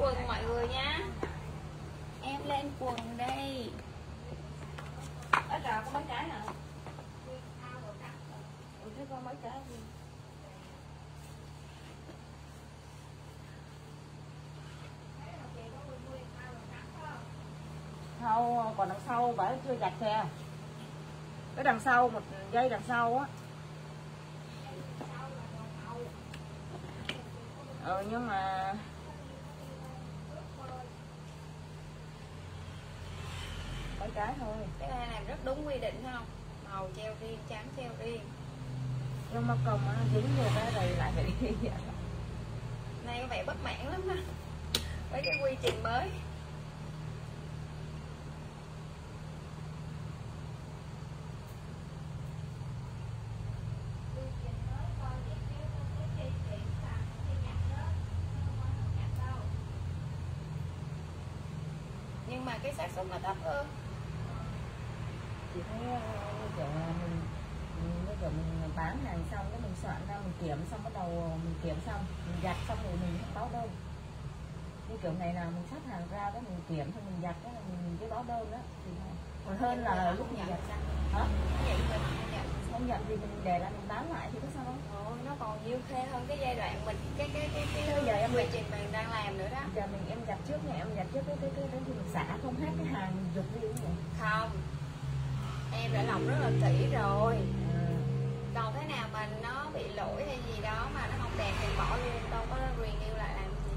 quần mọi người nha em lên quần đây. Ở trò có mấy cái hả? Ủa chứ có mấy cái gì? Sau còn đằng sau bà chưa giặt xe. Cái đằng sau một dây đằng sau á. Ừ nhưng mà mấy cái thôi. Cái này làm rất đúng quy định phải không? Màu treo riêng trắng treo riêng. Nhưng mà cầm nó dính vô cái này lại phải đi vậy. Nay có vẻ bất mãn lắm ha với cái quy trình mới. Nhưng mà cái xác suất nó thấp hơn chị thấy ờ, như kiểu là mình như kiểu mình bán hàng xong cái mình soạn ra mình kiểm xong bắt đầu mình kiểm xong mình giặt xong rồi mình báo đơn. Như kiểu này là mình sắp hàng ra cái mình kiểm xong mình giặt cái là mình cái báo đơn đó thì còn hơn là lúc mình giặt ra. Hả? Vậy mình không nhận. Không nhận thì mình để lại mình bán lại thì có sao không nó còn nhiều khê hơn cái giai đoạn mình cái cái cái cái Bây giờ em quy trình mình đang làm nữa đó. Giờ mình em giặt trước nha em giặt trước cái cái cái đến khi mình xả không hết cái hàng mình dục đi như vậy không em đã lọc rất là kỹ rồi. Còn cái nào mà nó bị lỗi hay gì đó mà nó không đẹp thì bỏ luôn đâu có renew lại làm gì.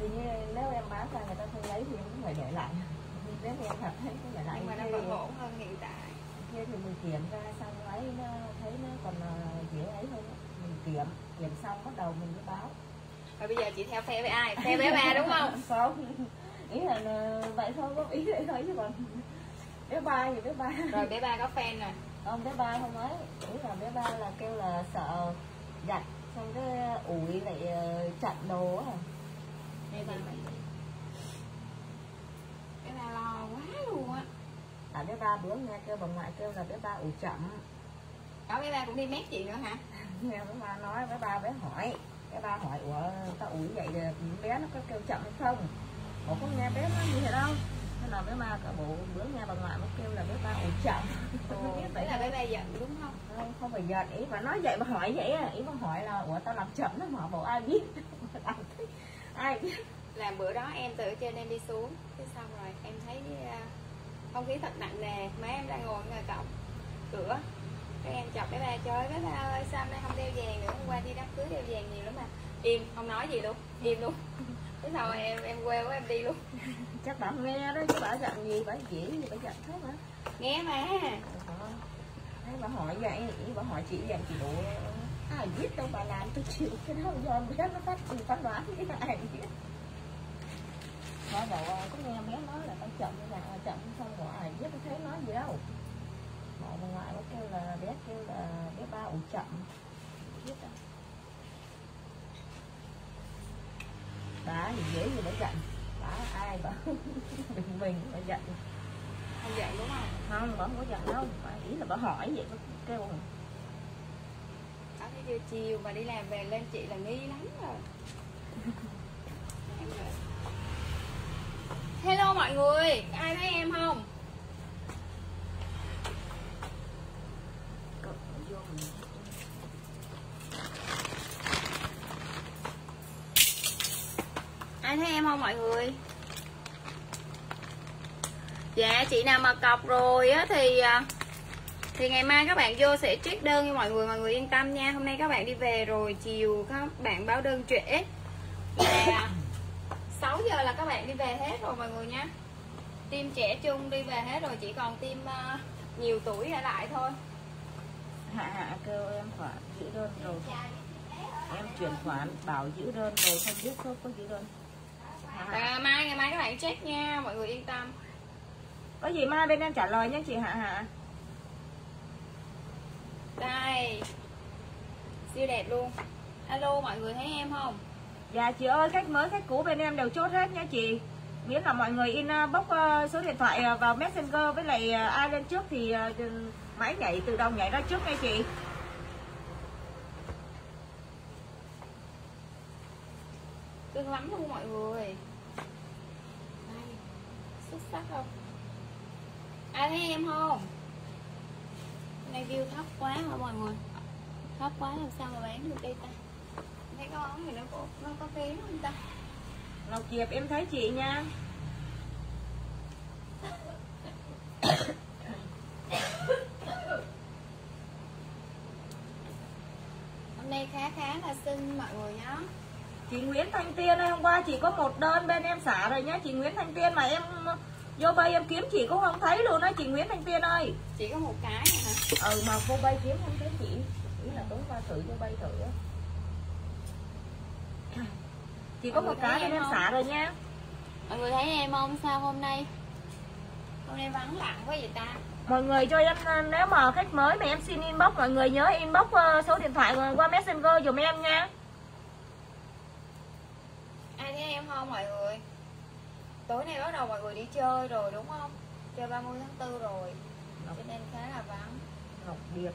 Thì như nếu em bán ra người ta không lấy thì cũng phải để lại. Nếu em thật thấy cũng để lại nhưng mà nó vẫn ổn hơn hiện tại. Kia thì mình kiểm ra xong ấy nó thấy nó còn ờ, dễ ấy hơn mình kiểm kiểm xong bắt đầu mình mới báo. Rồi bây giờ chị theo phe với ai? Phe với ba đúng không? Không. Ý là ờ, vậy thôi có ý vậy thôi chứ còn bé ba thì bé ba rồi bé ba có fan rồi. Không bé ba không ấy. Ý là bé ba là kêu là sợ giặt xong cái ủi lại ờ, chặn đồ á. Bé ba bé ba lo quá luôn á. À bé ba bữa nghe kêu bà ngoại kêu là bé ba ủi chậm. Đó bé ba cũng đi mét chị nữa hả? Nghe bé ba nói bé ba bé hỏi. Bé ba hỏi ủa tao ủi vậy bé nó có kêu chậm hay không? Ủa có nghe bé nói như thế đâu thế là bé ba cả bộ bữa nghe bà ngoại mới kêu là bé ba ủi chậm. Vậy là bé ba giận đúng không? Không không phải giật ý mà nói vậy mà hỏi vậy á. Ý mà hỏi là ủa tao làm chậm nó mà bộ ai biết? Thế, ai biết? Làm bữa đó em từ trên em đi xuống cái xong rồi em thấy à, không khí thật nặng nề má em đang ngồi ngoài cổng cửa. Cái em chọc bé ba chơi bé ba ơi sao hôm nay không đeo vàng nữa hôm qua đi đám cưới đeo vàng nhiều lắm mà. Im không nói gì luôn im luôn. Cái sau em em quê quá em đi luôn chắc bà nghe đó chứ bà giận gì bà chỉ gì bà giận thế mà nghe mà. Đấy, bà hỏi vậy bà hỏi chị vậy chị đủ ai biết đâu bà làm tôi chịu cái đó do bé nó phát từ phán đoán cái ai biết. Nó bảo ờ, có nghe bé nói là tao chậm như vậy chậm xong rồi ai biết tôi thấy nói gì đâu. Mà bà ngoại nó kêu là bé kêu là bé ba ủ chậm. Biết đâu. Bà thì dễ gì bà giận ai bà mình mình bà giận. Không giận đúng không? Không bà không có giận đâu bà ý là bà hỏi vậy bà kêu đó thấy chưa chiều mà đi làm về lên chị là nghi lắm rồi. hello mọi người ai thấy em không Cậu vô mình ai thấy em không mọi người. Dạ chị nào mà cọc rồi á thì à, thì ngày mai các bạn vô sẽ check đơn cho mọi người mọi người yên tâm nha. Hôm nay các bạn đi về rồi chiều các bạn báo đơn trễ. Là 6 giờ là các bạn đi về hết rồi mọi người nha. Team trẻ trung đi về hết rồi chỉ còn team à, nhiều tuổi ở lại thôi. Hạ hạ kêu em phải giữ đơn rồi. Em chuyển khoản bảo giữ đơn rồi không biết có có giữ đơn à, mai ngày mai các bạn check nha mọi người yên tâm. Có gì mai bên em trả lời nhé chị hạ hạ. Đây. Siêu đẹp luôn. Alo mọi người thấy em không? Dạ chị ơi khách mới khách cũ bên em đều chốt hết nhé chị. Miễn là mọi người inbox uh, số điện thoại uh, vào messenger với lại ai lên trước thì máy nhảy tự động nhảy ra trước nghe chị. Cưng lắm luôn mọi người sắc không? Ai thấy em không? Nay view thấp quá hả mọi người? Thấp quá làm sao mà bán được đây ta? Thấy có ống thì nó có nó có kém không ta? Ngọc Diệp em thấy chị nha. Hôm nay khá khá là xinh mọi người nhá. Chị Nguyễn Thanh Tiên ơi, hôm qua chị có một đơn bên em xả rồi nhá. Chị Nguyễn Thanh Tiên mà em vô bay em kiếm chị cũng không thấy luôn á chị Nguyễn Thanh Tiên ơi. Chỉ có một cái này hả? Ừ mà vô bay kiếm không thấy chị. Ý là tối qua thử vô bay thử á. Chị có Mọi một cái em em xả rồi nha. Mọi người thấy em không? Sao hôm nay? Hôm nay vắng lặng quá vậy ta? Mọi người cho em nếu mà khách mới mà em xin inbox Mọi người nhớ inbox ờ, số điện thoại qua messenger dùm em nha. Ai thấy em không mọi người tối nay bắt đầu mọi người đi chơi rồi đúng không? Chơi 30 tháng 4 rồi. Cho nên khá là vắng. Ngọc Điệp.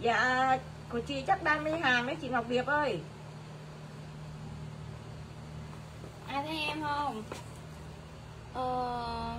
Dạ của chị chắc đang đi hàng đấy chị Ngọc Điệp ơi. Ai thấy em không? Ờ...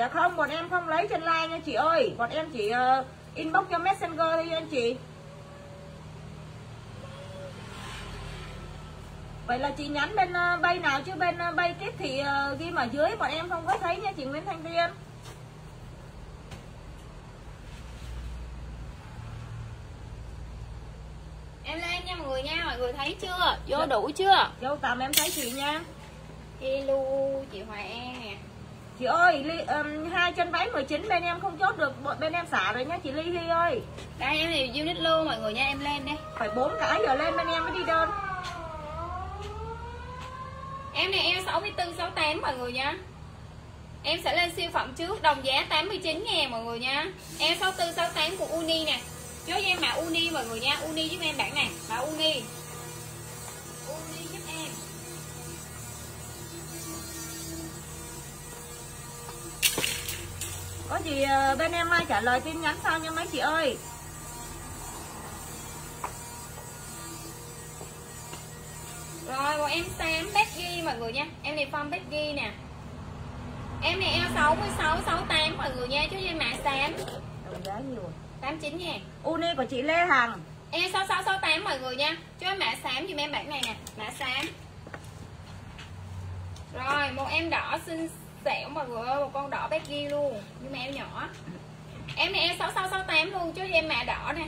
Dạ không, bọn em không lấy trên like nha chị ơi. Bọn em chỉ ờ, inbox cho messenger thôi nha anh chị. Vậy là chị nhắn bên ờ, bay nào chứ bên ờ, bay tiếp thì ờ, ghi ở dưới. Bọn em không có thấy nha chị Nguyễn Thanh Tiên em lên nha mọi người nha mọi người thấy chưa? Vô đủ chưa? Dâu tầm em thấy chị nha. Hello chị Hoài An nè Chị ơi, ly, ừm, hai chân váy 19 bên em không chốt được bọn bên em xả rồi nha chị Ly Ly ơi đây em thì unit luôn mọi người nha em lên đây Phải bốn cái giờ lên bên em mới đi đơn Em này eo 64 68 mọi người nha. Em sẽ lên siêu phẩm trước đồng giá 89 ngàn mọi người nha. Eo 64 68 của Uni nè. Chốt em mã Uni mọi người nha. Uni giúp em bản này, mã. Uni Có gì ờ, bên em mai trả lời tin nhắn sau nha mấy chị ơi Rồi bọn em xám Becky mọi người nha. Em này form Becky nè. Em này eo 66 68 mọi người nha. Cho em mã xám Đồng giá nhiều 89 ngàn. Uni của chị Lê Hằng E 6668 mọi người nha em mã xám dùm em bản này nè Mã xám Rồi một em đỏ xinh xẻo mọi người ơi Một con đỏ Becky luôn. Nhưng mà em nhỏ. Em này E 6668 luôn Cho em mã đỏ nè.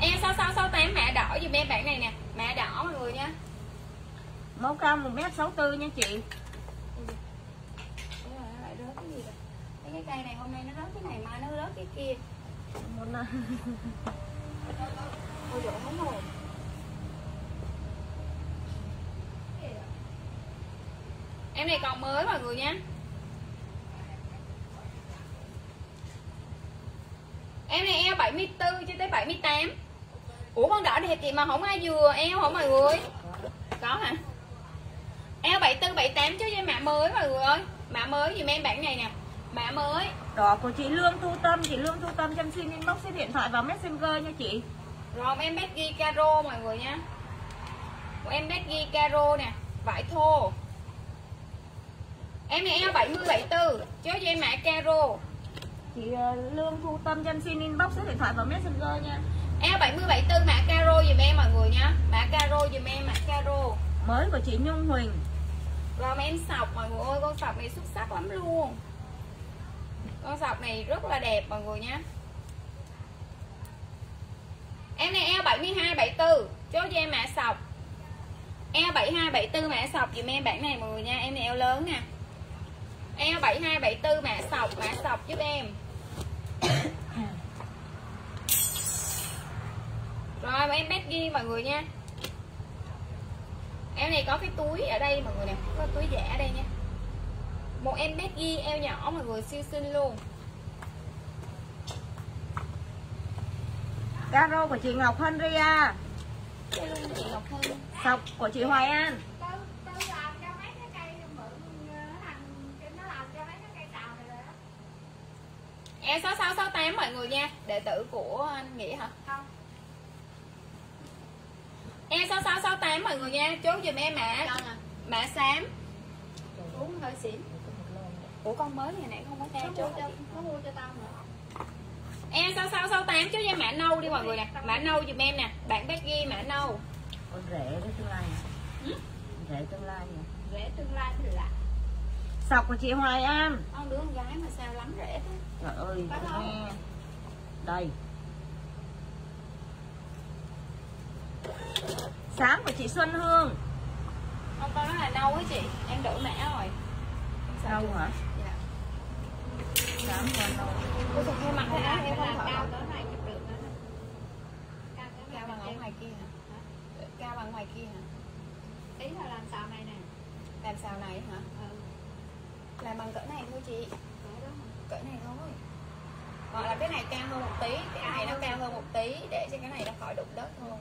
E 6668 mã đỏ dùm em bản này nè. Mã đỏ mọi người nha. Mẫu cao 1m64 nha chị. Ủa, nó lại rớt cái gì rồi? Cái cái cây này hôm nay nó rớt cái này mai nó rớt cái kia. Một, Ôi dồi không hồn Em này còn mới mọi người nha. Em này eo 74 cho tới 78 Ủa con đỏ đẹp chị mà không ai vừa eo hả mọi người? Có hả? Eo 74 78 chứ em mã mới mọi người ơi. Mã mới dùm em bản này nè. Mã mới. Đỏ của chị Lương Thu Tâm Chị Lương Thu Tâm cho em xin inbox số điện thoại vào messenger nha chị. Rồi em Becky Caro mọi người nha. Của em Becky Caro nè. Vải thô Em này eo 70 74 Chứ cho em mã Caro. Chị ờ, Lương Thu Tâm cho em xin inbox số điện thoại vào messenger nha. Eo 70 74 mã Caro dùm em mọi người nha. Mã Caro dùm em mã Caro. Mới của chị Nhung Huỳnh. Rồi em sọc mọi người ơi Con sọc này xuất sắc lắm luôn. Con sọc này rất là đẹp mọi người nha. Em này eo 72 74 Chốt cho em mã sọc. Eo 72 74 mã sọc dùm em bản này mọi người nha. Em này eo lớn nè Eo 7274 mã sọc, mã sọc giúp em. Rồi em bét ghi mọi người nha. Em này có cái túi ở đây mọi người nè, có túi giả ở đây nha. Một em bét ghi eo nhỏ mọi người siêu xinh luôn. Caro của chị Ngọc Henry à. Sọc của chị Hoài An. E 6668 mọi người nha Đệ tử của anh Nghĩa hả? Không. E 6668 mọi người nha Chốt giùm em mã à. Mã xám Uống hơi xỉn. Ủa con mới ngày nãy không có mua chốt cho nó mua cho tao nữa. E 6668 chốt giùm mã nâu đi mọi người nè Mã nâu giùm em nè Bạn Becky mã nâu con rể đó tương lai Ừ? rể tương lai nè Rễ tương lai thì lạ. sọc của chị Hoài An Con đứa con gái mà sao lắm rễ thế trời ơi Có nghe đây sáng của chị Xuân Hương Không con nói là nâu ấy chị Em đổi mã rồi chưa? hả Dạ sáng con đâu Ôi trời mặc cái áo em không cao cỡ này chụp được nữa. Cao bằng ở ngoài kia hả? Cao bằng ngoài kia hả? Ý là làm sao này nè. Làm xào này hả? Ừ. Làm bằng cỡ này thôi chị cỡ này Hoặc là cái này cao hơn một tí Cái này nó cao hơn một tí Để cho cái này nó khỏi đụng đất đó.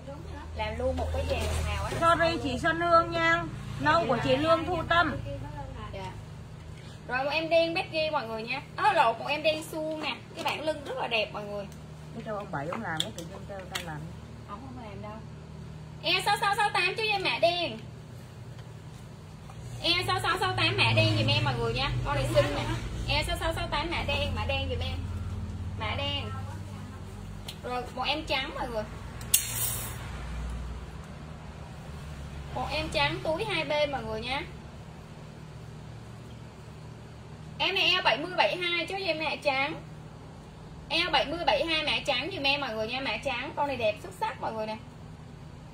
Làm luôn một cái dàn xào á. Sorry chị Xuân Hương nha. Nâu của chị Lương Thu Tâm. Dạ. Rồi một em đen Becky mọi người nha. Đó lột một em đen suông nè. Cái bản lưng rất là đẹp mọi người. Biết đâu ông bảy ông làm cái tự nhiên kêu ta làm? Ông không làm đâu. E 6668 chứ em mã đen? E 6668 mã đen giùm em mọi người nha. Con này xinh nè. E 6668 mã đen Mã đen giùm em Mã đen. Rồi một em trắng mọi người. Một em trắng túi 2B mọi người nhé Em này eo 70 72 chứ em mẹ trắng? Eo 70 72 mã trắng giùm em mọi người nha Mã trắng. Con này đẹp xuất sắc mọi người nè.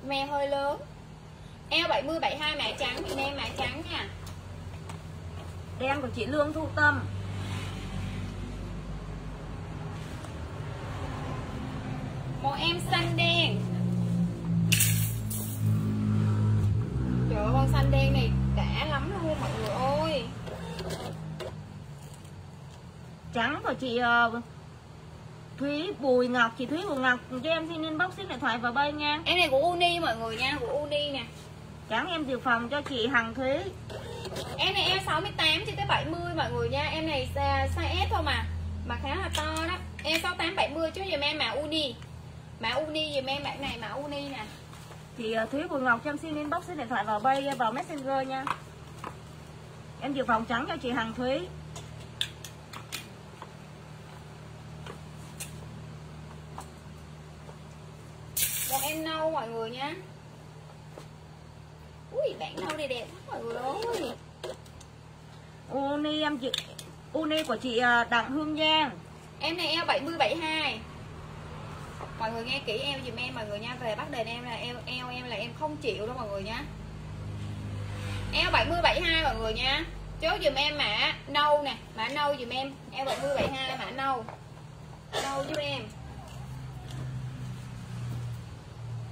Me hơi lớn. Eo 70 72 mã trắng giùm em mã trắng nha. Đen của chị Lương Thu Tâm. Một em xanh đen. Trời ơi con xanh đen này đã lắm luôn mọi người ơi. Trắng của chị ờ, Thúy Bùi Ngọc chị Thúy Bùi Ngọc cho em xin inbox số điện thoại vào bay nha. Em này của Uni mọi người nha Của Uni nè. Trắng em dự phòng cho chị Hằng Thúy. Em này eo 68 cho tới 70 mọi người nha. Em này size S thôi mà Mà khá là to đó. Eo 68 70 chứ dùm em mã Uni Mã Uni dùm em bạn này mã Uni nè. Chị ờ, Thúy Bùi Ngọc cho em xin inbox số điện thoại vào bay vào messenger nha. Em dự phòng trắng cho chị Hằng Thúy. Một em nâu mọi người nha. Ui bạn nâu này đẹp mọi người ơi. Uni em dự uni của chị ờ, Đặng Hương Giang. Em này eo 70 72 Mọi người nghe kỹ eo dùm em mọi người nha. Về bắt đền em là eo eo em là em không chịu đâu mọi người nha. Eo 70 72 mọi người nha. Chốt dùm em mã nâu nè, Mã nâu dùm em. Eo 70 72 mã nâu. Nâu giúp em.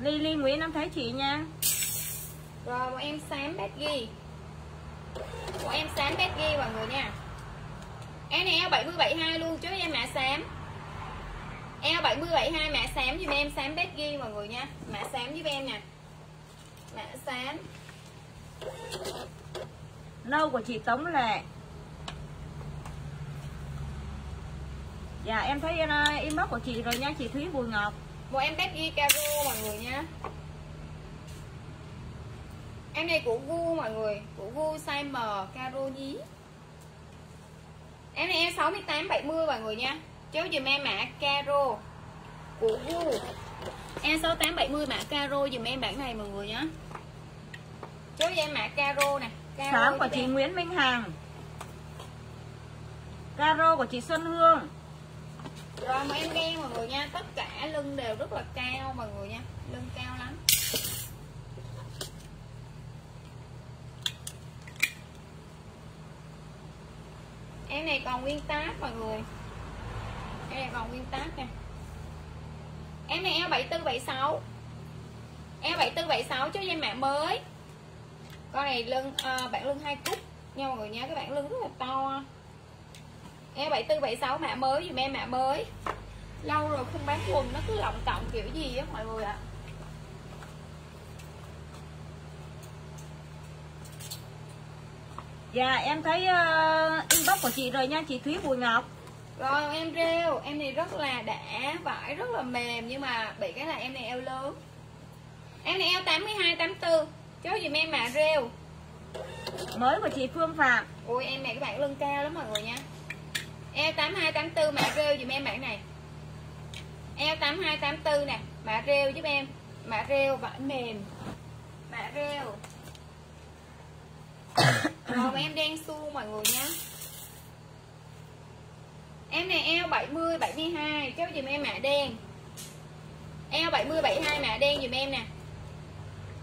Lily Nguyễn em thấy chị nha. Rồi một em xám bét ghi. Một em xám bét ghi mọi người nha. Em này eo 70 72 luôn chứ em mã xám Eo 70 72 mã xám giùm em xám bét ghi mọi người nha. Mã xám giúp em nè. Mã xám. Nâu của chị Tống Lệ dạ em thấy uh, inbox của chị rồi nha chị Thúy Bùi Ngọc. Một em bét ghi caro mọi người nha. Em này của Gu mọi người Của Gu size M caro nhí. Em này em 68 70 mọi người nha Chốt dùm em mã caro Của Gu. Em 68 70 mã caro dùm em bản này mọi người nhé. Chốt cho em mã caro nè. Caro của chị em. Nguyễn Minh Hằng. Caro của chị Xuân Hương. Rồi mà em đen mọi người nha Tất cả lưng đều rất là cao mọi người nha. Lưng cao lắm. Em này còn nguyên tác mọi người Em là vòng nguyên tác nè. Em này eo 7476 Eo 7476 cho em mã mới. Con này lưng à, bạn lưng hai cúc nha mọi người nha các bạn lưng rất là to. Eo 7476 mã mới dùm em mã mới. Lâu rồi không bán quần nó cứ lọng cộng kiểu gì á mọi người ạ. Dạ em thấy uh, inbox của chị rồi nha chị Thúy Bùi Ngọc rồi em rêu. Em này rất là đã vải rất là mềm nhưng mà bị cái là em này eo lớn. Em này eo 82 84 chốt dùm em mà rêu. Mới của chị Phương Phạm. Ui em này các bạn lưng cao lắm mọi người nha. Eo 82 84 mã rêu dùm em bản này. Eo 82 84 nè. Mã rêu giúp em. Mã rêu vải mềm. Mã rêu. Rồi em đen su mọi người nha Em này eo 70 72 Kéo dùm em mã đen. Eo 70 72 mã đen dùm em nè.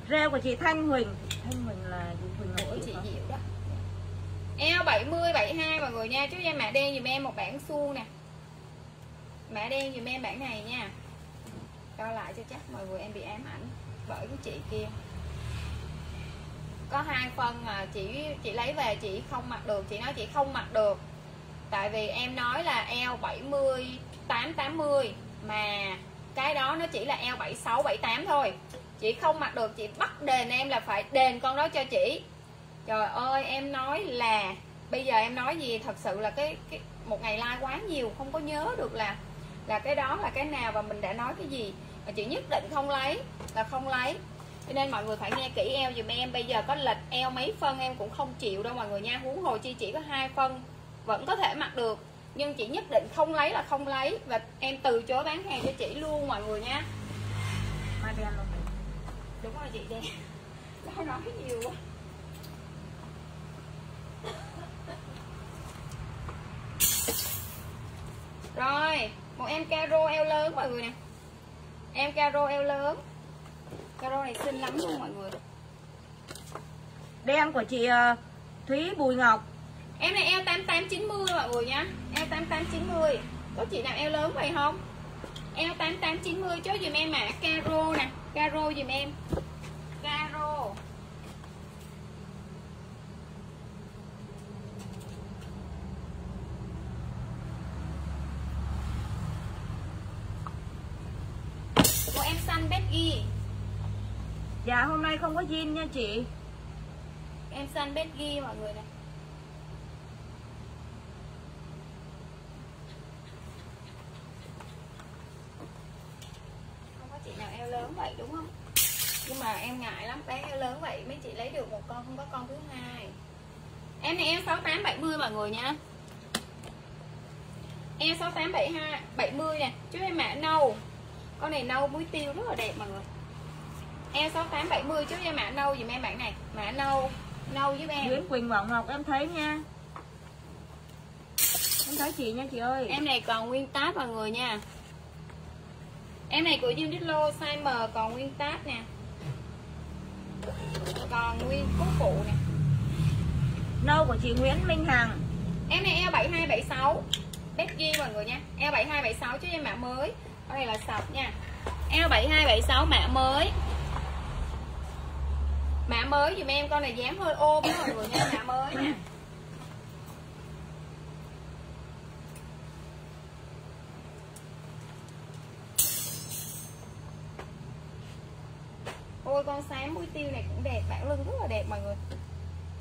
Rêu của chị Thanh Huỳnh. Thanh Huỳnh là chị Huỳnh Ủa Nội chị? Diệu đó. Eo 70 72 mọi người nha. Chú em mã đen dùm em một bản xu nè. Mã đen dùm em bản này nha. Đo lại cho chắc mọi người em bị ám ảnh Bởi cái chị kia. Có hai phân à, chị chị lấy về chị không mặc được. Chị nói chị không mặc được Tại vì em nói là eo 70 8 80 Mà cái đó nó chỉ là eo 76 78 thôi. Chị không mặc được chị bắt đền em là phải đền con đó cho chị. Trời ơi em nói là Bây giờ em nói gì thật sự là cái, cái Một ngày like quá nhiều Không có nhớ được là Là cái đó là cái nào và mình đã nói cái gì. Mà chị nhất định không lấy Là không lấy. Cho nên mọi người phải nghe kỹ eo dùm em. Bây giờ có lệch eo mấy phân em cũng không chịu đâu mọi người nha. Huống hồ chi chỉ có hai phân. Vẫn có thể mặc được Nhưng chị nhất định không lấy là không lấy. Và em từ chối bán hàng cho chị luôn mọi người nha. Mai đen luôn. Đúng rồi chị đen. Đó nói nhiều quá. Rồi Một em caro eo lớn mọi người nè. Em caro eo lớn. Caro này xinh lắm luôn mọi người. Đen của chị ờ, Thúy Bùi Ngọc Em này eo 8890 mọi người nha. Eo 8890 Có chị nào eo lớn vậy không? Eo 8890 chốt dùm em mã caro nè. Caro dùm em. Caro. Của em xanh Becky Dạ hôm nay không có jean nha chị. Em xanh Becky mọi người nè Không có chị nào eo lớn vậy đúng không? Nhưng mà em ngại lắm bé eo lớn vậy mấy chị lấy được một con không có con thứ hai. Em này eo 68 70 mọi người nha. Eo 68 72 70 nè Chứ em mã nâu. Con này nâu muối tiêu rất là đẹp mọi người. Eo 68 70 chứ em mã nâu dùm em bạn này Mã nâu Nâu giúp em Nguyễn Quỳnh Bảo Ngọc em thấy nha. Em thấy chị nha chị ơi. Em này còn nguyên táp mọi người nha Em này của Uniqlo size M còn nguyên táp nè. Còn nguyên cúc phụ nè. Nâu của chị Nguyễn Minh Hằng. Em này eo 72 76 Becky mọi người nha. Eo 72 76 chứ em mã mới. Con này là sọc nha. Eo 72 76 mã mới. Mã mới dùm em con này dáng hơi ôm đó mọi người nha Mã mới. nha Ôi con xám mũi tiêu này cũng đẹp Bản lưng rất là đẹp mọi người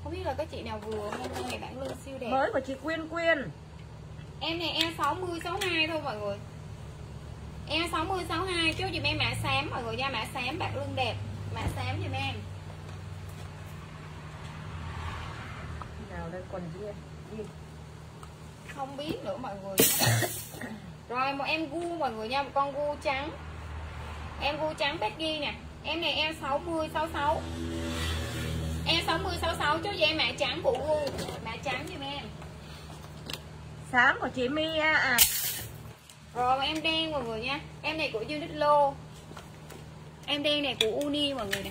Không biết là có chị nào vừa không Con này bản lưng siêu đẹp Mới của chị Quyên Quyên Em này eo 60 62 thôi mọi người. Eo 60 62 chốt giùm em mã xám mọi người nha, mã xám bạc lưng đẹp. Mã xám giùm em. Nào đây quần jean jean. Không biết nữa mọi người. Rồi một em gu mọi người nha, một con gu trắng. Em gu trắng Becky nè. Em này eo 60 66. Eo 60 66 chốt giùm em mã trắng của gu. Mã trắng giùm em. Xám của chị Mia à. Rồi em đen mọi người nha. Em này của Uniqlo Em đen này của Uni mọi người nè.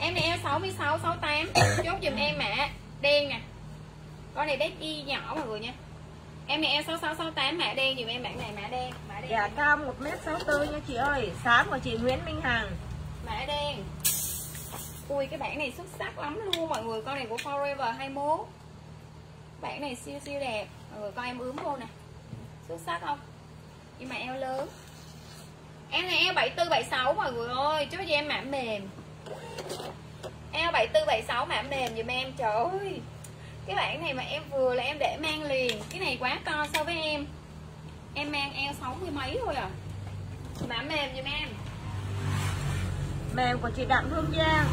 Em này eo 66, 68 Chốt dùm em mã đen nè. Con này Becky nhỏ mọi người nha Em này eo 66, 68 mã đen dùm em bản này mã đen Mã đen. Dạ cao 1m64 nha chị ơi. Xám của chị Nguyễn Minh Hằng. Mã đen. Ui cái bản này xuất sắc lắm luôn. Mọi người Con này của Forever 21 bản này siêu siêu đẹp. Mọi người coi em ướm vô nè. Xuất sắc không? Nhưng mà eo lớn. Em này eo 74 76 mọi người ơi. Chốt cho em mã mềm. Eo 74 76 mã mềm giùm em. Trời ơi cái bản này mà em vừa là em để mang liền. Cái này quá to so với em. Em mang eo 60 mấy thôi à. Mã mềm giùm em. Mềm của chị Đặng Hương Giang.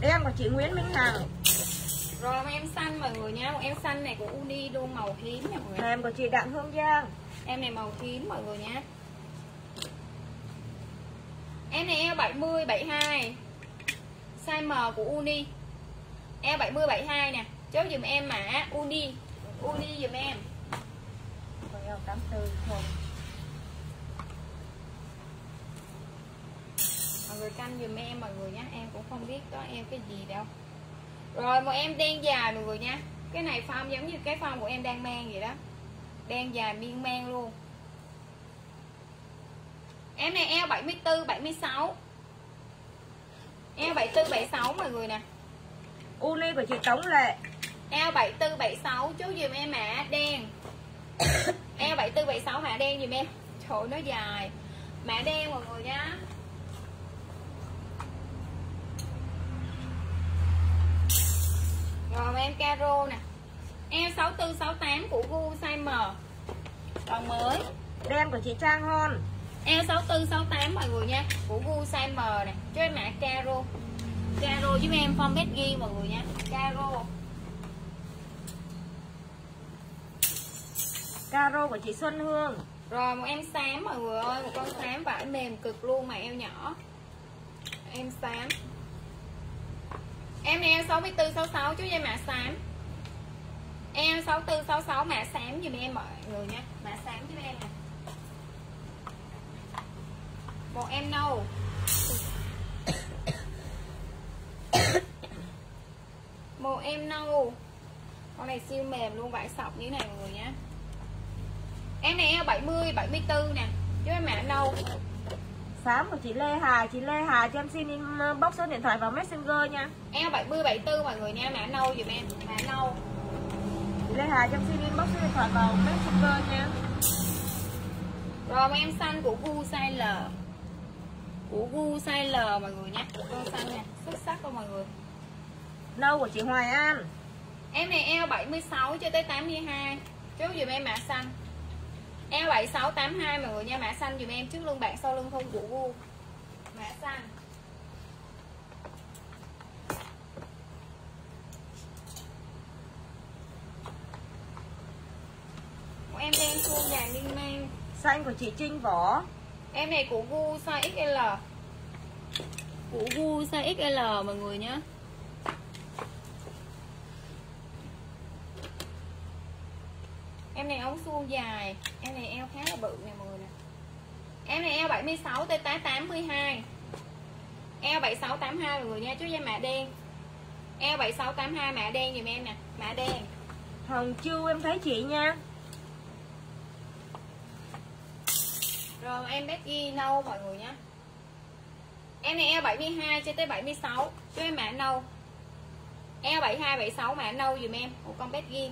Đen của chị Nguyễn Minh Hằng. Rồi em xanh mọi người nha. Em xanh này của uni luôn màu tím nha mọi người. Mềm của chị Đặng Hương Giang. Em này màu tím mọi người nha. Em này eo 70 72 size M của uni. Eo 70 72 nè chốt dùm em mã uni. Uni dùm em. 84 không mọi người canh dùm em mọi người nhé em cũng không biết có em cái gì đâu. Rồi một em đen dài mọi người nha cái này form giống như cái form của em đang mang vậy đó. Đen dài miên man luôn. Em này eo 74 76 eo 74 76 mọi người nè uni của chị Tống Lệ. Eo 74 76 chú dùm em mã đen. Eo 74 76 mã đen dùm em. Trời ơi, nó dài. Mã đen mọi người nha. Rồi em caro nè. Eo 64 68 của gu size M. Còn mới. Đen của chị Trang Hon. Eo 64 68 mọi người nha của gu size M nè. Cho em mã caro caro giúp em form bét ghi mọi người nha. Caro. Caro của chị Xuân Hương. Rồi một em xám mọi người ơi. Một con xám vải mềm cực luôn mà eo nhỏ. Em xám. Em eo 64 66 chú dây mã xám. Eo 64 66 mã xám giùm em mọi người nha. Mã xám giúp em nè. Một em nâu Một em nâu. Con này siêu mềm luôn vải sọc như thế này mọi người nhé. Em này eo 70, 74 nè. Chứ em mã nâu. Xám của chị Lê Hà chị Lê Hà cho em xin inbox số điện thoại vào messenger nha. Eo 70, 74 mọi người nha Mã nâu dùm em Mã nâu. Chị Lê Hà cho em xin inbox số điện thoại vào messenger nha. Rồi em xanh của gu size L gu size L mọi người nha Con xanh nè Xuất sắc luôn mọi người? Nâu của chị Hoài An? Em này eo 76 cho tới 82 Chú dùm em mã xanh. Eo 76 82 mọi người nha Mã xanh dùm em. Trước lưng bạn sau lưng không của gu. Mã xanh. Em đen suông dài liên mang. Xanh của chị Trinh Võ. Em này của gu size XL Của gu size XL mọi người nhé Em này ống suông dài Em này eo khá là bự nè mọi người nè. Em này eo 76 tới 82 Eo 76 82 mọi người nha Chú dây mã đen. Eo 76 82 mã đen dùm em nè Mã đen. Hồng Chu em thấy chị nha. Rồi em Becky nâu mọi người nhé Em này eo 72 cho tới 76 Chú em mã nâu Eo 72 76 mã nâu dùm em? Một con Becky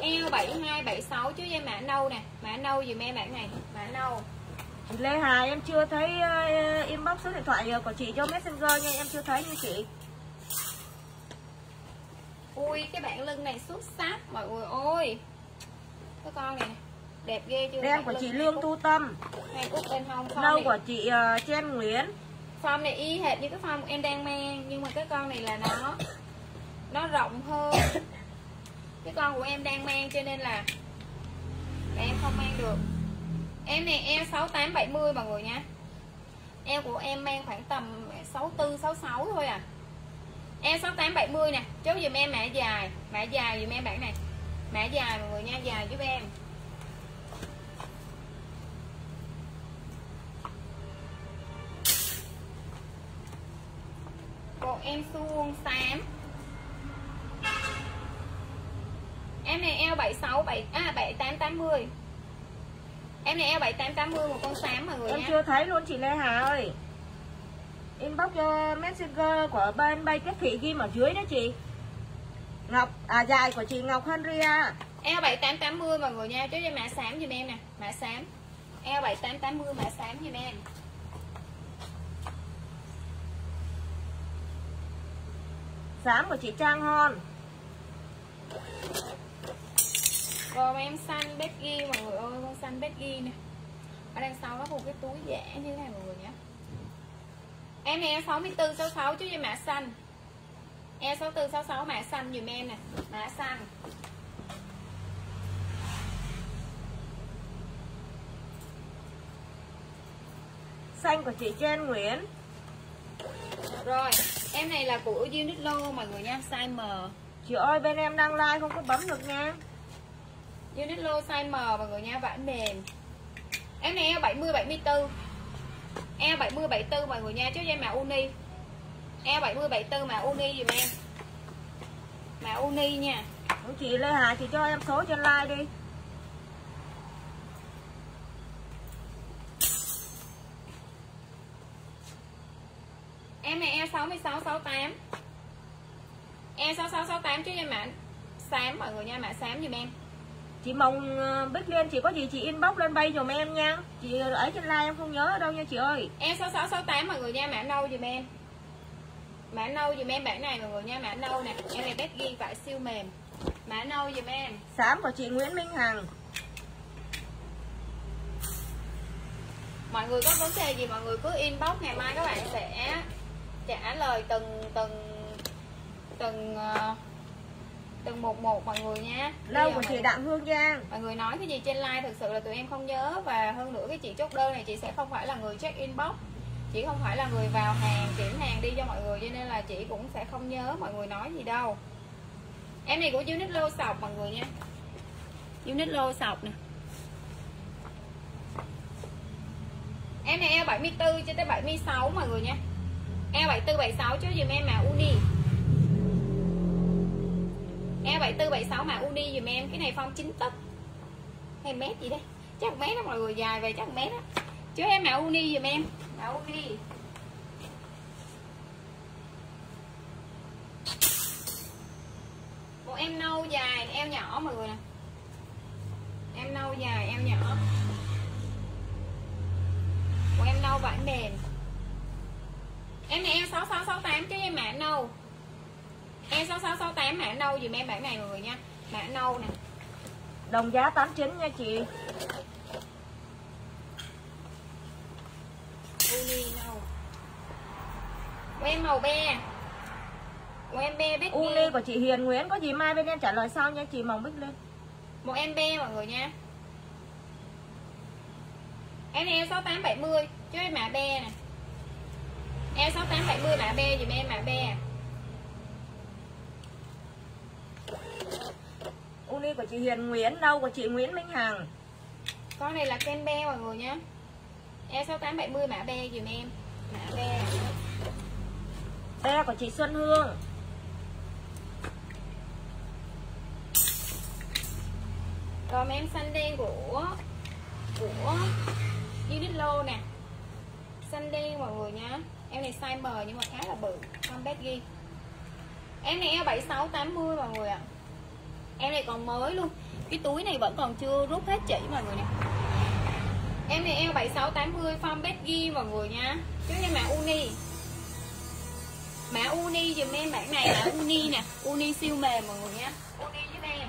Eo 72 76 chú em mã nâu nè? Mã nâu dùm em bản này? Mã nâu chị Lê Hà em chưa thấy uh, inbox số điện thoại của chị cho messenger nha em chưa thấy nha chị. Ui cái bản lưng này xuất sắc mọi người ơi. Cái con này nè Đẹp ghê chưa? Đen của chị Lương Tu Tâm. Bên nâu của chị uh, Chen Nguyễn. Form này y hệt như cái form em đang mang Nhưng mà cái con này là nó Nó rộng hơn. Cái con của em đang mang cho nên là em không mang được. Em này eo 68 70 mọi người nha. Eo của em mang khoảng tầm 64 66 thôi à. Eo 68 70 nè. Chốt dùm em mã dài Mã dài dùm em bản này. Mã dài mọi người nha Dài giúp em Bộ em suông xám. Em này eo 76 7 à 78 80 Em này eo 78 80 một con xám mọi người em nha. chưa thấy luôn chị Lê Hà ơi. Inbox cho messenger của bên bay tiếp thị ghi ở dưới đó chị. Ngọc à dài của chị Ngọc Henria eo 7880 mọi người nha. Chốt cho mã xám giùm em nè mã xám. Eo 7880 mã xám giùm em Xám của chị Trang Hon Rồi em xanh Becky mọi người ơi Con xanh Becky nè. Ở đằng sau có một cái túi giả như thế này mọi người nhé. Em này em 64 66 chứ cho mã xanh. E 64 66 mã xanh dùm em nè Mã xanh. Xanh của chị Jen Nguyễn Rồi Em này là của Uniqlo mọi người nha Size M. Chị ơi bên em đang like không có bấm được nha. Uniqlo size M mọi người nha vải mềm. Em này eo 70 74 Eo 70 74 mọi người nha chứ em mã uni. Eo 70 74 mã uni dùm em. Mã uni nha. Ủa chị Lê Hà chị cho em số trên like đi Em này eo 66 68 Eo 66 68 chứ em mã xám mọi người nha mã xám dùm em. Chị Mộng ờ, Bích Liên chị có gì chị inbox lên bay dùm em nha. Chị ở trên like em không nhớ ở đâu nha chị ơi. Eo 66 68 mọi người nha mã nâu dùm em. Mã nâu dùm em bản này mọi người nha mã nâu nè. Em này Becky vải siêu mềm. Mã nâu dùm em. Xám của chị Nguyễn Minh Hằng. Mọi người có vấn đề gì mọi người cứ inbox ngày mai các bạn sẽ trả lời từng từng từng ờ, từng một một mọi người nha. Lâu của chị Đặng Hương Giang. Mọi người nói cái gì trên like thực sự là tụi em không nhớ và hơn nữa cái chị chốt đơn này chị sẽ không phải là người check inbox. Chị không phải là người vào hàng kiểm hàng đi cho mọi người cho nên là chị cũng sẽ không nhớ mọi người nói gì đâu. Em này của Uniqlo sọc mọi người nha. Uniqlo sọc nè. Em này eo 74 cho tới 76 mọi người nha Eo 74 76 chứ dùm em mà uni. E7476 mà uni dùm em, Cái này phong 9 tấc hay mét gì đây Chắc mét đó mọi người dài về chắc mét đó Chứ em mã uni dùm em. Mã uni. Một em nâu dài eo nhỏ mọi người nè. Em nâu dài eo nhỏ. Một em nâu vải mềm em này em 6668 chứ em mã nâu. Em 6668 mã nâu dùm em bản này mọi người nha mã nâu nè. Đồng giá 89 nha chị. Uni nâu. Em màu be. Em be biết Uni của chị Hiền Nguyễn Có gì mai bên em trả lời sau nha chị Mộng Bích Liên một em be mọi người nha. Em em 6870 chứ em mã be nè em 6870 mã be dùm em mã be Uni của chị Hiền Nguyễn Đâu của chị Nguyễn Minh Hằng? Con này là ken be mọi người nhé e 6870 mã be dùm em mã be Be của chị Xuân Hương. Còn em xanh đen của của Uniqlo nè. Xanh đen mọi người nhá em này size M nhưng mà khá là bự, con baggy em này eo 7680 mọi người ạ. Em này còn mới luôn. Cái túi này vẫn còn chưa rút hết chỉ mọi người nè em này eo 7680 form ghi mọi người nha. Chứ như mã uni. Mã uni dùm em bản này là uni nè. Uni siêu mềm mọi người nha uni giúp em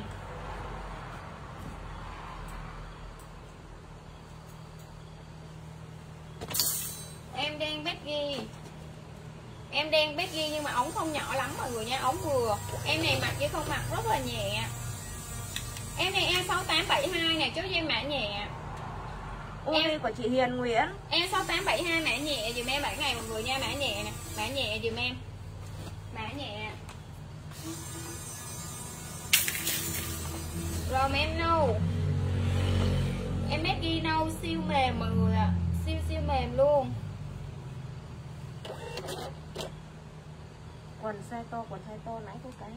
em đen baggy em đen baggy nhưng mà ống không nhỏ lắm mọi người nha. Ống vừa. Em này mặc chứ không mặc rất là nhẹ. Em này em 6872 nè chứ em mã nhẹ. Uni Em- của chị Hiền Nguyễn. Em 6872 mã nhẹ dùm em bản này mọi người nha. Mã nhẹ nè mã nhẹ dùm em. Mã nhẹ. Rồi em nâu. Em baggy nâu siêu mềm mọi người ạ. Siêu siêu mềm luôn Quần size to, quần size to nãy có cái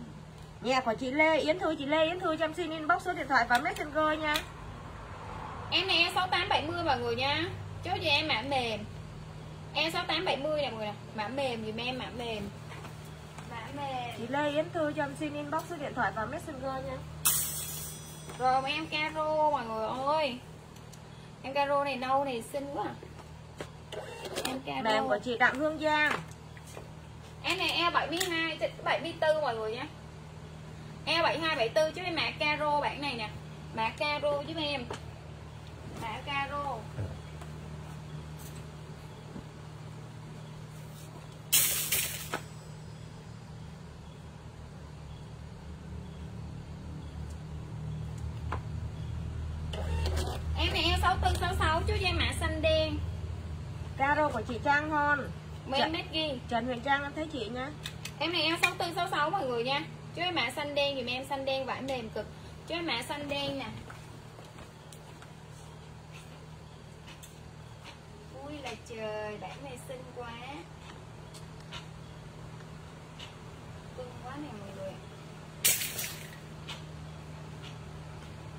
Nhà của chị Lê Yến Thư Chị Lê Yến Thư cho em xin inbox số điện thoại và messenger nha. Em này em 6870 mọi người nha. Chốt cho em mã mềm. Em 6870 nè mọi người nè Mã mềm dùm em mã mềm. Mã mềm. Chị Lê Yến Thư cho em xin inbox số điện thoại và messenger nha. Rồi em caro mọi người ơi. Em caro này nâu này xinh quá. à. Em mềm của chị Đặng Hương Giang. Em này eo 72 74 mọi người nha eo 72 74 chứ em mã caro bản này nè. Mã caro giúp em. Mã caro em này eo 64 66 chứ em mã xanh đen caro của chị Trang Hon mấy Dạ. mét ghi Trần Huyền Trang em thấy chị nha Em này eo 64 66 mọi người nha. Chứ em mã xanh đen dùm em xanh đen vải mềm cực. Chứ em mã xanh đen nè. Ui là trời, bản này xinh quá. Cưng quá nè mọi người.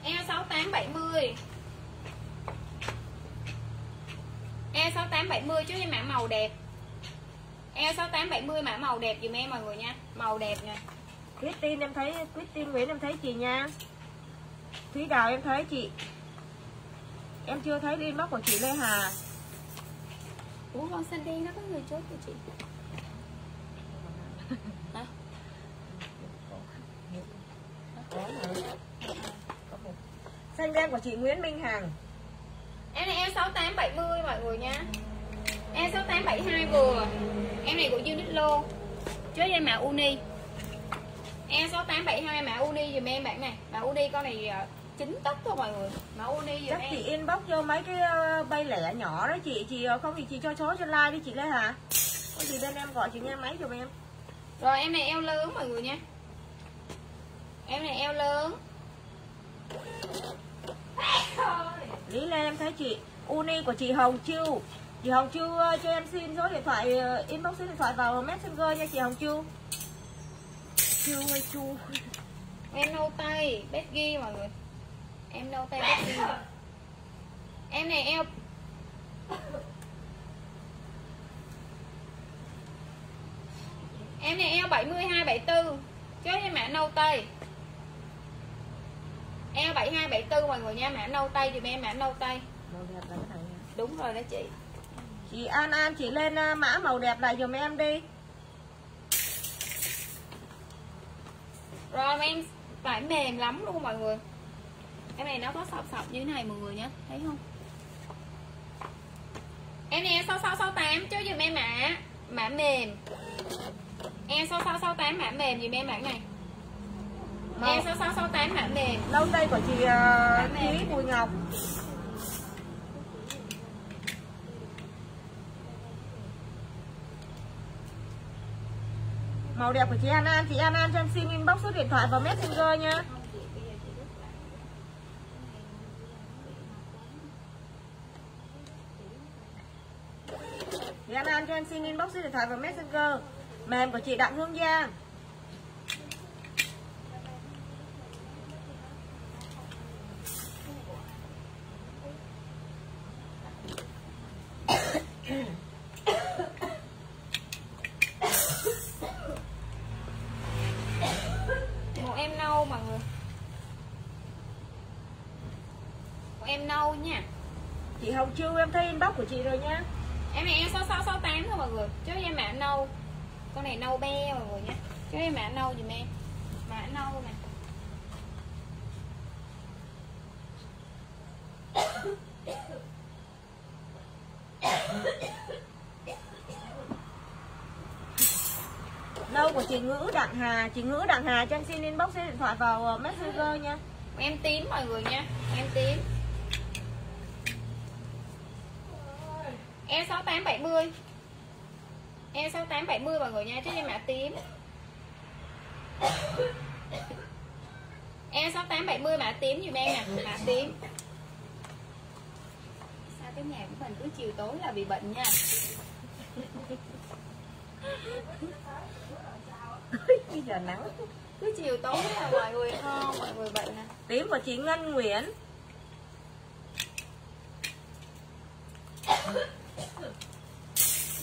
Eo 68 70. Eo 68 70 chứ em mã màu đẹp. Eo 68 70 mã màu đẹp dùm em mọi người nha. Màu đẹp nè. Christine em thấy Christine Nguyễn em thấy chị nha Thúy Đào em thấy chị Em chưa thấy inbox của chị Lê Hà Ủa con xanh đen nó có người chốt của chị. Hả? Xanh đen của chị Nguyễn Minh Hằng Em này eo 68 70 mọi người nha. Eo 68 72 vừa. Em này của Uniqlo. Chứ em mã uni. Eo 68 72 mã uni dùm em bạn này. Mã uni con này ờ, chính tóc thôi mọi người. Mã uni dùm Chắc em. chị inbox vô mấy cái ờ, bay lẻ nhỏ đó chị Chị ờ, không thì chị cho số cho like đi chị Lê Hà Có gì bên em gọi chị nghe máy giùm em Rồi em này eo lớn mọi người nha. Em này eo lớn. Lý Lê em thấy chị Uni của chị Hồng Chiêu Chị Hồng Chiêu ờ, cho em xin số điện thoại ờ, Inbox số điện thoại vào messenger nha chị Hồng Chiêu Chiêu hay Chu Em nâu tay, Becky mọi người. Em nâu tay Becky. Em này eo Em này eo 72 74. Chứ em mã nâu tay. Eo 72 74 mọi người nha, mã nâu tay dùm em mã nâu tay. Đúng rồi đó chị. Chị An An chị lên ờ, mã màu đẹp này giùm em đi Rồi em vải mềm lắm luôn mọi người. Cái này nó có sọc sọc như thế này mọi người nhé, thấy không? Em này 6668 chứ dùm em mã mã mềm. Em 6668 mã mềm dùm em mã này. Em 6668 mã mềm. Lâu tay của chị uh, Thúy Bùi Ngọc Màu đẹp của chị An An. Chị An An cho em xin inbox số điện thoại vào messenger nha. Chị An An cho em xin inbox số điện thoại vào messenger. Mềm của chị Đặng Hương Giang. Một em nâu mọi người. Một em nâu nha. Chị Hồng Chu em thấy inbox của chị rồi nha Em này em 6668 thôi mọi người. Chứ em mã nâu. Con này nâu be mọi người nha. Chứ em mã nâu dùm em. Mã nâu nè. Chị Ngữ Đặng Hà Chị Ngữ Đặng Hà cho em xin inbox số điện thoại vào ờ, messenger nha Em tím mọi người nha. Em tím. Em 6870. Em 6870 mọi người nha, chứ em mã tím. Em 6870 mã tím dùm em nè, mã tím. Sao cái nhà của mình cứ chiều tối là bị bệnh nha. bây giờ nắng cứ chiều tối là mọi người ho mọi người bệnh nè tím và chị Ngân Nguyễn.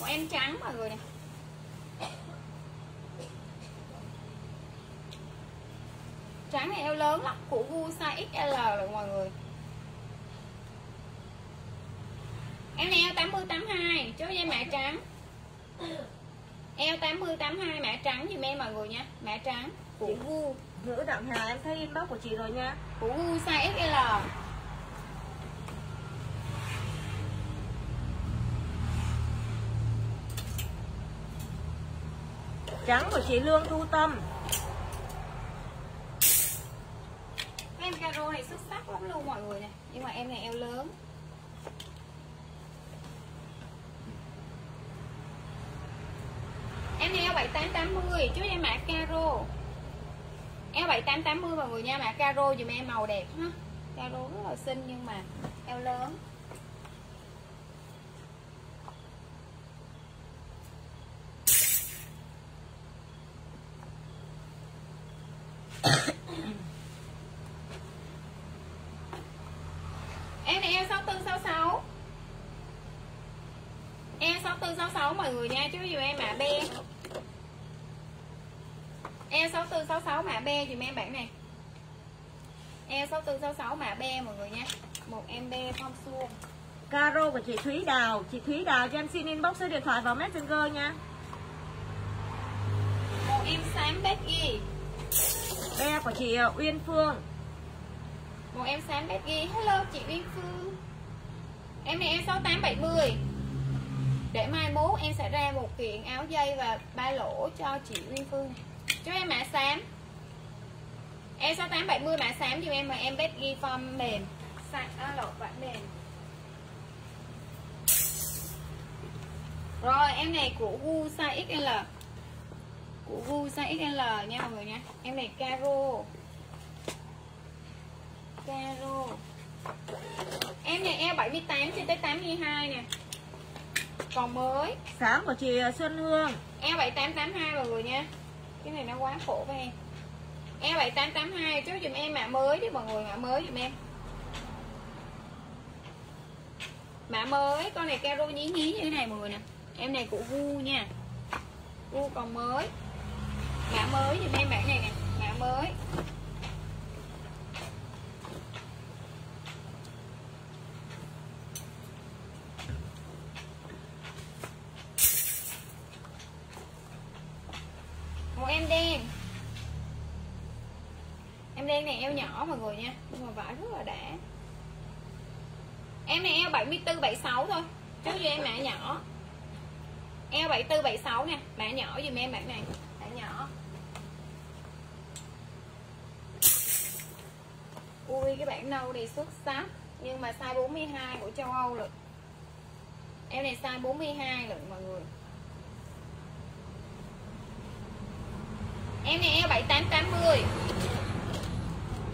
Một em trắng mọi người nè. Trắng này eo lớn lắm của vu size XL rồi mọi người. Em này eo tám mươi tám hai, chốt dây mã trắng eo 80 82 mã trắng giùm em mọi người nha. Mã trắng của gu Nữ Đặng Hà em thấy inbox của chị rồi nha. Của gu size XL Trắng của chị Lương Thu Tâm. Em caro này xuất sắc lắm luôn mọi người nè. Nhưng mà em này eo lớn L7880 chú em mã caro. Eo 7880 mọi người nha mã caro dùm em màu đẹp ha. Caro rất là xinh nhưng mà eo lớn. Em này eo 6466 eo 6466 mọi người nha chứ dùm em mà B eo 6466 mã B dùm em bản này. Eo 6466 mã B mọi người nha. Một em B phong suông Caro của chị Thúy Đào. Chị Thúy Đào cho em xin inbox số điện thoại vào Messenger nha. Một em xám Becky Be của chị ờ, Uyên Phương. Một em xám Becky hello chị Uyên Phương. Em này em 6870 để mai mốt em sẽ ra một kiện áo dây và ba lỗ cho chị Uyên Phương này cho em mã xám. Em 6870 mã xám cho em mà em Becky form mềm. Sạch à, lột vải mềm. Rồi em này của gu size XL của gu size XL nha mọi người nha. Em này caro. Caro. Em này eo 78 cho tới 82 nè. Còn mới. Sáng của chị Xuân Hương. Eo 7882 mọi người nha cái này nó quá khổ với em. E 7882 trước dùm em mã mới đi mọi người, mã mới dùm em. Mã mới, con này caro nhí nhí như thế này mọi người nè. Em này của gu nha. Gu còn mới. Mã mới dùm em bản này nè, mã mới. Một em đen. Em đen này eo nhỏ mọi người nha, nhưng mà vải rất là đã. Em này eo 74 76 thôi chứ cho em mã nhỏ. Eo 74 76 nè mã nhỏ dùm em bạn này, mã nhỏ. Ui, cái bản nâu này xuất sắc, nhưng mà size 42 của châu Âu lực em này size 42 lận mọi người. Em này eo 7880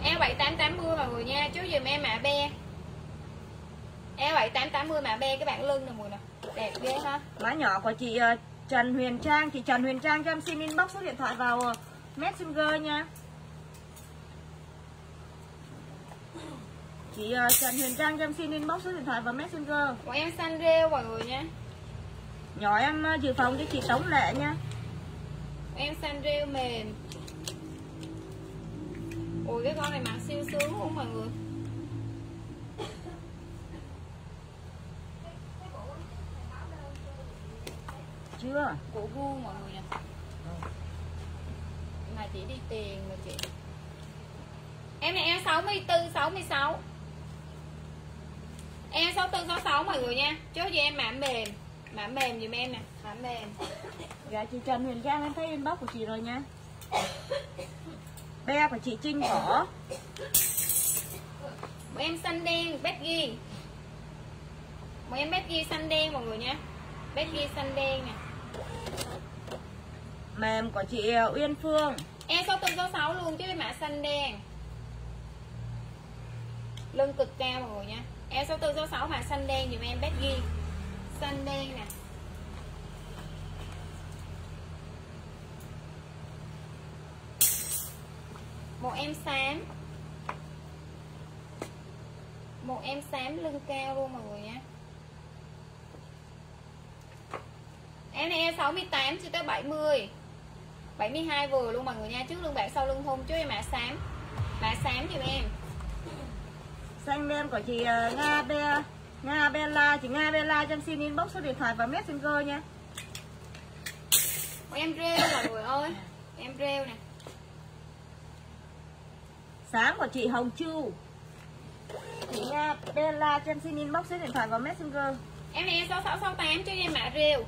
Eo 7880 mọi người nha Chú dùm em mã be. Eo 7880 mã be Cái bản lưng nè mùi nè. Đẹp ghê ha. Mã nhỏ của chị ờ, Trần Huyền Trang. Chị Trần Huyền Trang cho em xin inbox số điện thoại vào ờ, Messenger nha. Chị ờ, Trần Huyền Trang cho em xin inbox số điện thoại vào Messenger. Của em xanh rêu mọi người nha. Nhỏ em dự phòng cho chị Tống Lệ nha em rêu mềm Ui cái con này mặc siêu sướng luôn mọi người. Chưa? Của gu mọi người nè. Mà chỉ đi tiền mà chị. Em này em 64 66 Em 64 66 mọi người nha. Chốt cho em mã mềm. Mã mềm dùm em nè Mềm Dạ chị Trần Huyền Trang em thấy inbox của chị rồi nha. Be của chị Trinh Võ Một em xanh đen Becky Một em Becky xanh đen mọi người nha Becky xanh đen nè. Mềm của chị Uyên Phương. Em 6466 luôn chứ mã xanh đen. Lưng cực cao mọi người nha Em 6466 mã xanh đen dùm em Becky Xanh đen nè Một em xám. Một em xám lưng cao luôn mọi người nha. Em này em 68 cho tới 70 72 vừa luôn mọi người nha. Trước lưng bạc sau lưng thun chứ em mã xám. Mã xám giùm em. Xanh đen của chị ờ, Nga Be Nga Bella. Chị Nga Bella cho em xin inbox số điện thoại và messenger nha. Ôi, em rêu mọi người ơi. Em rêu nè sáng của chị Hồng Chu. Chị Nga Bella cho em xin inbox số điện thoại và messenger. Em này em 6668 chứ em mã rêu.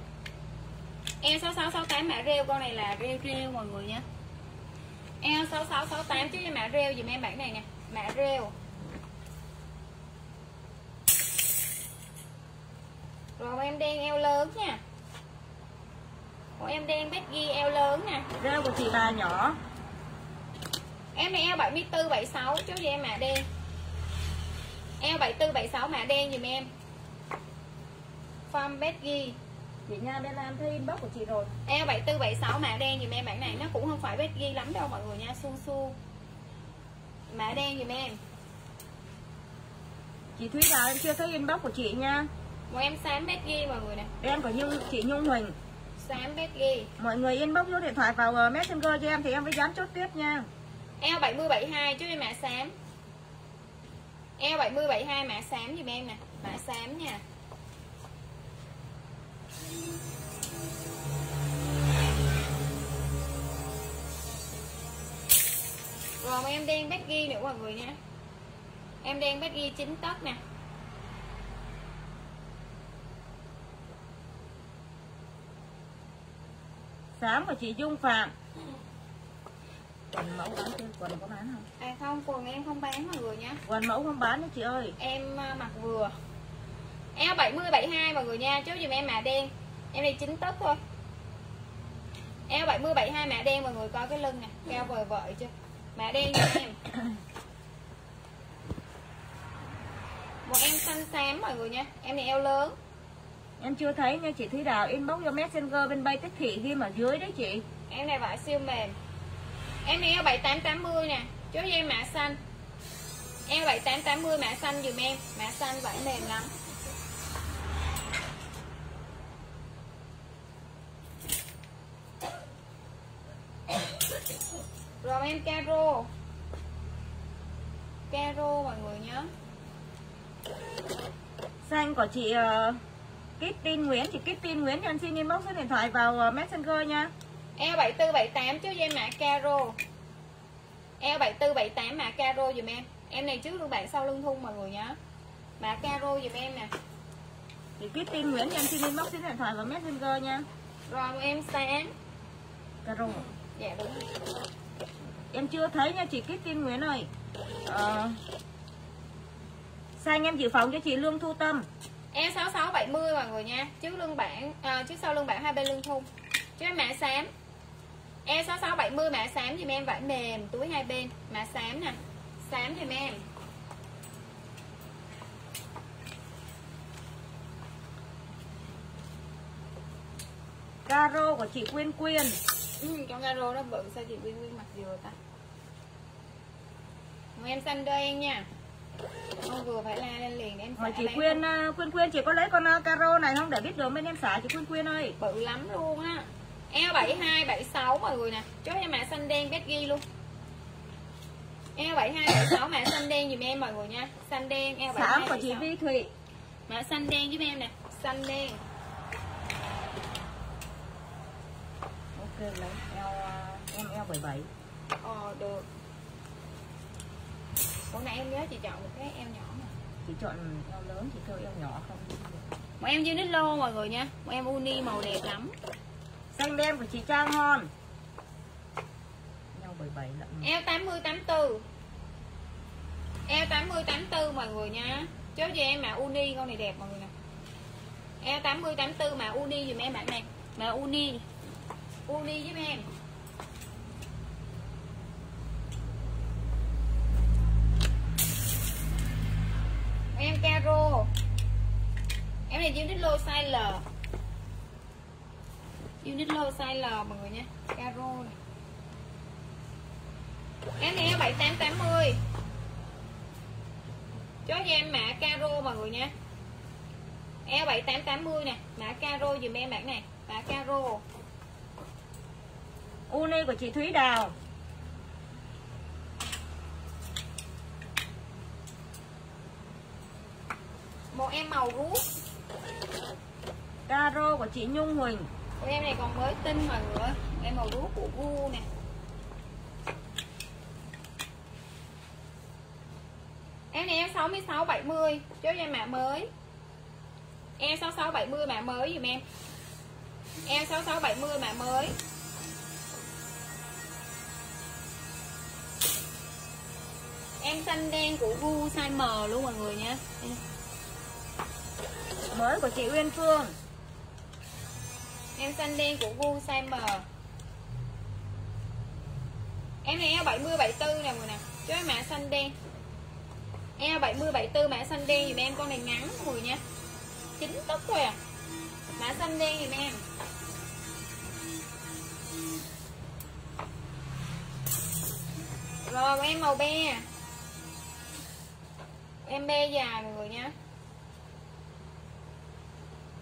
Em 6668 mã rêu con này là rêu rêu mọi người nha em 6668 chứ em mã rêu dùm em bản này nè mã rêu. Rồi em đen eo lớn nha. Ủa, em đen Becky eo lớn nè. Rêu của chị bà nhỏ Em này eo 74 76 chứ gì em mã đen? Eo 74 76 mã đen dùm em. Form Becky chị Nga Bella em thấy inbox của chị rồi. Eo 74 76 mã đen dùm em. Bản này nó cũng không phải Becky lắm đâu mọi người nha. Su su. Mã đen dùm em. Chị Thúy Đào em chưa thấy inbox của chị nha. Một em xám Becky mọi người nè. Em của Nhung chị Nhung Huỳnh. Xám Becky mọi người inbox số điện thoại vào ờ, messenger cho em thì em mới dám chốt tiếp nha Eo 70 72 chứ em mã xám. Eo 70 72 mã xám giùm em nè. Mã xám nha. Rồi em đen Becky nữa mọi người nha. Em đen Becky 9 tấc nè. Xám của chị Dung Phạm quần mẫu bán chưa quần có bán không? À không, quần em không bán mọi người nha. Quần mẫu không bán đấy chị ơi. Em à, mặc vừa. Eo 70 72 mọi người nha Chốt dùm em mã đen. Em đi 9 tấc thôi. Eo 70 72 mã đen mọi người coi cái lưng nè Cao vời vợi chưa? Mã đen cho em. Một em xanh xám mọi người nha Em này eo lớn. Em chưa thấy nha chị Thúy Đào inbox cho messenger bên bay tích thị ghim ở dưới đấy chị. Em này vải siêu mềm Em eo 7880 nè. Chốt cho em mã xanh. Eo 7880 mã xanh dùm em. Mã xanh vải mềm lắm. Rồi em caro. Caro mọi người nhớ xanh của chị ờ, uh, Kitty Nguyễn. Chị Kitty Nguyễn cho em xin inbox số điện thoại vào uh, messenger nha. Eo 7478 chứ em mã caro. Eo 7478 mã caro dùm em. Em này trước lưng bạn sau lưng thun mọi người nhớ Mã caro dùm em nè. Chị Kitty Nguyễn cho em xin inbox số điện thoại vào messenger nha. Rồi em sáng. Caro. Dạ đúng. Em chưa thấy nha chị Kitty Nguyễn ơi. Ờ, xanh em dự phòng cho chị Lương Thu Tâm. Eo 6670 mọi người nha. Trước lưng bản à, Trước sau lưng bản hai bên lưng thun Chứ mã xám Eo 6670 mã xám dùm em vải mềm Túi hai bên. Mã xám nè Xám dùm em caro của chị Quyên Quyên. Ừ, Trong caro nó bự sao chị Quyên Quyên mặc vừa ta? Mời em xanh đen nha. Không vừa phải la lên liền để em xả chị Quyên ờ, Quyên Quyên chị có lấy con ờ, caro này không? Để biết đường bên em xả chị Quyên Quyên ơi. Bự lắm luôn á eo 72 76 mọi người nè. Chốt cho mã xanh đen bét ghi luôn. Eo 72 76 mã xanh đen dùm em mọi người nha. Xanh đen eo 72 xả của chị 76. Vi Thụy mã xanh đen giúp em nè. Xanh đen. Ok lấy eo em eo 77 ờ được. Bữa nãy em nhớ chị chọn một cái eo nhỏ mà. Chị chọn eo lớn chị kêu eo nhỏ không? Một em unit lô mọi người nha. Một em uni màu đẹp lắm xanh đen của chị Trang Hon eo 77 lận. Eo 80 84 eo 80 84 mọi người nha. Chốt cho em mã uni con này đẹp mọi người nè. Eo 80 84 mã uni dùm em bạn này. Mã uni uni giúp em. Em caro. Em này unit lô size L Uniqlo size L mọi người nha Caro này. Em eo 7880 Chốt cho em mã caro mọi người nha Eo 7880 nè. Mã caro dùm em bạn này. Mã caro. Uni của chị Thúy Đào. Một em màu ruốc Caro của chị Nhung Huỳnh của em này còn mới tinh mà người em màu đuốc của gu nè. Em này em 66 70 cho em mã mới. Em 66 70 mã mới dùm em. Em 66 70 mã mới. Em xanh đen của gu size M luôn mọi người nha mới của chị Uyên Phương em xanh đen của gu size M em này eo 70 74 nè mọi nè. Cho em mã xanh đen. Eo 70 74 mã xanh đen dùm em, con này ngắn mọi người nha. Chính tóc thôi à. Mã xanh đen dùm em. Rồi em màu be. Em be dài mọi người nha.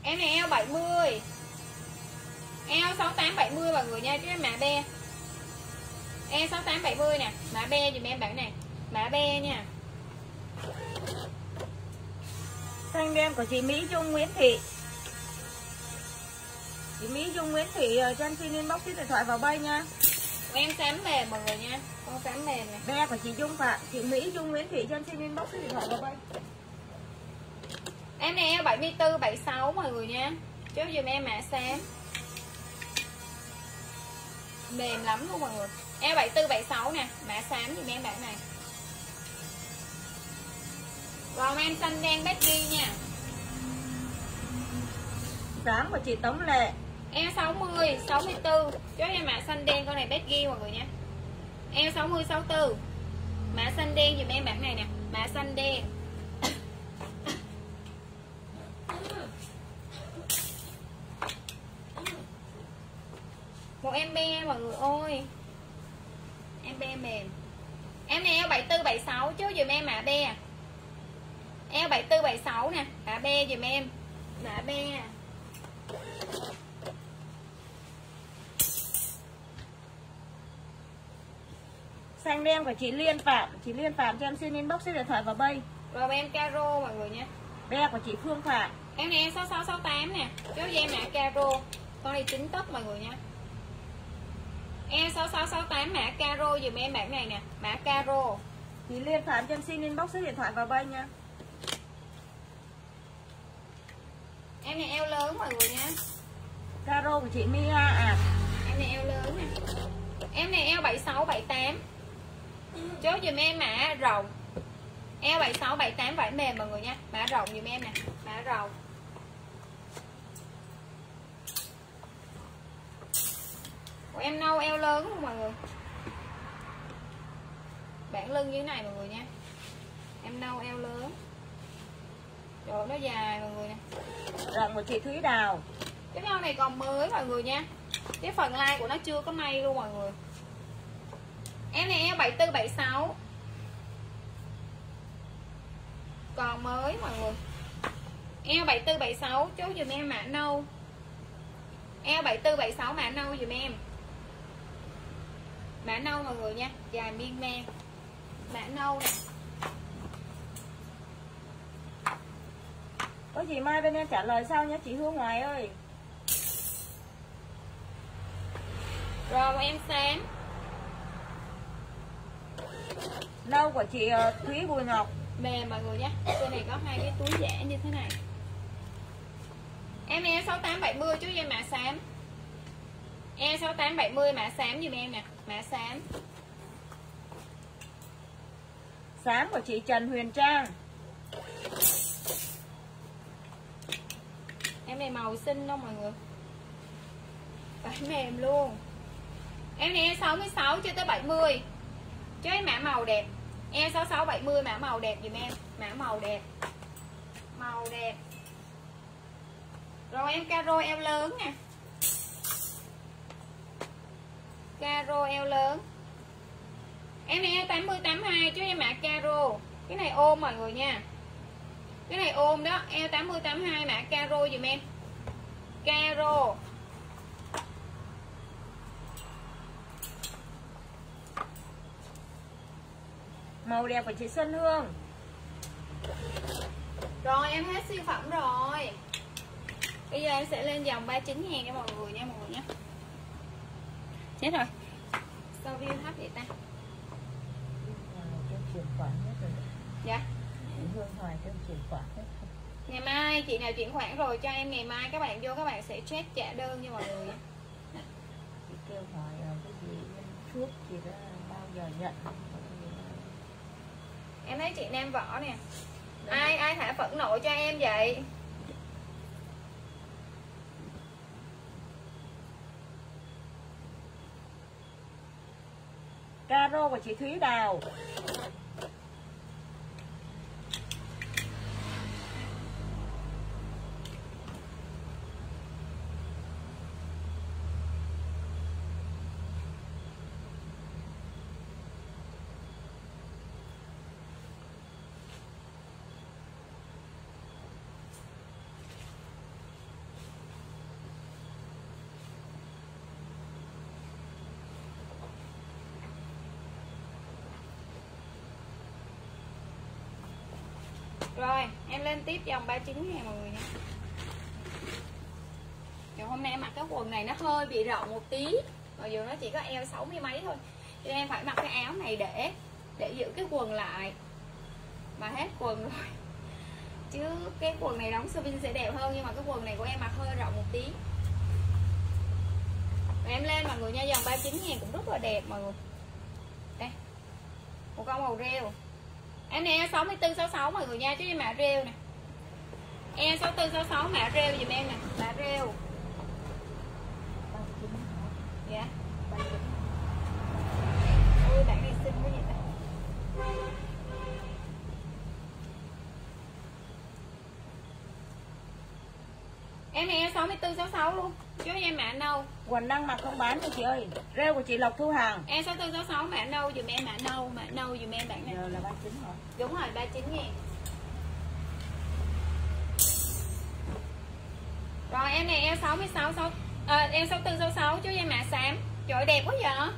Em này eo 70 eo 68 70 mọi người nha chứ mã be eo 68 70 nè mã be dùm em bản này. Mã be nha. Xanh đen của chị Mỹ Dung Nguyễn Thị. Chị Mỹ Dung Nguyễn Thị ờ, cho anh xin inbox số điện thoại vào bay nha. Em xám mềm mọi người nha con xám mềm này. Be của chị Dung Phạm chị Mỹ Dung Nguyễn Thị cho anh xin inbox số điện thoại vào bay. Em này eo 74 76 mọi người nha chốt dùm em mã xám mềm lắm luôn mọi người. Eo 74 76 nè mã xám dùm em bản này. Còn em xanh đen Becky nha. Sáng của chị Tống Lệ. Eo 60, 64 Chốt em mã xanh đen con này Becky mọi người nha. Eo 60, 64 Mã xanh đen dùm em bản này nè. Mã xanh đen Một em be mọi người ơi. Em be mềm. Em này eo 74, 76 Chốt dùm em mã be Eo 74, 76 nè. Mã be dùm em. Mã be Xanh đen của chị Liên Phạm. Chị Liên Phạm cho em xin inbox số điện thoại vào bay Rồi em caro mọi người nha Be của chị Phương Phạm. Em này em 6668 nè. Chốt em mã caro. Con này chính tóc mọi người nha Em 6668 mã caro dùm em bản này nè. Mã caro. Chị Liên Phạm cho em xin inbox số điện thoại vào bay nha. Em này eo lớn mọi người nha. Caro của chị Mia à. Em này eo lớn nè Em này eo 76 78 Chốt dùm em mã rộng. Eo 76 78 vải mềm mọi người nha. Mã rộng dùm em nè. Mã rộng Của em nâu eo lớn luôn mọi người. Bản lưng như thế này mọi người nha. Em nâu eo lớn. Trời nó dài mọi người nè. Rộng của chị Thúy Đào. Cái nâu này còn mới mọi người nha. Cái phần like của nó chưa có may luôn mọi người. Em này eo 74 76 Còn mới mọi người. Eo 74 76 Chốt dùm em mã nâu. Eo 74 76 mã nâu dùm em Mã nâu mọi người nha. Dài miên man Mã nâu nè. Có gì mai bên em trả lời sau nhé chị Hương Hoài ơi. Rồi em xám Nâu của chị ờ, Thúy Bùi Ngọc. Mềm mọi người nhé Trên này có hai cái túi giả như thế này. Em e 6870 chú dây mã xám. E 6870 mã xám giùm em nè Mã xám xám của chị Trần Huyền Trang. Em này màu xinh đâu mọi người? Vải mềm luôn. Em này E66 cho tới 70 Cho em mã màu đẹp. E66 70 mã màu đẹp dùm em. Mã màu đẹp. Màu đẹp. Rồi em caro eo lớn nè. Caro eo lớn. Em này eo 80 82 cho em mã caro. Cái này ôm mọi người nha. Cái này ôm đó Eo 80 82 mã caro dùm em. Caro. Màu đẹp của chị Xuân Hương. Rồi em hết siêu phẩm rồi. Bây giờ em sẽ lên dòng 39 ngàn cho mọi người nha mọi người nhé chết rồi. Sao view thấp vậy ta? Dạ. Ngày mai chị nào chuyển khoản rồi cho em ngày mai các bạn vô các bạn sẽ check trả đơn cho mọi người. Chị kêu hỏi là cái gì thuốc chị đã bao giờ nhận? Em thấy chị nam võ nè. Ai ai thả phẫn nộ cho em vậy Caro của chị Thúy Đào. Rồi, em lên tiếp dòng 39 ngàn mọi người nha. Rồi hôm nay em mặc cái quần này nó hơi bị rộng một tí. Mặc dù nó chỉ có eo 60 mấy thôi. Cho nên em phải mặc cái áo này để để giữ cái quần lại. Mà hết quần rồi. Chứ cái quần này đóng sơ vin sẽ đẹp hơn, Nhưng mà cái quần này của em mặc hơi rộng một tí. Rồi em lên mọi người nha dòng 39 ngàn cũng rất là đẹp mọi người. Đây, Một con màu rêu. Em này E6466 mọi người nha, chứ mã rêu nè. E6466 mã rêu dùm em nè, mã rêu Dạ Ôi bạn này xinh quá vậy ta Em này E64 66 luôn. Chứ em mã nâu Quần đang mặc không bán thôi chị ơi Rêu của chị Lộc Thu Hằng E64 66 mã nâu dùm em mã nâu Mã nâu dùm em bạn này. Giờ là 39 rồi. Đúng rồi 39 ngàn. Rồi em này em 66 6, à, Em 64 66 chứ em mã xám. Trời ơi, đẹp quá vậy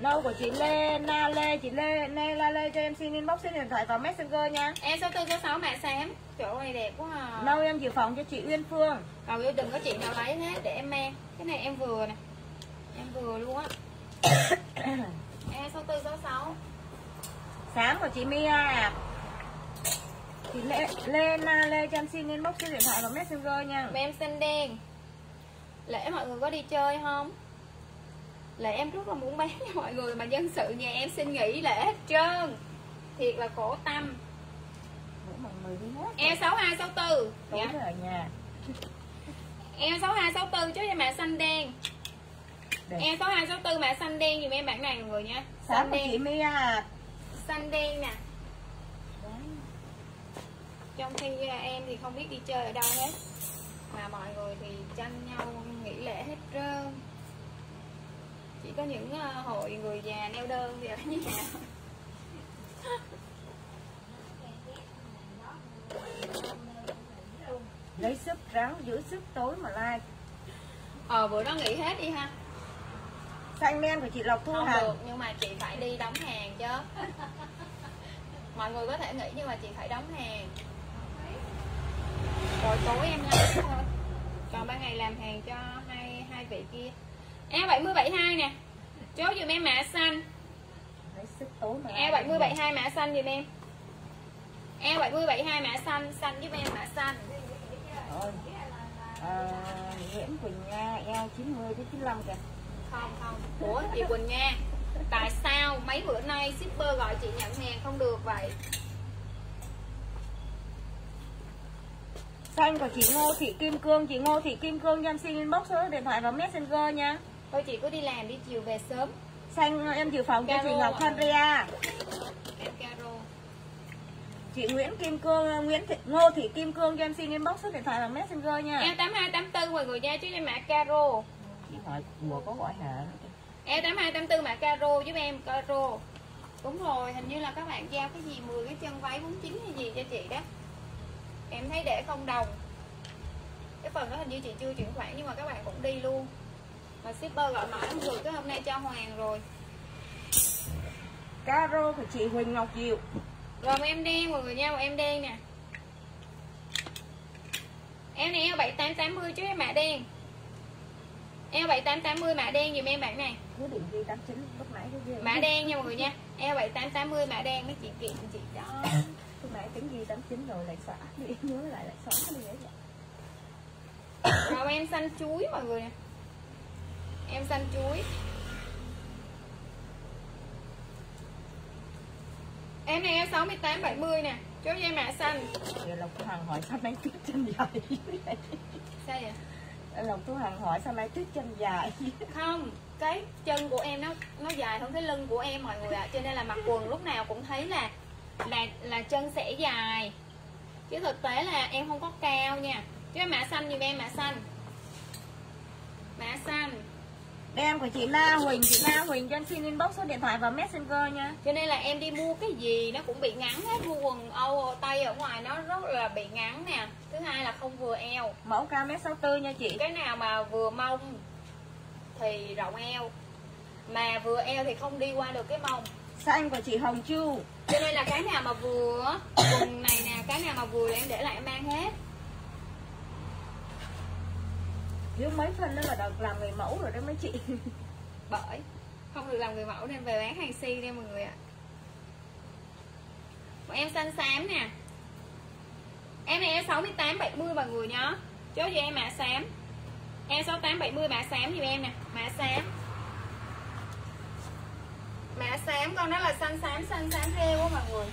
Nâu của chị Lê Na Lê Chị Lê Lê La Lê cho em xin inbox xin điện thoại vào messenger nha. Em 64 66 mã xám Trời ơi đẹp quá à. Nâu em dự phòng cho chị Uyên Phương. Rồi yêu đừng có chị nào lấy hết để em mang. Cái này em vừa nè. Em vừa luôn á. Em 64 66 Sáng của chị Mia à. Chị Lê, Lê Na Lê cho em xin inbox xin điện thoại vào messenger nha. Mà em xanh đen. Lễ mọi người có đi chơi không? Lễ em rất là muốn bán cho mọi người Mà nhân sự nhà em xin nghỉ lễ hết trơn. Thiệt là khổ tâm. E 6264 Tối dạ. ở nhà. E 6264 chứ mã xanh đen. E 6264 mã xanh đen dùm em bản này mọi người nha. Xanh chị đen. Mia? À Xanh đen nè. Trong khi em thì không biết đi chơi ở đâu hết. Mà mọi người thì tranh nhau nghỉ lễ hết trơn Chỉ có những à, hội người già neo đơn thì ở nhà Lấy sức ráng giữ sức tối mà like. Ờ bữa đó nghỉ hết đi ha. Xanh đen của chị Lộc Thu Không Hằng được nhưng mà chị phải đi đóng hàng chứ. Mọi người có thể nghĩ nhưng mà chị phải đóng hàng. Rồi tối em lấy thôi. Còn ban ngày làm hàng cho hai hai vị kia E7072 nè. Chốt dùm em mã xanh. Lấy sức tối mà E7072 mã xanh dùm em. E7072 mã xanh Xanh giúp em mã xanh. Rồi. À, Nguyễn Quỳnh Nga eo 90 tới 95 kìa. Không không. Ủa chị Quỳnh Nha Tại sao mấy bữa nay shipper gọi chị nhận hàng không được vậy? Xanh của chị Ngô Thị Kim Cương. Chị Ngô Thị Kim Cương cho em xin inbox số điện thoại vào messenger nha Thôi chị cứ đi làm đi chiều về sớm. Xanh em dự phòng cho chị Ngọc. Andrea. Em caro. Chị Nguyễn Kim Cương Nguyễn Thị, Ngô Thị Kim Cương cho em xin inbox số điện thoại vào messenger nha. Em 8284 mọi người nha chứ em mã caro. Chị hỏi mùa có gọi hả? Em 8284 mã caro giúp em caro. Đúng rồi hình như là các bạn giao cái gì 10 cái chân váy 49 hay gì cho chị đó. Em thấy để không đồng. Cái phần đó hình như chị chưa chuyển khoản nhưng mà các bạn cũng đi luôn Mà shipper gọi mãi không được cái hôm nay cho Hoàng rồi. Caro của chị Huỳnh Ngọc Diệu. Rồi em đen mọi người nha em đen nè. Em này eo 7880 chứ em mã đen. Eo 7880 mã đen dùm em bạn này. Cứ định ghi 89 lúc nãy cái gì mã đen nha mọi người nha. Eo 7880 mã đen mấy chị kiện chị đó lúc nãy tính ghi 89 rồi lại xóa đi nhớ lại lại xóa đi vậy. Rồi em xanh chuối mọi người nè em xanh chuối. Em này em 68 70 nè. Chốt dây mã xanh Giờ Lộc Thu Hằng hỏi sao nay tuyết chân dài sao vậy? Lộc Thu Hằng hỏi sao nay tuyết chân dài không cái chân của em nó nó dài hơn cái lưng của em mọi người ạ. Cho nên là mặc quần lúc nào cũng thấy là là là chân sẽ dài. Chứ thực tế là em không có cao nha. Chứ mã xanh giùm em mã xanh. Mã xanh Đen của chị Na Huỳnh Chị Na Huỳnh cho em xin inbox số điện thoại và messenger nha. Cho nên là em đi mua cái gì nó cũng bị ngắn hết. Mua quần âu tay ở ngoài nó rất là bị ngắn nè. Thứ hai là không vừa eo. Mẫu cao mét 64 nha chị. Cái nào mà vừa mông thì rộng eo. Mà vừa eo thì không đi qua được cái mông. Xanh của chị Hồng Chu. Cho nên là cái nào mà vừa quần này nè cái nào mà vừa là em để lại em mang hết Thiếu mấy phân nữa là được làm người mẫu rồi đó mấy chị. Bởi. Không được làm người mẫu nên về bán hàng si đi mọi người ạ. Bọn em xanh xám nè. Em này em 68 70 mọi người nhớ chốt cho em mã xám. Em 68 70 mã xám giùm em nè. Mã xám. Mã xám con đó là xanh xám xanh xám rêu á mọi người.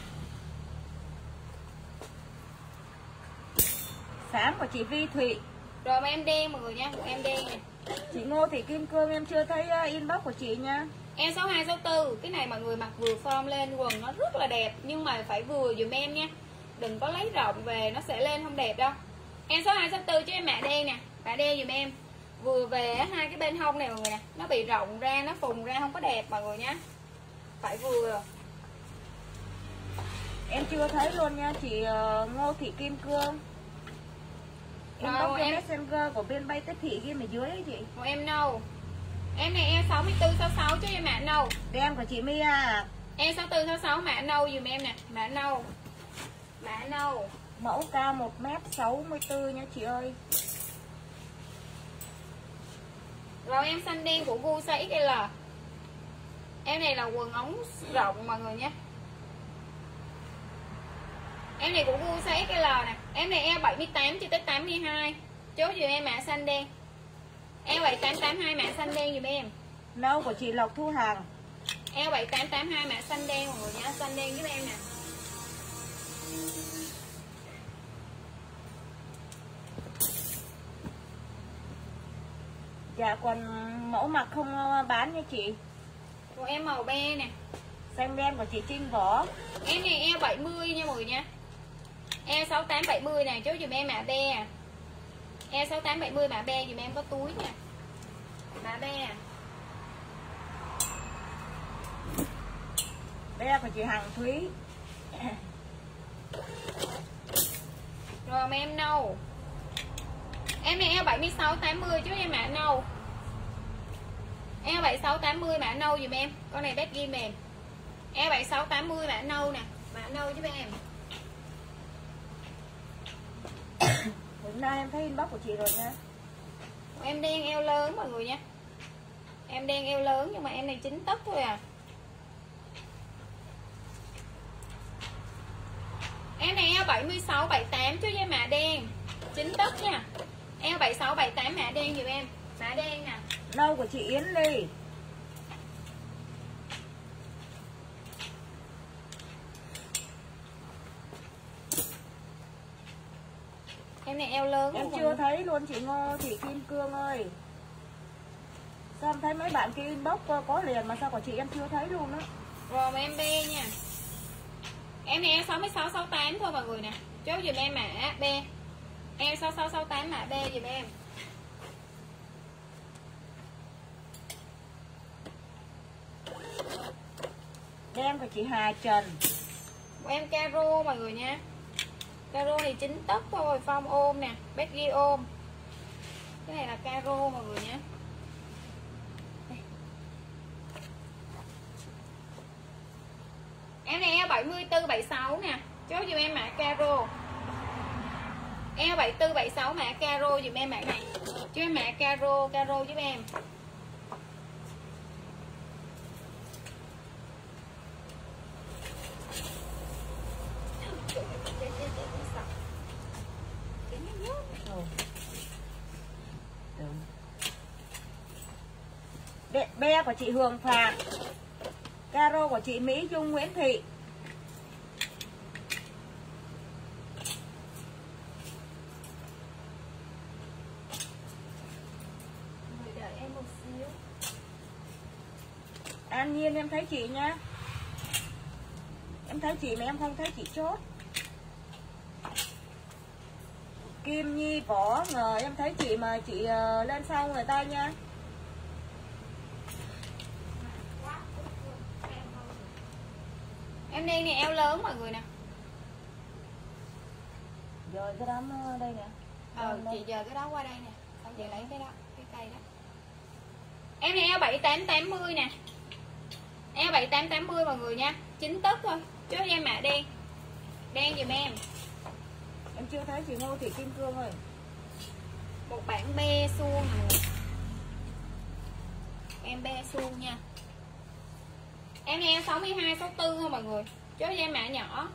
Xám của chị Vi Thụy rồi mà em đen mọi người nha em đen nè Chị Ngô Thị Kim Cương em chưa thấy uh, inbox của chị nha. Em 6264 Cái này mọi người mặc vừa form lên quần nó rất là đẹp Nhưng mà phải vừa dùm em nha. Đừng có lấy rộng về nó sẽ lên không đẹp đâu. Em 6264 cho em mạ đen nè Mạ đen dùm em. Vừa về hai cái bên hông này mọi người nè Nó bị rộng ra, nó phùng ra không có đẹp mọi người nhé Phải vừa. Em chưa thấy luôn nha chị uh, Ngô Thị Kim Cương Inbox Rồi, cho em- messenger của bên bay Tết Thị ghi ở dưới ấy chị? Một em nâu Em này em 6466 cho em mạ nâu Đen của chị Mia Em 6466 mạ nâu dùm em nè? Mạ nâu Mạ nâu Mẫu cao 1m64 nha chị ơi. Rồi em xanh đen của gu size XL Em này là quần ống rộng mọi người nhé. Em này của gu size XL nè Em này eo 78 cho tới 82 Chốt giùm em mã xanh đen. Eo 7882 mã xanh đen giùm em. Nâu của chị Lộc Thu Hằng. Eo 7882 mã xanh đen mọi người nhé Xanh đen giúp em nè. Dạ còn mẫu mặc không ờ, bán nha chị. Của em màu be nè. Xanh đen của chị Trinh Võ Em này eo 70 nha mọi người nha Eo 6870 nè Chốt giùm em mã be à. Eo 6870 mã be giùm em có túi nè Mã be à. Đây của chị Hằng Thúy. Rồi mà em nâu. Em này eo 76 80 chứ em mã nâu. Eo 76 80 mã nâu dùm em. Con này bét ghi mềm Eo 76 80 mã nâu nè Mã nâu giúp em Hôm nay em thấy inbox của chị rồi nha. Em đen eo lớn mọi người nha. Em đen eo lớn nhưng mà em này chính tấc thôi à. Em này eo 76 78 chứ với mã đen. Chính tấc nha. Eo 76 78 mã đen dùm em. Mã đen nè. Nâu của chị Yến Ly Em này eo lớn Em chưa người. thấy luôn chị Ngô Thị Kim Cương ơi. Sao em thấy mấy bạn kia inbox có, liền mà sao của chị em chưa thấy luôn á? Rồi mà em B nha. Em này eo 66 68 thôi mọi người nè. Chốt dùm em mã B Eo 66 68 mã B dùm em. Đen của chị Hà Trần. Của em caro mọi người nha Caro này chính tấc thôi Phong ôm nè Bét ghi ôm. Cái này là caro mọi người nhé. Em này eo 74 76 nè, Chốt dùm em mã caro. Eo 74 76 mã caro dùm em mã này. Cho em mã caro caro giúp em. Be, be của chị Hường Phạm Caro của chị Mỹ Dung Nguyễn Thị. An Nhiên em thấy chị nha. Em thấy chị mà em không thấy chị chốt Kim Nhi Võ ngờ em thấy chị mà chị ờ, lên sau người ta nha. Em đen này eo lớn mọi người nè. Rồi cái đám ờ, đây nè. Ờ chị giờ cái đó qua đây nè. Xong chị lấy cái đó cái cây đó. Em này eo 7880 nè. Eo 7880 mọi người nha. Chính tức thôi. Chứ em mạ đen. Đen giùm Em chưa thấy chị Ngô Thị Kim Cương ơi? Một bản be suông. Em be suông nha. Em eo 62 64 thôi mọi người. Chứ em mã nhỏ.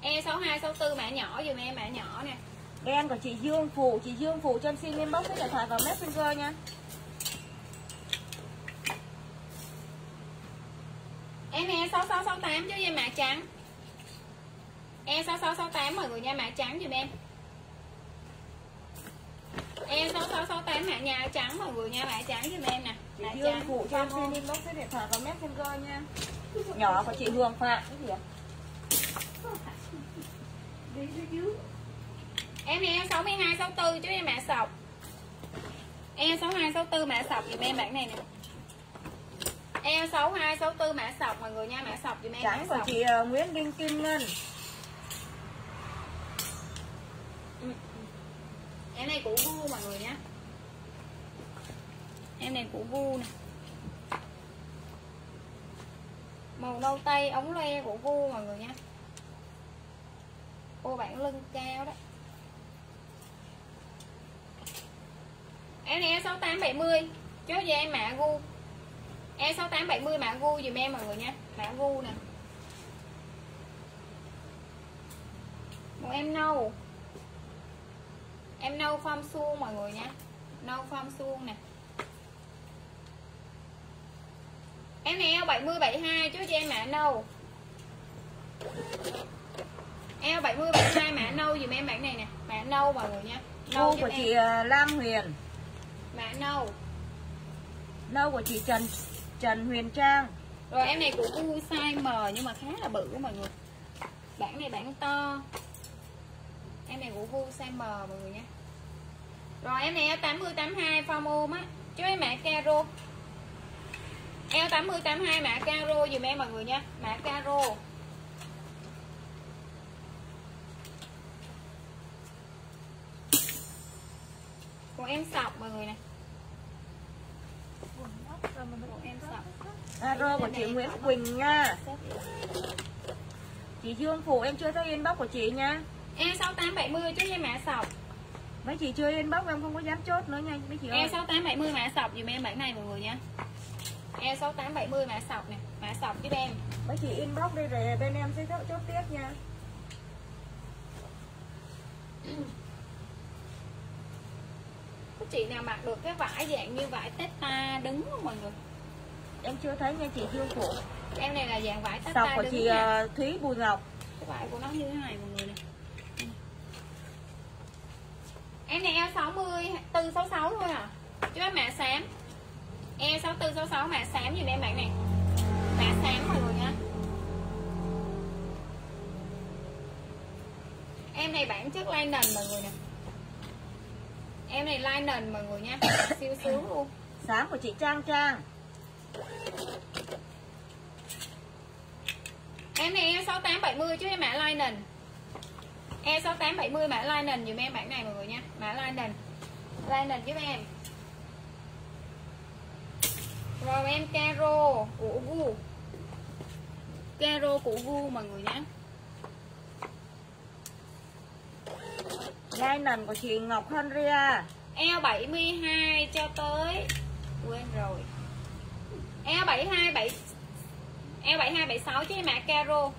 E 62 64 mã nhỏ giùm em mã nhỏ nè. Đen của chị Dương Phủ Chị Dương Phủ cho em xin inbox cái điện thoại vào messenger nha. Em e 6668 chứ em mã trắng E 6668 mọi người nha mã trắng giùm em. E 6668 mã nhà trắng mọi người nha mã trắng giùm em nè. Chị mã trắng. Phủ cho em xin inbox cái điện thoại vào messenger nha. Nhỏ của chị Hường Phạm Cái gì ạ? Em e 62 64 chứ em mã sọc. E 62 64 mã sọc giùm em bản này nè. E 62 64 mã sọc mọi người nha mã sọc giùm em Trắng của chị ờ, Nguyễn Đinh Kim Ngân Em này của vu mọi người nhé Em này của vu nè. Màu nâu tây, ống loe của vu mọi người nha Cô bản lưng cao đó. Em này E6870 Chốt cho em mã gu. E6870 mã gu dùm em mọi người nha Mã gu nè. Một em nâu. Em nâu form suông mọi người nha Nâu form suông nè. Em này eo 70 72 chứ cho em mã nâu. Eo 70 72 mã nâu dùm em bản này nè. Mã nâu mọi người nha Nâu của em. chị ờ, Lam Huyền. Mã nâu. Nâu của chị Trần Trần Huyền Trang. Rồi em này của U size M nhưng mà khá là bự của mọi người. Bản này bản to Em này của Vu size M mọi người nha Rồi, em này 80 82 form ôm á. Chứ em mã caro. Eo 80 82 mã caro dùm em, mọi người nha Mã caro. Của em sọc, mọi người nè. Của em sọc. À, của chị Nguyễn Quỳnh nha. Chị Dương Phủ em chưa thấy inbox của chị nha. E 6870 chứ em mã sọc. Mấy chị chưa inbox em không có dám chốt nữa nha mấy chị ơi. E 6870 mã sọc dùm em bản này mọi người nha. E 6870 mã sọc nè Mã sọc giúp em Mấy chị inbox đi rồi bên em sẽ chốt, chốt tiếp nha. Có chị nào mặc được cái vải dạng như vải teta đứng không mọi người? Em chưa thấy nha chị Dương Phủ Em này là dạng vải Sọc teta của đứng chị nha. ờ, Thúy Bùi Ngọc. Cái vải của nó như thế này mọi người nè Em này eo 60 466 thôi à. Chứ em mã xám. E 6466 mã xám dùm em bạn này. Mã xám mọi người nha. Em này bản chất linen mọi người nè. Em này linen mọi người nha. Siêu sướng luôn. Sáng của chị Trang Trang. Em này eo 6870 chứ em mã linen E 6870 mã linen dùm em bản này mọi người nha. Mã linen Linen giúp em. Rồi, em caro của Gu. Caro của Gu mọi người nhé. Linen của chị Ngọc Henria. E72 cho tới. Quên rồi. E72 7 eo 72 76 chứ mã caro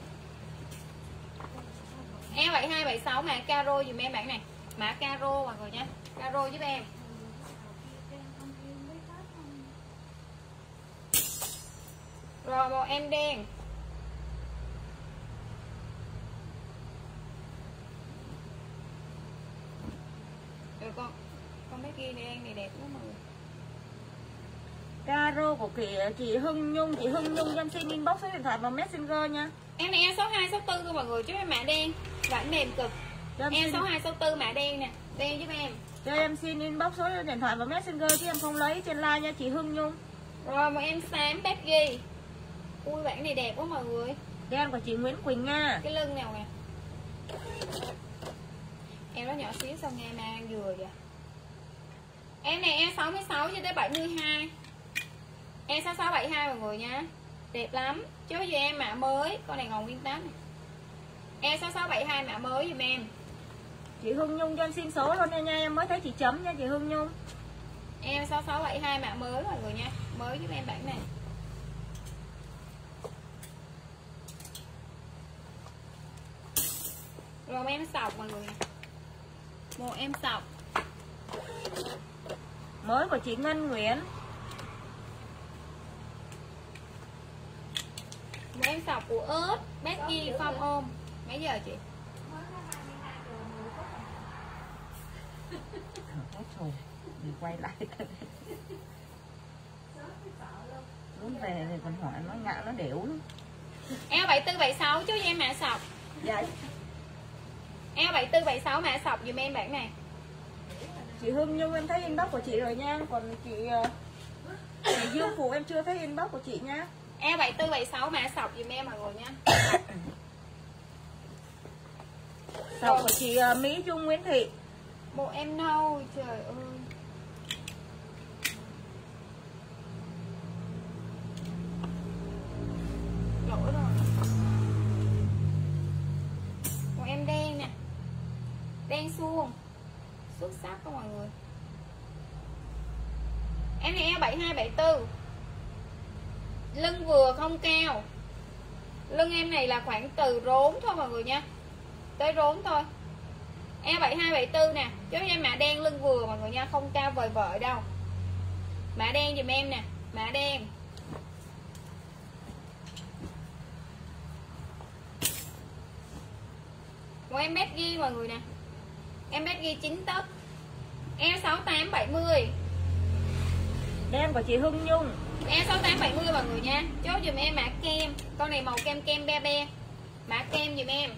em 7276 mã caro dùm em bạn này. Mã caro mọi người nha. Caro giúp em. Rồi màu em đen. Được con con bé kia đen này đẹp lắm mọi người. Caro của chị, chị Hưng Nhung Chị Hưng Nhung cho em xin inbox số điện thoại vào messenger nha. Em này eo 62 64 thôi mọi người chứ em mã đen. Vải mềm cực. Cho em, eo xin, 62 64 mã đen nè đen giúp em. Cho em xin inbox số điện thoại vào messenger Chứ em không lấy trên line nha chị Hưng Nhung. Rồi một em xám bếp ghi. Ui bản này đẹp quá mọi người. Đen của chị Nguyễn Quỳnh Nga. Cái lưng nào nè? Em nó nhỏ xíu sao nghe mang vừa vậy? Em này em 66 cho tới 72 em 66 72 mọi người nha. Đẹp lắm. Chứ cho em mã mới. Con này ngọc nguyên tám này. Em 66 72 mã mới giùm em. Chị Hưng Nhung cho em xin số luôn nha nha. Em mới thấy chị chấm nha chị Hưng Nhung. Em 66 72 mã mới mọi người nha. Mới giúp em bản này. Rồi em sọc mọi người. Nè một em sọc. Mới của chị Ngân Nguyễn em sọc của ớt Becky phong ôm. Mấy giờ chị? Ôi trời Mình quay lại. Lúc về thì còn hỏi nó ngạo nó đểu lắm. Eo 74 76 chứ em mã sọc. Dạ. Eo 74 76 mã sọc dùm em bản này. Chị Hưng Nhung em thấy inbox của chị rồi nha. Còn chị ờ, Chị Dương Phụ em chưa thấy inbox của chị nha eo 74 76 mã sọc dùm em mọi người nha. Sọc của chị ờ, Mỹ Trung Nguyễn Thị. Một em nâu trời ơi. Lỗi rồi. Một em đen nè. Đen suông. Xuất sắc đó mọi người. Em này eo 72 74 lưng vừa không cao. Lưng em này là khoảng từ rốn thôi mọi người nha. Tới rốn thôi. Eo 72 74 nè chứ em mã đen lưng vừa mọi người nha, không cao vời vợi đâu. Mã đen giùm em nè, mã đen. Một em mét ghi mọi người nè. Em mét ghi 9 tấc eo 68 70 Đen của chị Hưng Nhung. Em 6870 mọi người nha. Chốt dùm em mã kem. Con này màu kem kem be be. Mã kem dùm em.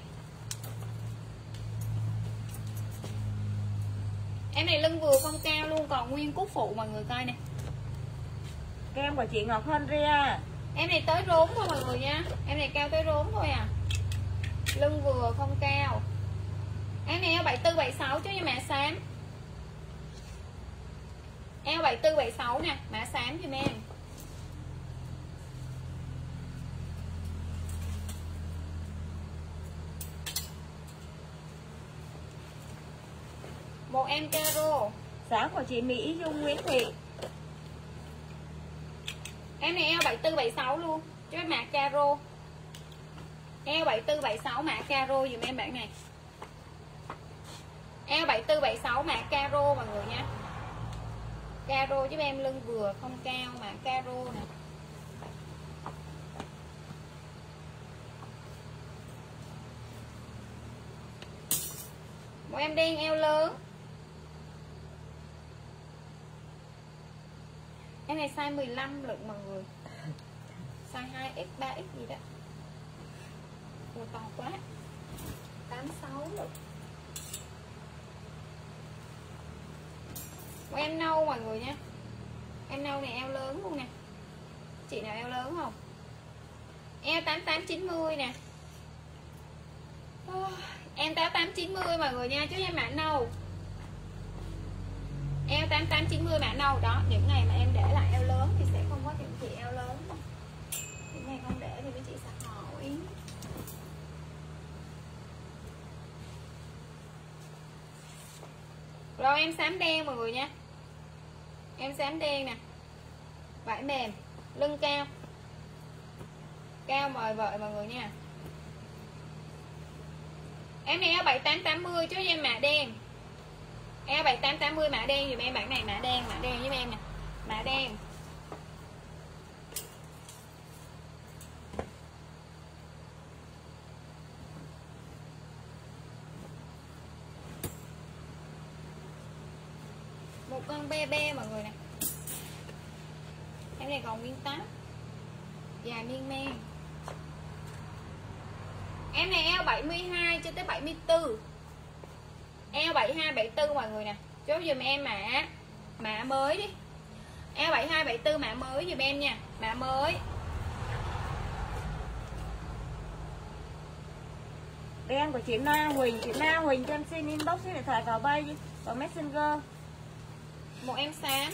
Em này lưng vừa không cao luôn Còn nguyên cúc phụ mọi người coi nè. Kem của chị Ngọc Henria Em này tới rốn thôi mọi người nha. Em này cao tới rốn thôi à. Lưng vừa không cao. Em này eo 74 76 chứ như mã xám. Eo 74 76 nè. Mã xám giùm em Một em caro, Sáng của chị Mỹ Dung Nguyễn Thị Em này eo 74 76 luôn em mạc caro. Eo 74 76 mã caro dùm em bạn này. Eo 74 76 mã caro mọi người nha. Caro giúp em lưng vừa không cao, mã caro nè. Một em đen eo lớn. Em này size 15 lượng mọi người. Size 2X, 3X gì đó. Ủa to quá. 86 lượng Của em nâu mọi người nha. Em nâu này eo lớn luôn nè. Chị nào eo lớn không? Eo 8890 nè. Em 8890 mọi người nha Chứ em mã nâu. Eo 8890 mã nâu Đó, những ngày mà em để lại eo lớn Thì sẽ không có những chị eo lớn. Những ngày không để thì mấy chị sẽ hỏi rồi, em xám đen mọi người nha. Em xám đen nè. Vải mềm, lưng cao. Cao mời vợ mọi người nha. Em này áo 7880 chứ em mạ đen eo 7880 mã đen dùm em bản này mã đen mã đen với em nè. Mã đen. Một con be be mọi người nè. Em này còn nguyên tám. Dài miên men. Em này eo 72 cho tới 74 eo 72 74 mọi người nè. Chốt giùm em mã mã mới đi. Eo 72 74 mã mới giùm em nha. Mã mới. Đen của chị Na Huỳnh. Chị Na Huỳnh cho em xin inbox điện thoại vào bay Vào messenger. Một em xám.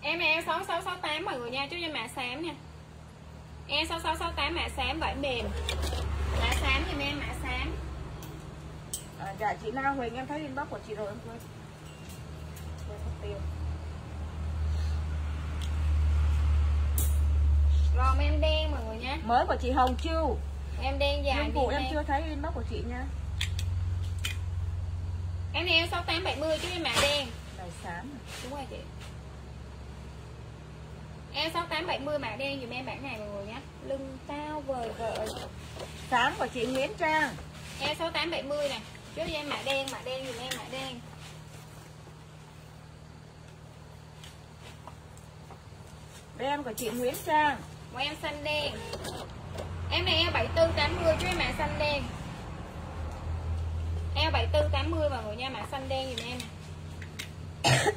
Em này eo 6668 mọi người nha. Chốt cho mã xám nha eo 6668 mã xám vải mềm. Mã xám giùm em mã xám. À, Dạ chị Na Huỳnh em thấy inbox của chị rồi em quên. Quên mất tiêu. Rồi em đen mọi người nha Mới của chị Hồng Chu em đen dài Nhưng vụ em đen. chưa thấy inbox của chị nha. Em eo 6870 chứ em mã đen? Này xám. Đúng rồi chị em 6870 mã đen dùm em bản này mọi người nhé lưng cao vời vợi Xám của chị Nguyễn Trang. Em 6870 này. Trước cho em mã đen mã đen dùm em mã đen. Đen của chị Nguyễn Trang. Một em xanh đen. Em này eo 7480 chứ em mã xanh đen. Eo 7480 mọi người nha, mã xanh đen dùm em nè.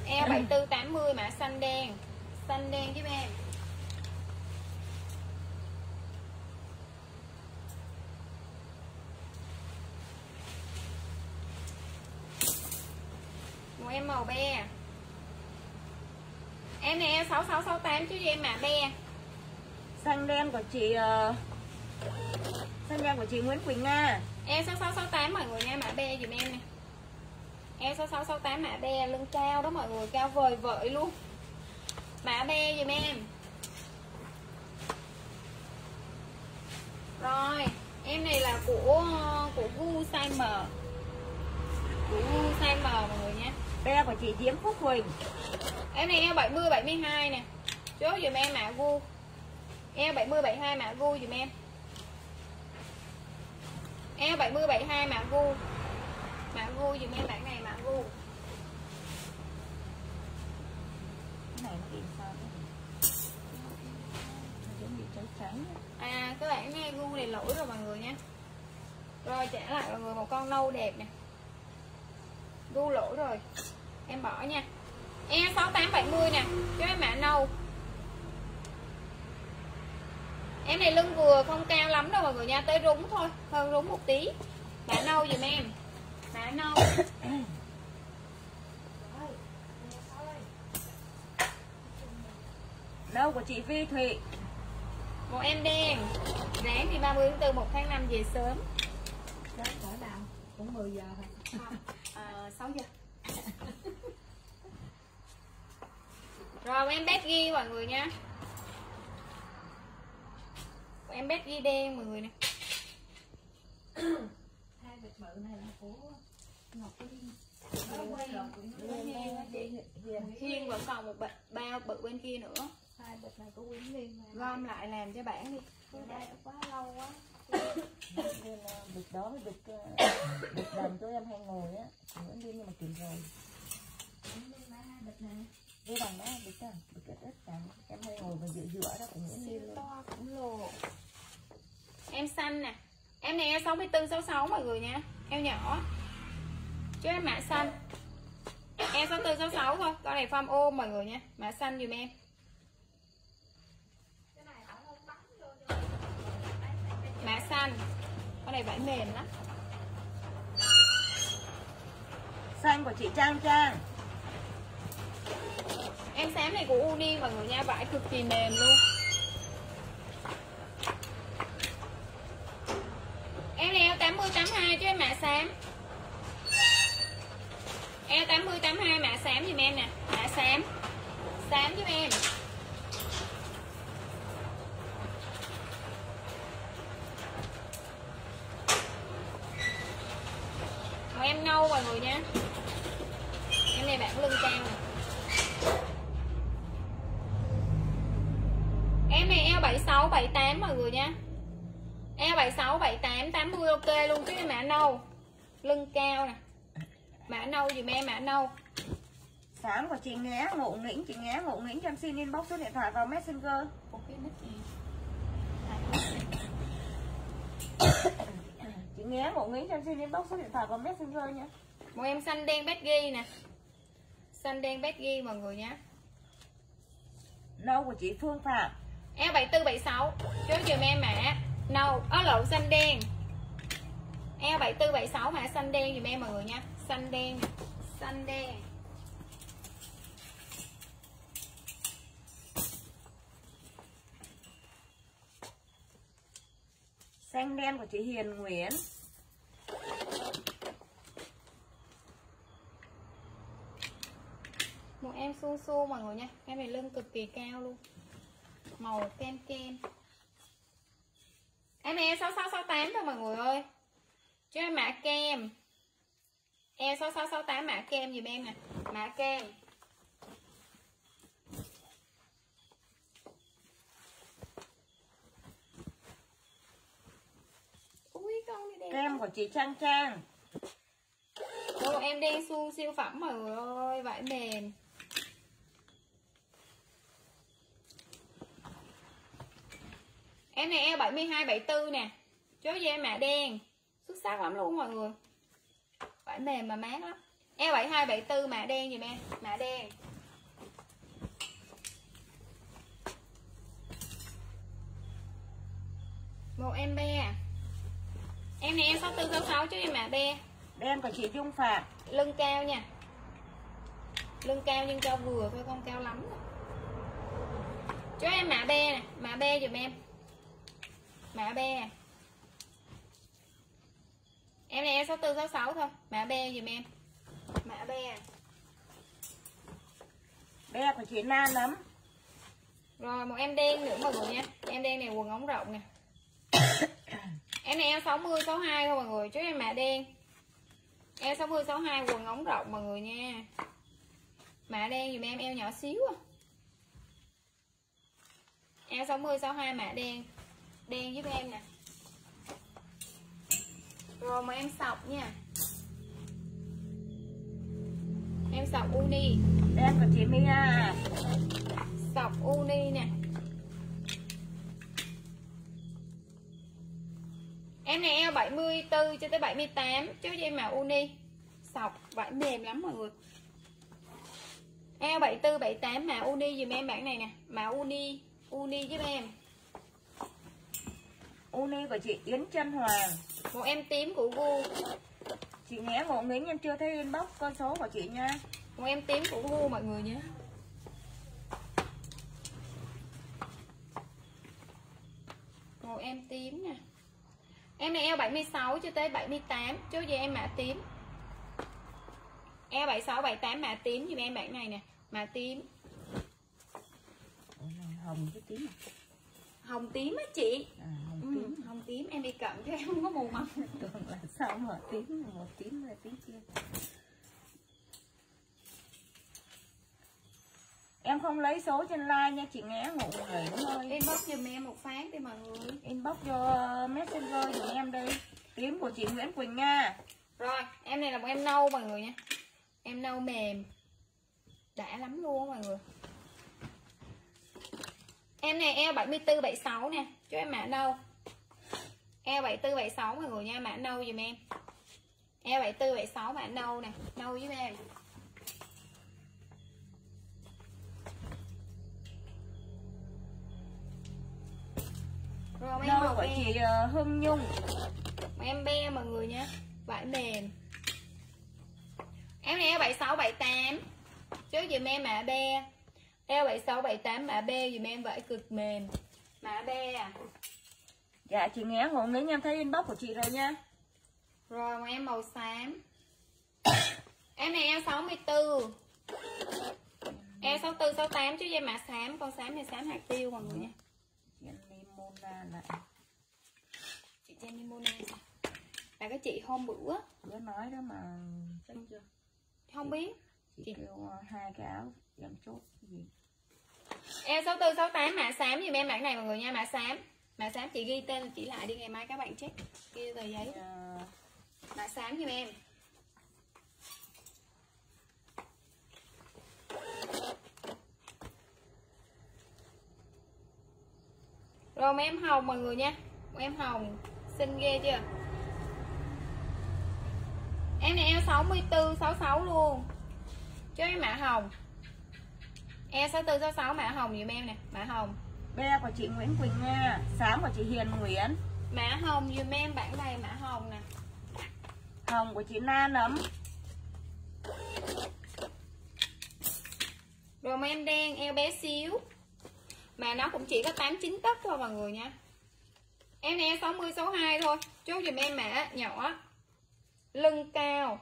Eo 7480 mã xanh đen xanh đen giúp em. Một em màu be. Em này eo 6668 chứ em mã be. Xanh đen của chị ờ, Xanh đen của chị Nguyễn Quỳnh Nga. E 6668 mọi người nha mã be dùm em nè. E 6668 mã be lưng cao đó mọi người cao vời vợi luôn mã be dùm em. Rồi em này là của của gu size M của gu size M mọi người nha Đen của chị Diễm Phúc Huỳnh em này eo 70 72 nè. Chốt dùm em mã gu. Eo 70 72 mã gu dùm em. Eo 70 72 mã gu. Mã gu dùm em bản này mã gu. Cái này nó bị à các bạn nghe gu này lỗi rồi mọi người nha. Rồi, trả lại mọi người một con nâu đẹp nè. Gu lỗi rồi. Em bỏ nha. E 6870 nè, cho em mã nâu. Em này lưng vừa không cao lắm đâu mọi người nha, tới rúng thôi, hơn rúng một tí. Mã nâu giùm em. Mã nâu. Đâu của chị Vi Thụy một em đen ráng thì 30 tháng 4 1 tháng 5 về sớm. Đó, cỡ nào? Cũng 10 giờ thôi. à, 6 giờ. Rồi em bé ghi mọi người nha. Em bé ghi đen mọi người nè. Hai bịch bự này là của Ngọc chị. Hiên. Vẫn còn một bao bự bên kia nữa Hai bịch này của Quyến Liên mà. gom lại làm cho bản đi. Cái đây quá lâu quá. Nên là bịch đó với bịch ờ, bịch đầm tôi em hay ngồi á. Nguyễn Liên nhưng mà tìm rồi. Bịch này. Với bằng đó bịch đó. Bịch ít ít đầm. Em hay ngồi vào giữa giữa đó Nguyễn Liên luôn. to cũng lồ. Em xanh nè. Em này em 64 66 mọi người nha. Em nhỏ. Chứ em mã xanh. Em 64 66 thôi. Con này form ôm mọi người nha. Mã xanh dùm em Cái này ổng không bắn vô cho. Mã xanh con này vải mềm lắm. Xanh của chị Trang Trang? Em xám này của uni mọi người nha vải cực kỳ mềm luôn. Em này em 80 82 chứ em mã xám. Eo 80 82 mã xám giùm em nè. Mã xám. Xám giúp em Em nâu mọi người nha. Em này bạn lưng trang nè. Em này eo 76 78 mọi người nha. Eo 76 78 80 ok luôn. Chứ mã nâu. Lưng cao nè. Mã nâu dùm em mã nâu. Sáng của chị Nghé ngộ nghĩnh. Chị Nghé ngộ nghĩnh cho em xin inbox số điện thoại vào messenger. Cái nick gì? Chị Nghé ngộ nghĩnh cho em xin inbox số điện thoại vào messenger nha Một em xanh đen bét ghi nè. Xanh đen bét ghi mọi người nhé Nâu của chị Phương Phạm. Eo 74 76 Chốt dùm em mã nâu Ó lộn xanh đen. Eo 74 76 mã xanh đen dùm em mọi người nha Xanh đen. Xanh đen Xanh đen của chị Hiền Nguyễn. Một em su su mọi người nha, Em này lưng cực kỳ cao luôn. Màu kem kem. Em e này 6668 thôi mọi người ơi. Cho em mã kem. E 6668 mã kem dùm em nè? Mã kem Ui con này đẹp Kem của chị Trang Trang. Đồ em đen suông siêu phẩm mọi người ơi Vải mềm Em này eo 72 74 nè. Chốt em mạ đen. Xuất sắc lắm luôn mọi người. Vải mềm mà mát lắm. Eo 72 74 mạ đen giùm em Mạ đen. Một em be Em này em 64 66 chứ em mạ be Đen của chị Dung Phạm. Lưng cao nha. Lưng cao nhưng cao vừa thôi không cao lắm cho em mã be nè mã be giùm em. Mã be em này em sáu tư sáu sáu thôi. Mã be giùm em. Mã be Be của chị Nan lắm. Rồi một em đen nữa mọi người nha em đen này quần ống rộng nè em này em 60 62 thôi mọi người chứ em mã đen Eo 60 62 quần ống rộng mọi người nha. Mã đen dùm em eo nhỏ xíu à. Eo 60 62 mã đen. Đen giúp em nè. Rồi mà em sọc nha. Em sọc uni, Đen của chị Mia sọc uni nè. Em này eo 74 cho tới 78 chứ em màu uni. Sọc vải mềm lắm mọi người. Eo 74 78 mã uni dùm em bản này nè, mã uni, uni giúp em. Uni của chị Yến Trân Hoàng Một em tím của Gu, Chị Nghé ngộ nghĩnh em chưa thấy inbox con số của chị nha một em tím của Gu mọi người nhé. Một em tím nè. Em này eo 76 cho tới 78, chốt cho em mã tím. Eo 76 78 mã tím giùm em bản này nè, mã tím. Hồng với tím à? Hồng tím á chị. À, hồng Ừ, tím hồng tím em đi cận chứ em không có mù mặt. Tưởng là sao mà tím một tím là tím kia Em không lấy số trên like nha chị Nghé ngủ nghỉ thôi Inbox giùm em một phát đi mọi người. Inbox vô messenger giùm em đi Tím của chị Nguyễn Quỳnh Nga Rồi, em này là một em nâu mọi người nha. Em nâu mềm. Đã lắm luôn mọi người. Em này eo 74 76 nè, cho em mã nâu. Eo 74 76 mọi người nha, mã nâu giùm em. Eo 74 76 mã nâu nè, nâu giúp em. Rồi em một của chị ờ, Hưng Nhung. Mà em be mọi người nha Vải mềm. Em này eo 76 78 Trước dùm em mã be. Eo 76 78 mã be dùm em vải cực mềm. Mã be à. Dạ chị Nghé ngủ nghỉ em thấy inbox của chị rồi nha. Rồi mà em màu xám. Em này eo 64 Eo 64, 68 chứ dây mã xám Con xám này xám hạt tiêu mọi người nha Mona lại Chị Jenny Mona Là cái chị hôm bữa. Bữa nói đó mà chắc chưa? Không biết. Chị, Chị- kêu ờ, hai cái áo em chốt gì. Eo 64, 68 mã xám dùm em bản này mọi người nha Mã xám. Mã xám chị ghi tên chị lại đi ngày mai các bạn check. Ghi tờ giấy. Ờ, Mã xám giùm em Rồi mấy em hồng mọi người nha. Em hồng Xinh ghê chưa? Em này eo 64 66 luôn. Cho em mã hồng. Eo 64 66 mã hồng giùm em nè Mã hồng. Be của chị Nguyễn Quỳnh nha xám của chị Hiền Nguyễn. Mã hồng giùm em bản này mã hồng nè. Hồng của chị Na nấm. Rồi em đen eo bé xíu Mà nó cũng chỉ có 89 tấc thôi mọi người nha. Em này eo 60 62 thôi. Chốt dùm em mã nhỏ. Lưng cao.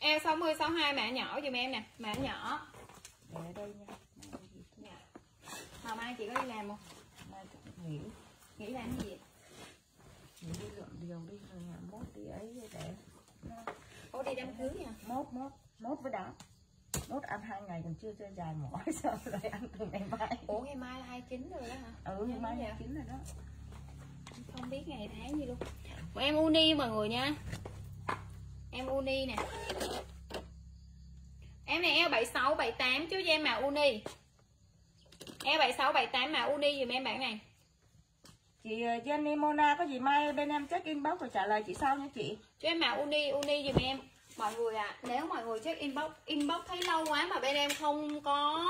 Eo 60 62 mã nhỏ dùm em nè. Mã nhỏ. Mà mai chị có đi làm không? Nghỉ. Nghĩ làm cái gì? nghỉ đi lượm điều đi. Mốt đi ấy để. Ô đi đám cưới nha mốt mốt mốt với đó mốt ăn hai ngày còn chưa chơi dài mỏi sao lại ăn từ ngày mai? Ủa ngày mai là 29 rồi đó hả? ừ ngày mai Dạ. ngày chín rồi đó. Không biết ngày tháng gì luôn. Của em uni mọi người nha. Em uni nè. Em này eo 76, 78 chứ em màu uni. Eo 76, 78 màu uni dùm em bản này. Chị ờ, Jenny Mona có gì mai bên em check inbox rồi trả lời chị sau nha chị. Cho em màu uni, uni dùm em Mọi người à, nếu mọi người check inbox Inbox thấy lâu quá mà bên em không có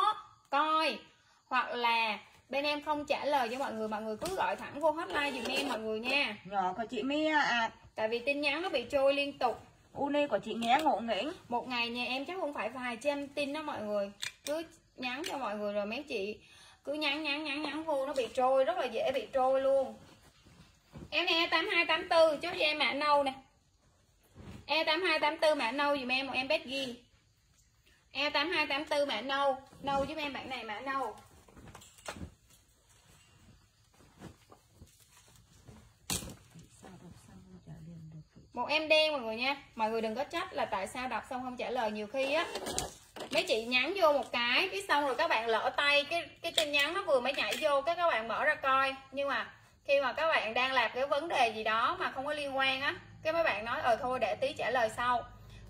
coi Hoặc là bên em không trả lời cho mọi người Mọi người cứ gọi thẳng vô hotline dùm em mọi người nha. Nhỏ của chị Mia à Tại vì tin nhắn nó bị trôi liên tục. Uni của chị nghe ngộ nghĩnh. Một ngày nhà em chắc không phải vài trăm tin đó mọi người. Cứ nhắn cho mọi người rồi mấy chị cứ nhắn nhắn nhắn nhắn vô nó bị trôi rất là dễ bị trôi luôn. Em e tám hai tám bốn cho em mã nâu nè e tám hai tám bốn mã nâu dùm em một em bét ghi e tám hai tám bốn mã nâu nâu giúp em bạn này mã nâu. Một em đen mọi người nha, mọi người đừng có trách là tại sao đọc xong không trả lời nhiều khi á. Mấy chị nhắn vô một cái cái xong rồi các bạn lỡ tay, cái cái tin nhắn nó vừa mới nhảy vô, cái các bạn mở ra coi. Nhưng mà khi mà các bạn đang làm cái vấn đề gì đó mà không có liên quan á cái mấy bạn nói ờ thôi để tí trả lời sau.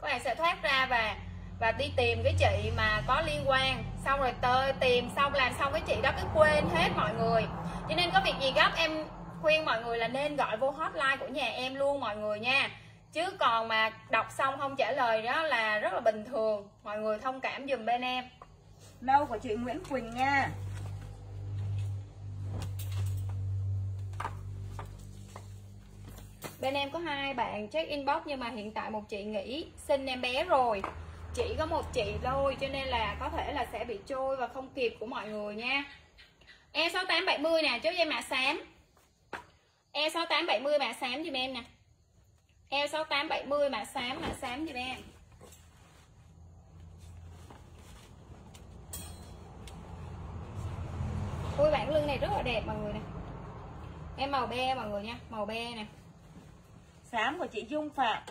Các bạn sẽ thoát ra và và đi tìm cái chị mà có liên quan. Xong rồi tơ, tìm, xong làm xong cái chị đó cứ quên hết mọi người. Cho nên có việc gì gấp, em khuyên mọi người là nên gọi vô hotline của nhà em luôn mọi người nha. Chứ còn mà đọc xong không trả lời đó là rất là bình thường. Mọi người thông cảm dùm bên em. Đâu của chị Nguyễn Quỳnh nha. Bên em có hai bạn check inbox nhưng mà hiện tại một chị nghỉ sinh em bé rồi. Chỉ có một chị thôi, cho nên là có thể là sẽ bị trôi và không kịp của mọi người nha. E 6870 nè, chốt dây mã xám. E 6870 mã xám giùm em nè. E 6870 mã xám mã xám giùm em. Ui, bản lưng này rất là đẹp mọi người nè. Em màu be mọi người nha, Màu be nè xám của chị Dung Phạm.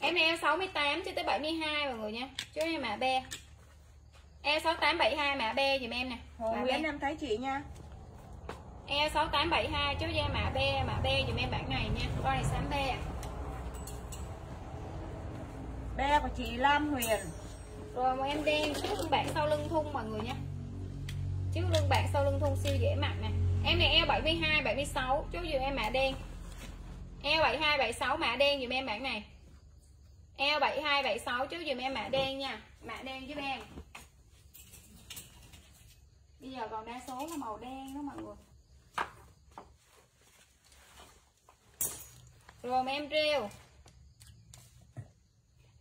Em eo 68 cho tới 72 mọi người nha. Chứ em mã be Eo 68 72 mã be dùm em nè. Hồ Nguyễn em thấy chị nha. Eo 68 72 chứ em mã be Mã be dùm em bản này nha. Con này xám be be của chị Lam Huyền. Rồi một em đen Trước lưng bản sau lưng thun mọi người nha. Trước lưng bản sau lưng thun siêu dễ mặc nè. Em này eo 72 76 Chú dùm em mã đen eo 7276 mã đen dùm em bạn này. Eo 72 76 chú dùm em mã đen nha. Mã đen giúp em. Bây giờ còn đa số là màu đen đó mọi người. Rồi em rêu.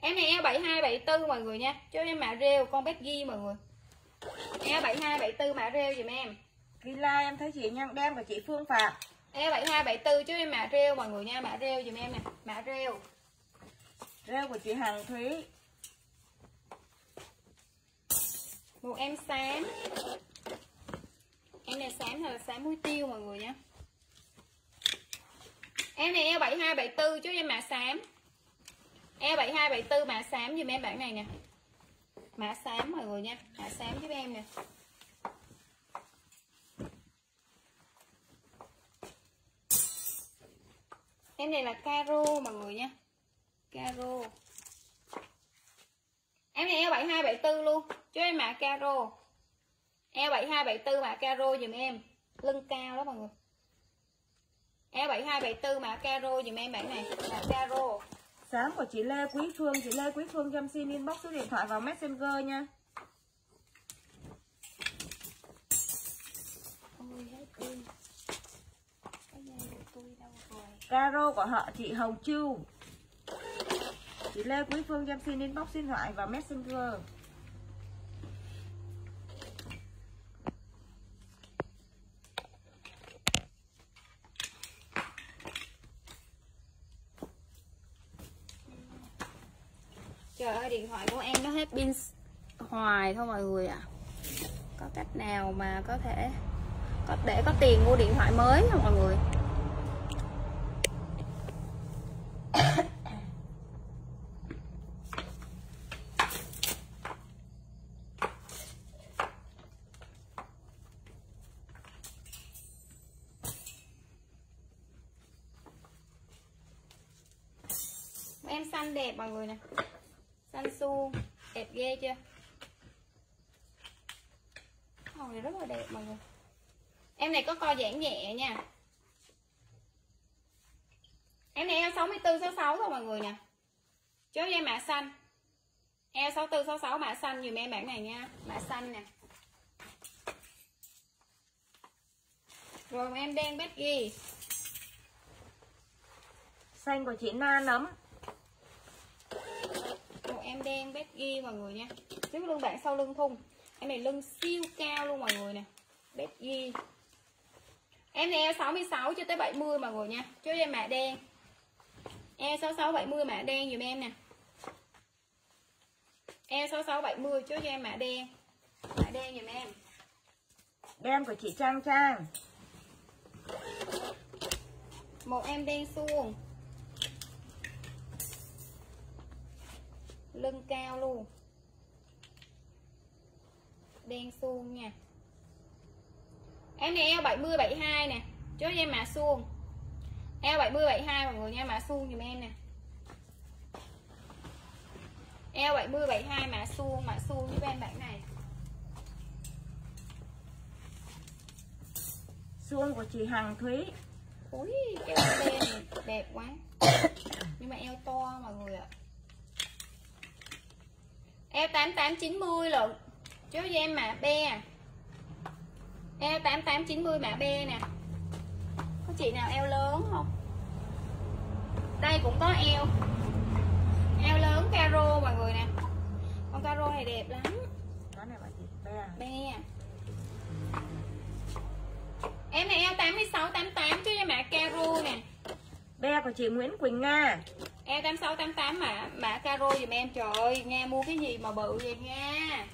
Em này eo 7274 mọi người nha. Cho em mã rêu, con bé ghi mọi người. Eo 7274 mã rêu dùm em. Villa em thấy chị nha đen của chị Phương Phạm. Eo 72 74 chứ em mã rêu mọi người nha Mã rêu dùm em nè Mã rêu. Rêu của chị Hằng Thúy. Một em xám. Em này xám là xám muối tiêu mọi người nhé em này eo 7274 chứ em mã xám. Eo 7274 mã xám giùm em bản này nè. Mã xám mọi người nha mã xám giúp em nè em này là caro mọi người nha. Caro. Em này eo 7274 luôn chứ em mã caro. Eo 7274 mã caro dùm em. Lưng cao đó mọi người. Eo 7274 mã caro dùm em bản này mã caro. Sáng của chị Lê Quý Phương Chị Lê Quý Phương cho em xin inbox số điện thoại vào messenger nha. Ôi hết tôi cái dây của tôi đâu rồi Caro của họ, chị Hồng Chu. Chị Lê Quý Phương cho em xin inbox số điện thoại và messenger. Trời ơi, điện thoại của em nó hết pin hoài thôi mọi người ạ. À. Có cách nào mà có thể có để có tiền mua điện thoại mới không mọi người em xanh đẹp mọi người nè. Xanh su, đẹp ghê chưa? Màu này rất là đẹp mọi người. Em này có co giãn nhẹ nha. Em này eo 64 66 thôi mọi người nè. Chốt em mã xanh. Eo 64 66 mã xanh dùm em bản này nha. Mã xanh nè. Rồi, em đen bét ghi. Xanh của chị Na nấm em đen Becky mọi người nha. Trước lưng bạn sau lưng thun em này lưng siêu cao luôn mọi người nè. Becky em này eo 66 cho tới 70 mọi người nha. Chứ em mã đen. Eo 66 70 mã đen dùm em nè. Eo 66 70 chứ cho em mã đen. Mã đen dùm em. Đen của chị Trang Trang. Một em đen suông lưng cao luôn. Đen suông nha. Em này eo 70 72 nè. Chốt cho em mã suông. Eo 70 72 mọi người nha mã suông giùm em nè. Eo 70 72 mã suông mã suông giúp em bản này. Xuông của chị Hằng Thúy. Ui cái đen này đẹp quá. Nhưng mà eo to mọi người ạ eo 8890 lận. Chứ cho em mã be eo 8890 mã be nè. Có chị nào eo lớn không? Đây cũng có eo. Eo lớn caro mọi người nè. Con caro này đẹp lắm. Đó này bà chị Be be em này eo 86 88 chứ cho mã caro nè. Be của chị Nguyễn Quỳnh Nga E8688 mà mã mã caro giùm em. Trời ơi, nghe mua cái gì mà bự vậy nha.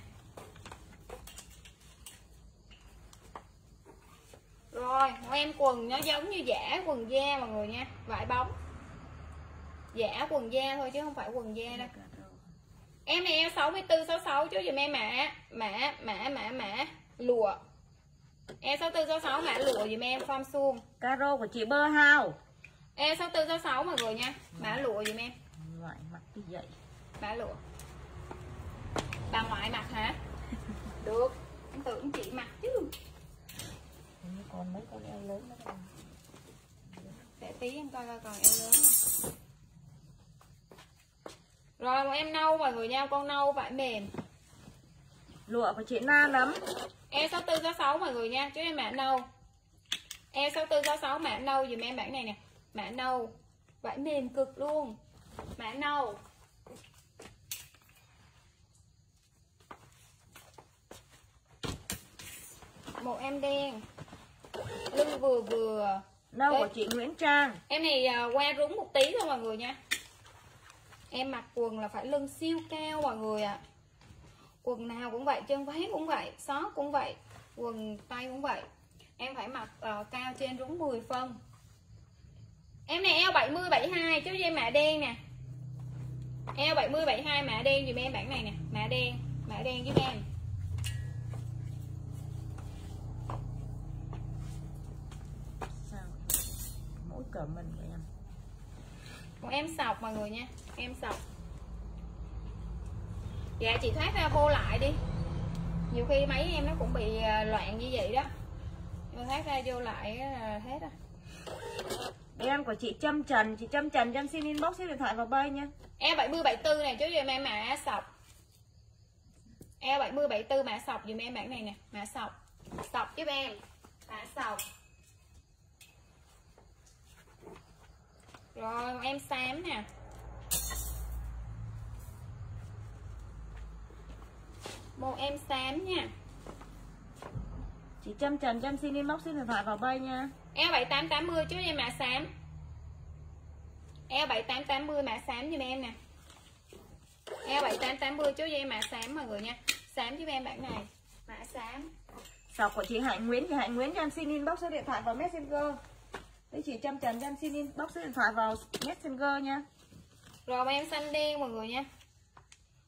Rồi mẫu em quần nó giống như giả quần da mọi người nha. Vải bóng. Giả quần da thôi chứ không phải quần da đâu. Em này eo 6466 chứ giùm em mã mã mã mã mã. Lụa. E6466 mã lụa giùm em form suông. Caro của chị Bơ Hao eo 64 66 mọi người nha? Mã lụa giùm em. Loại mặt như vậy. Mã lụa. Bà ngoại mặc hả? Được. Em tưởng chị mặc chứ. Còn mấy con eo lớn nữa đây. để tí em coi coi còn eo lớn không. Rồi một em nâu mọi người nha con nâu vải mềm. Lụa của chị Na nấm e 64 66 mọi người nha chứ em mã nâu. E 64 66 mã nâu dùm em bản này nè mã nâu. Vải mềm cực luôn. Mã nâu. Một em đen. Lưng vừa vừa. Nâu của chị Nguyễn Trang. Em này à, qua rúng một tí thôi mọi người nha. Em mặc quần là phải lưng siêu cao mọi người ạ. À. quần nào cũng vậy chân váy cũng vậy xót cũng vậy quần tay cũng vậy. Em phải mặc uh, cao trên đúng 10 phân em này eo 70 72 chứ dây mạ đen nè. Eo 70 72 mạ đen dùm em bản này nè. Mạ đen mạ đen giúp em. Mỗi cỡ mình của em? Còn em sọc mọi người nha em sọc. Dạ chị thoát ra vô lại đi. Nhiều khi máy em nó cũng bị à, loạn như vậy đó. Thoát ra vô lại hết rồi em của chị Trâm Trần chị Trâm Trần cho em xin inbox số điện thoại vào bay nha Eo 70 74 này chú giùm em mã sọc. Eo 70 74 mã sọc dùm em bản này nè, mã sọc. Sọc giúp em. Mã sọc. Rồi em xám nè. Một em xám nha. chị Trâm Trần cho em xin inbox số điện thoại vào bay nha Eo 7880 chú em mã xám. Eo 7880 mã xám giùm em nè. Eo 7880 chú em mã xám mọi người nha. Xám giúp em bản này. Mã xám. sọc của chị Hạnh Nguyễn chị Hạnh Nguyễn cho em xin inbox số điện thoại vào messenger Đấy chị Trâm Trần cho em xin inbox số điện thoại vào messenger nha Rồi em xanh đen mọi người nha.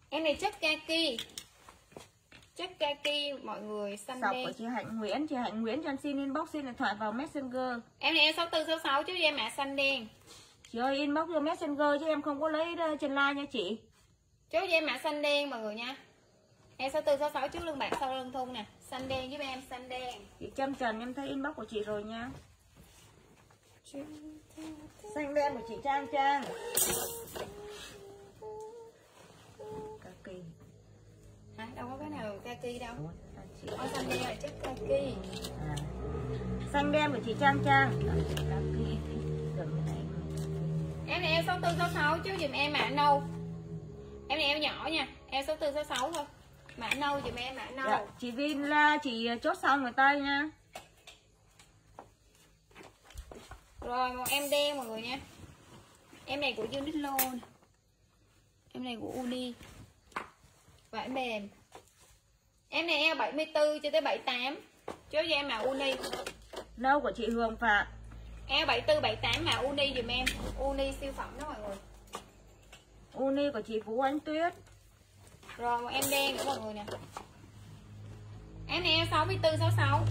Em này chất kaki. Chất kaki mọi người xanh sọc đen. của chị Hạnh Nguyễn chị Hạnh Nguyễn cho em xin inbox số điện thoại vào messenger Em này em 6466 chú em mã xanh đen. chị ơi inbox vô messenger chứ em không có lấy ờ, trên like nha chị Chú em mã xanh đen mọi người nha. Em 6466 trước lưng bạc sau lưng thun nè. Xanh đen giúp em xanh đen. chị Trâm Trần em thấy inbox của chị rồi nha xanh đen của chị Trang Trang cà kỳ Đâu có cái nào kaki đâu. Ôi xanh đen là chất kaki. à. xanh đen của chị Trang Trang gần này Em này em 6466 chứ dùm em mã nâu. Em này em nhỏ nha. Em 6466 thôi. Mã nâu dùm em mã nâu. dạ, chị Vin la chị chốt xong người tay nha Rồi một em đen mọi người nha. Em này của nè. Em này của Uni. Vải mềm. Em này eo 74 cho tới 78. Chứ cho em mã Uni. nâu của chị Hương Phạm Eo 74 78 mã Uni dùm em. Uni siêu phẩm đó mọi người. uni của chị Vũ Ánh Tuyết Rồi một em đen nữa mọi người nè. Em này eo 64 66.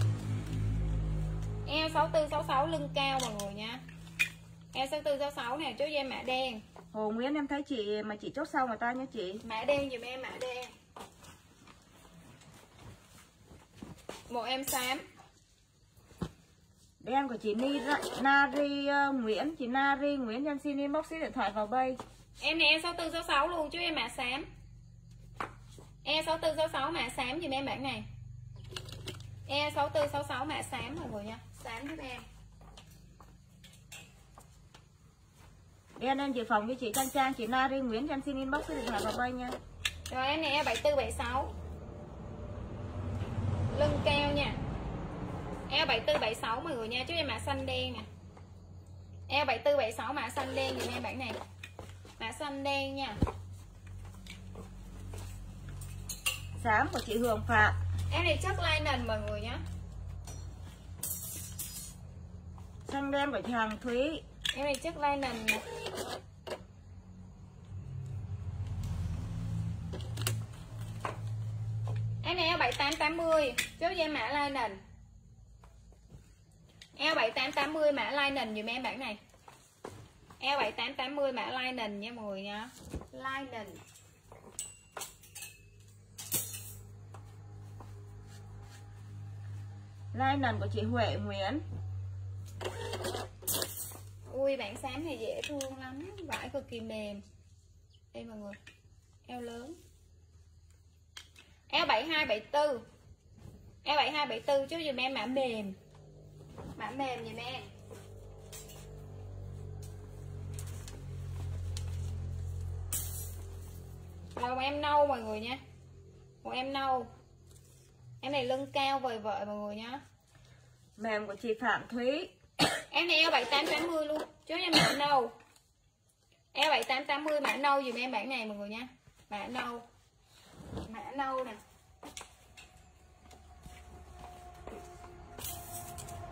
Eo 64 66 lưng cao mọi người nha. Eo 64 66 nè, cho em mã đen. Hồ Nguyễn em thấy chị mà chị chốt xong người ta nha chị Mã đen dùm em mã đen. Một em xám. đen của chị Ni Nari ờ, Nguyễn chị Nari Nguyễn em xin inbox số điện thoại vào bay Em này em 6466 luôn chứ em mã xám. E 6466 mã xám dùm em bản này. E 6466 mã xám mọi người nha. Xám giúp em. Đen em dự phòng với chị Trang Trang chị Nari Nguyễn cho em xin inbox số điện thoại vào bay nha Rồi em này E 7476. Lưng cao nha. E 7476 mọi người nha, chứ em mã xanh đen nè. E 7476 mã xanh đen dùm em bản này. Mã xanh đen nha. xám của chị Hương Phạm Em này chất linen mọi người nhé. xanh đen của chị Hằng Thúy Em này chất linen nè. Em này eo 7880 Chốt cho em mã linen Eo 7880 mã linen dùm em bản này. Eo 7880 mã linen nha mọi người nha. Linen Linen của chị Huệ Nguyễn. Ui bản xám này dễ thương lắm Vải cực kỳ mềm. Đây mọi người, Eo lớn. Eo 7274 Eo 7274 chứ dùm em mã mềm. Mã mềm dùm em là một em nâu mọi người nha Một em nâu. Em này lưng cao vời vợi mọi người nhá mềm của chị Phạm Thúy. Em này eo 7880 luôn. Chứ em mã nâu. Eo 7880 mã nâu dùm em bản này mọi người nha. Mã nâu. Mã nâu nè.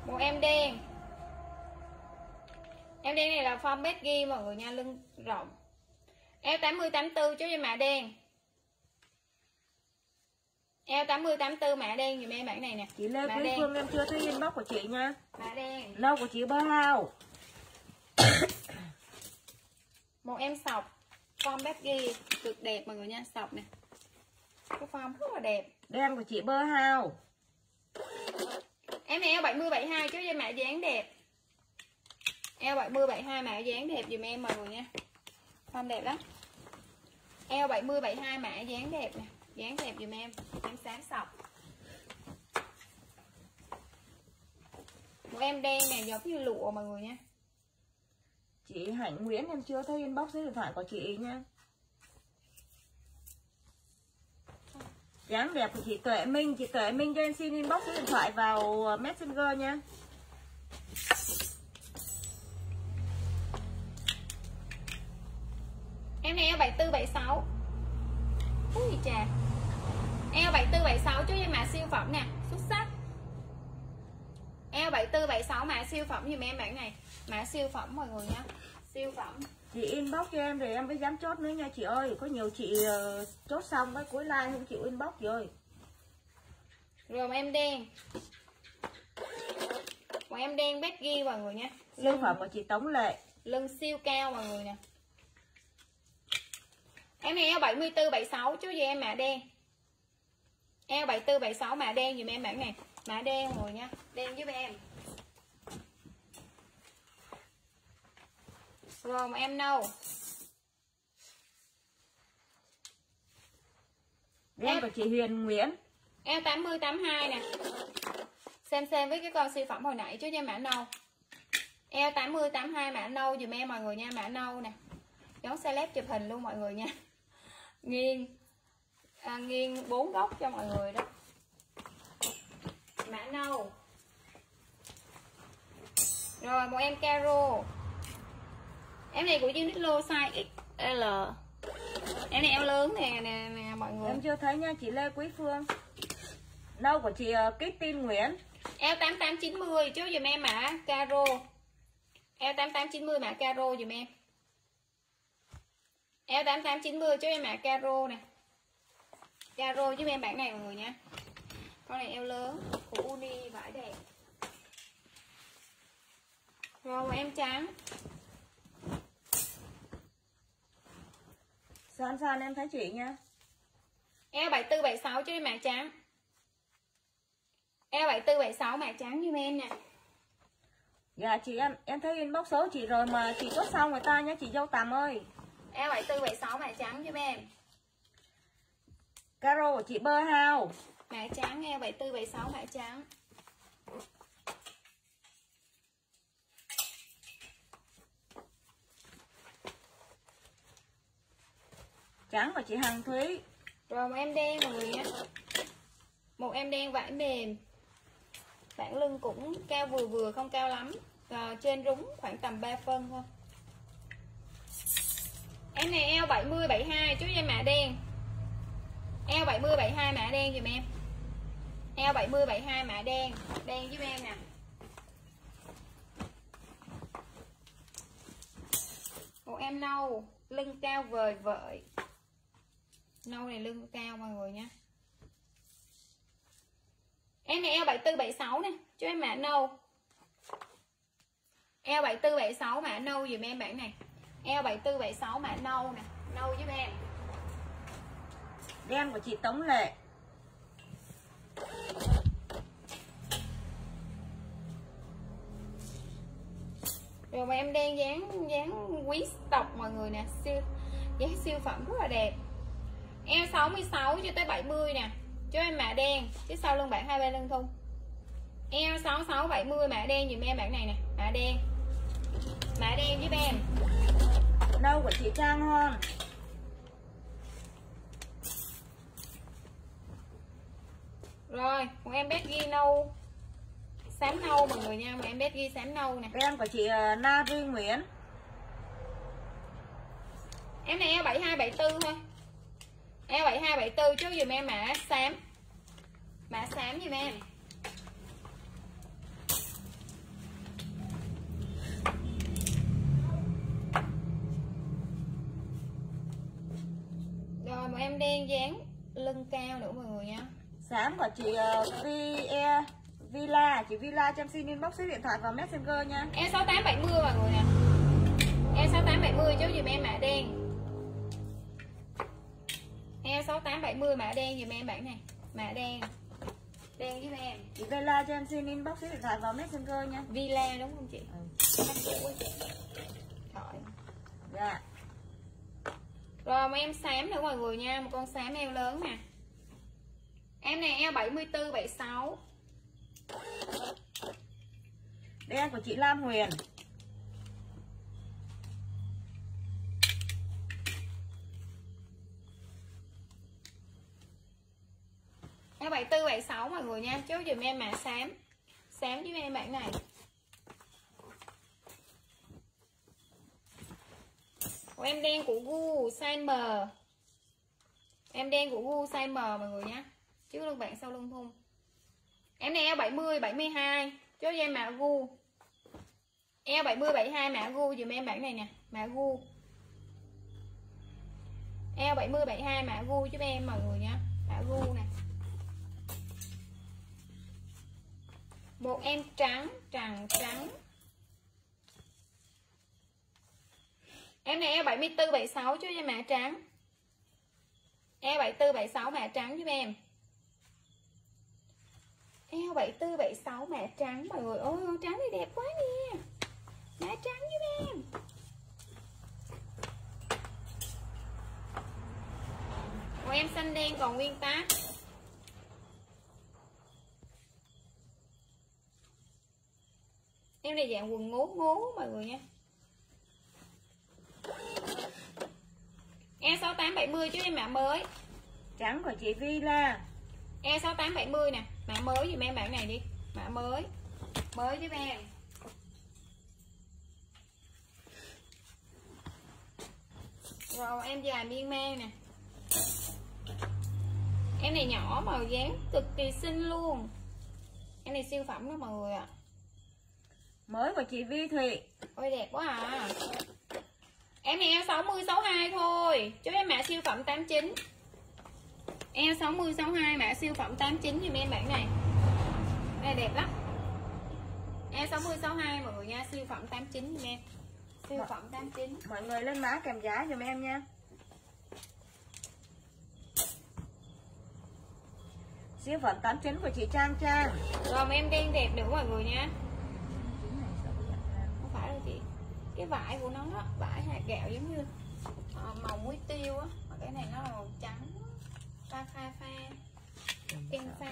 Một em đen. Em đen này là form bét ghi mọi người nha, lưng rộng. Eo 80 84 chú cho mã đen eo 80 84 mã đen dùm em bản này nè. Chị Lê Mã Quý đen. Phương em chưa thấy inbox của chị nha. Mã đen. Nâu của chị bơ hao. Một em sọc. Form ghi cực đẹp mọi người nha sọc nè. Cái form rất là đẹp. Đen của chị bơ hao. Em eo 70 72 chứ cho mã dáng đẹp. Eo 70 72 mã dáng đẹp dùm em mọi người nha. Form đẹp lắm. Eo 70 72 mã dáng đẹp nè, dáng đẹp dùm em. Em sáng sọc. Một em đen này giống như lụa mọi người nha. chị Hạnh Nguyễn em chưa thấy inbox số điện thoại của chị nha dáng đẹp của chị Tuệ Minh chị Tuệ Minh cho em xin inbox số điện thoại vào messenger nha Em này eo 74 76. Ui chà. Eo 74 76 chứ em mã siêu phẩm nè, xuất sắc. Eo 74 76 mã siêu phẩm dùm em bản này. Mã siêu phẩm mọi người nha. Siêu phẩm. chị inbox cho em rồi em mới dám chốt nữa nha chị ơi có nhiều chị ờ, chốt xong cái cuối like không chịu inbox rồi Rồi em đen. Một em đen bét ghi mọi người nha. siêu phẩm của chị Tống Lệ Lưng siêu cao mọi người nè. Em này eo 74 76 chứ gì em mã đen. Eo 74 76 mã đen dùm em bản này. Mã đen rồi nha. Đen giúp em. Rồi em nâu. đen của chị Huyền Nguyễn Eo 80 82 nè. Xem xem với cái con siêu phẩm hồi nãy chứ cho mã nâu. Eo 80 82 mã nâu dùm em mọi người nha, mã nâu nè. Giống celeb chụp hình luôn mọi người nha. Nghiêng à, nghiêng bốn góc cho mọi người đó. Mã nâu. Rồi một em caro. Em này của Uniqlo size XL. Em này eo lớn nè nè nè mọi người. em chưa thấy nha chị Lê Quý Phương nâu của chị uh, Kitty Nguyễn Eo 8890 chứ dùm em mã caro. Eo 8890 mã caro dùm em. Eo 8890 cho em mã caro nè. Caro giúp em bản này mọi người nha. Con này eo lớn của Uni vải đẹp. Rồi một em trắng. san san em thấy chị nha Eo 74 76 cho em mã trắng. Eo 74 76 mã trắng giúp em nè. dạ chị em em thấy inbox số chị rồi mà chị chốt xong người ta nha chị dâu tằm ơi Eo 74 76 mã trắng giúp em. Caro của chị bơ hao Mã trắng eo 74 76 mã trắng. trắng của chị Hằng Thúy. Rồi một em đen mọi người nha Một em đen vải mềm. Bản lưng cũng cao vừa vừa không cao lắm. À, Trên rúng khoảng tầm 3 phân thôi. Em này eo 70 72 chú em mã đen Eo 70 72 mã đen giùm em. Eo 70 72 mã đen Đen giúp em nè. Bộ em nâu, Lưng cao vời vợi. Nâu này lưng cao mọi người nha em này eo 74 76 nè, cho em mã nâu. Eo 74 76 mã nâu dùm em bạn này. Eo 74 76 mã nâu nè, nâu giúp em đen của chị Tống Lệ. Rồi mà em đen dáng dáng quý tộc mọi người nè siêu dáng siêu phẩm rất là đẹp. Eo 66 cho tới 70 nè cho em mã đen chứ sau lưng bản hai bên lưng thun eo 66 70 mã đen dùm em bản này nè mã đen. Mã đen giúp em. Nâu của chị Trang Hon rồi một em bé ghi nâu xám nâu mọi người nha, một em bé ghi xám nâu nè. Đen của chị Nari Nguyễn eo 74 76 mã đen dùm em bản này eo 74 76 mã đen giúp em của chị Hằng Thúy rồi em này eo 7274 thôi eo 7274 chứ dùm em mã xám mã xám dùm em? Rồi một em đen dáng lưng cao nữa mọi người nha Xám của chị uh, Vi, e, Villa Chị Villa cho em xin inbox số điện thoại vào Messenger nha. Em 6870 mọi người nè. Em 6870 chứ dùm em mã đen. Em 6870 mã đen dùm em bản này. Mã đen. Đen giúp em. Chị Villa cho em xin inbox số điện thoại vào Messenger nha. Villa đúng không chị? ừ. Rồi Dạ. Rồi em xám nữa mọi người nha. Một con xám eo lớn nè Em này eo 74, 76 Đen của chị Lam Huyền. Eo 74, 76 mọi người nha. Chốt dùm em mã xám Xám giúp em bản này. Của em đen của Gu size M. Em đen của Gu size M mọi người nhé chứ lưng bạn sau lưng thun Em này eo 70, 72 Chốt cho em mã Gu. Eo 70, 72 mã Gu dùm em bản này nè Mã Gu. Eo 70, 72 mã Gu giúp em mọi người nha Mã Gu nè. Một em trắng trắng trắng. Em này eo 74 76 chứ em mã trắng. Eo 74 76 mã trắng giúp em eo 74 76 mã trắng. Mọi người ôi con trắng này đẹp quá nè. Mã trắng giúp em. Ủa em xanh đen còn nguyên tác em này dạng quần ngố ngố mọi người nha. E 6870 chứ em mã mới. Trắng của chị Villa e 6870 nè mã mới dùm em bản này đi. Mã mới. Mới giúp em. Rồi em dài miên man nè. Em này nhỏ màu dáng cực kỳ xinh luôn. Em này siêu phẩm đó mọi người ạ. À. Mới của chị Vi Thị Ôi đẹp quá à. Em này eo 60 62 thôi. Cho em mã siêu phẩm 89 Eo 60 62 mã siêu phẩm 89 giùm em bản này. Đây đẹp lắm. Eo 60 62 mọi người nha Siêu phẩm 89 giùm em Siêu phẩm 89 Mọi người lên mã kèm giá giùm em nha. Siêu phẩm 89 của chị Trang Trang. Rồi em đen đẹp nữa mọi người nha. Không phải đâu chị. Cái vải của nó đó Vải hạt gạo giống như ờ, Màu muối tiêu á. Mà cái này nó màu trắng Pha pha pha. Em pha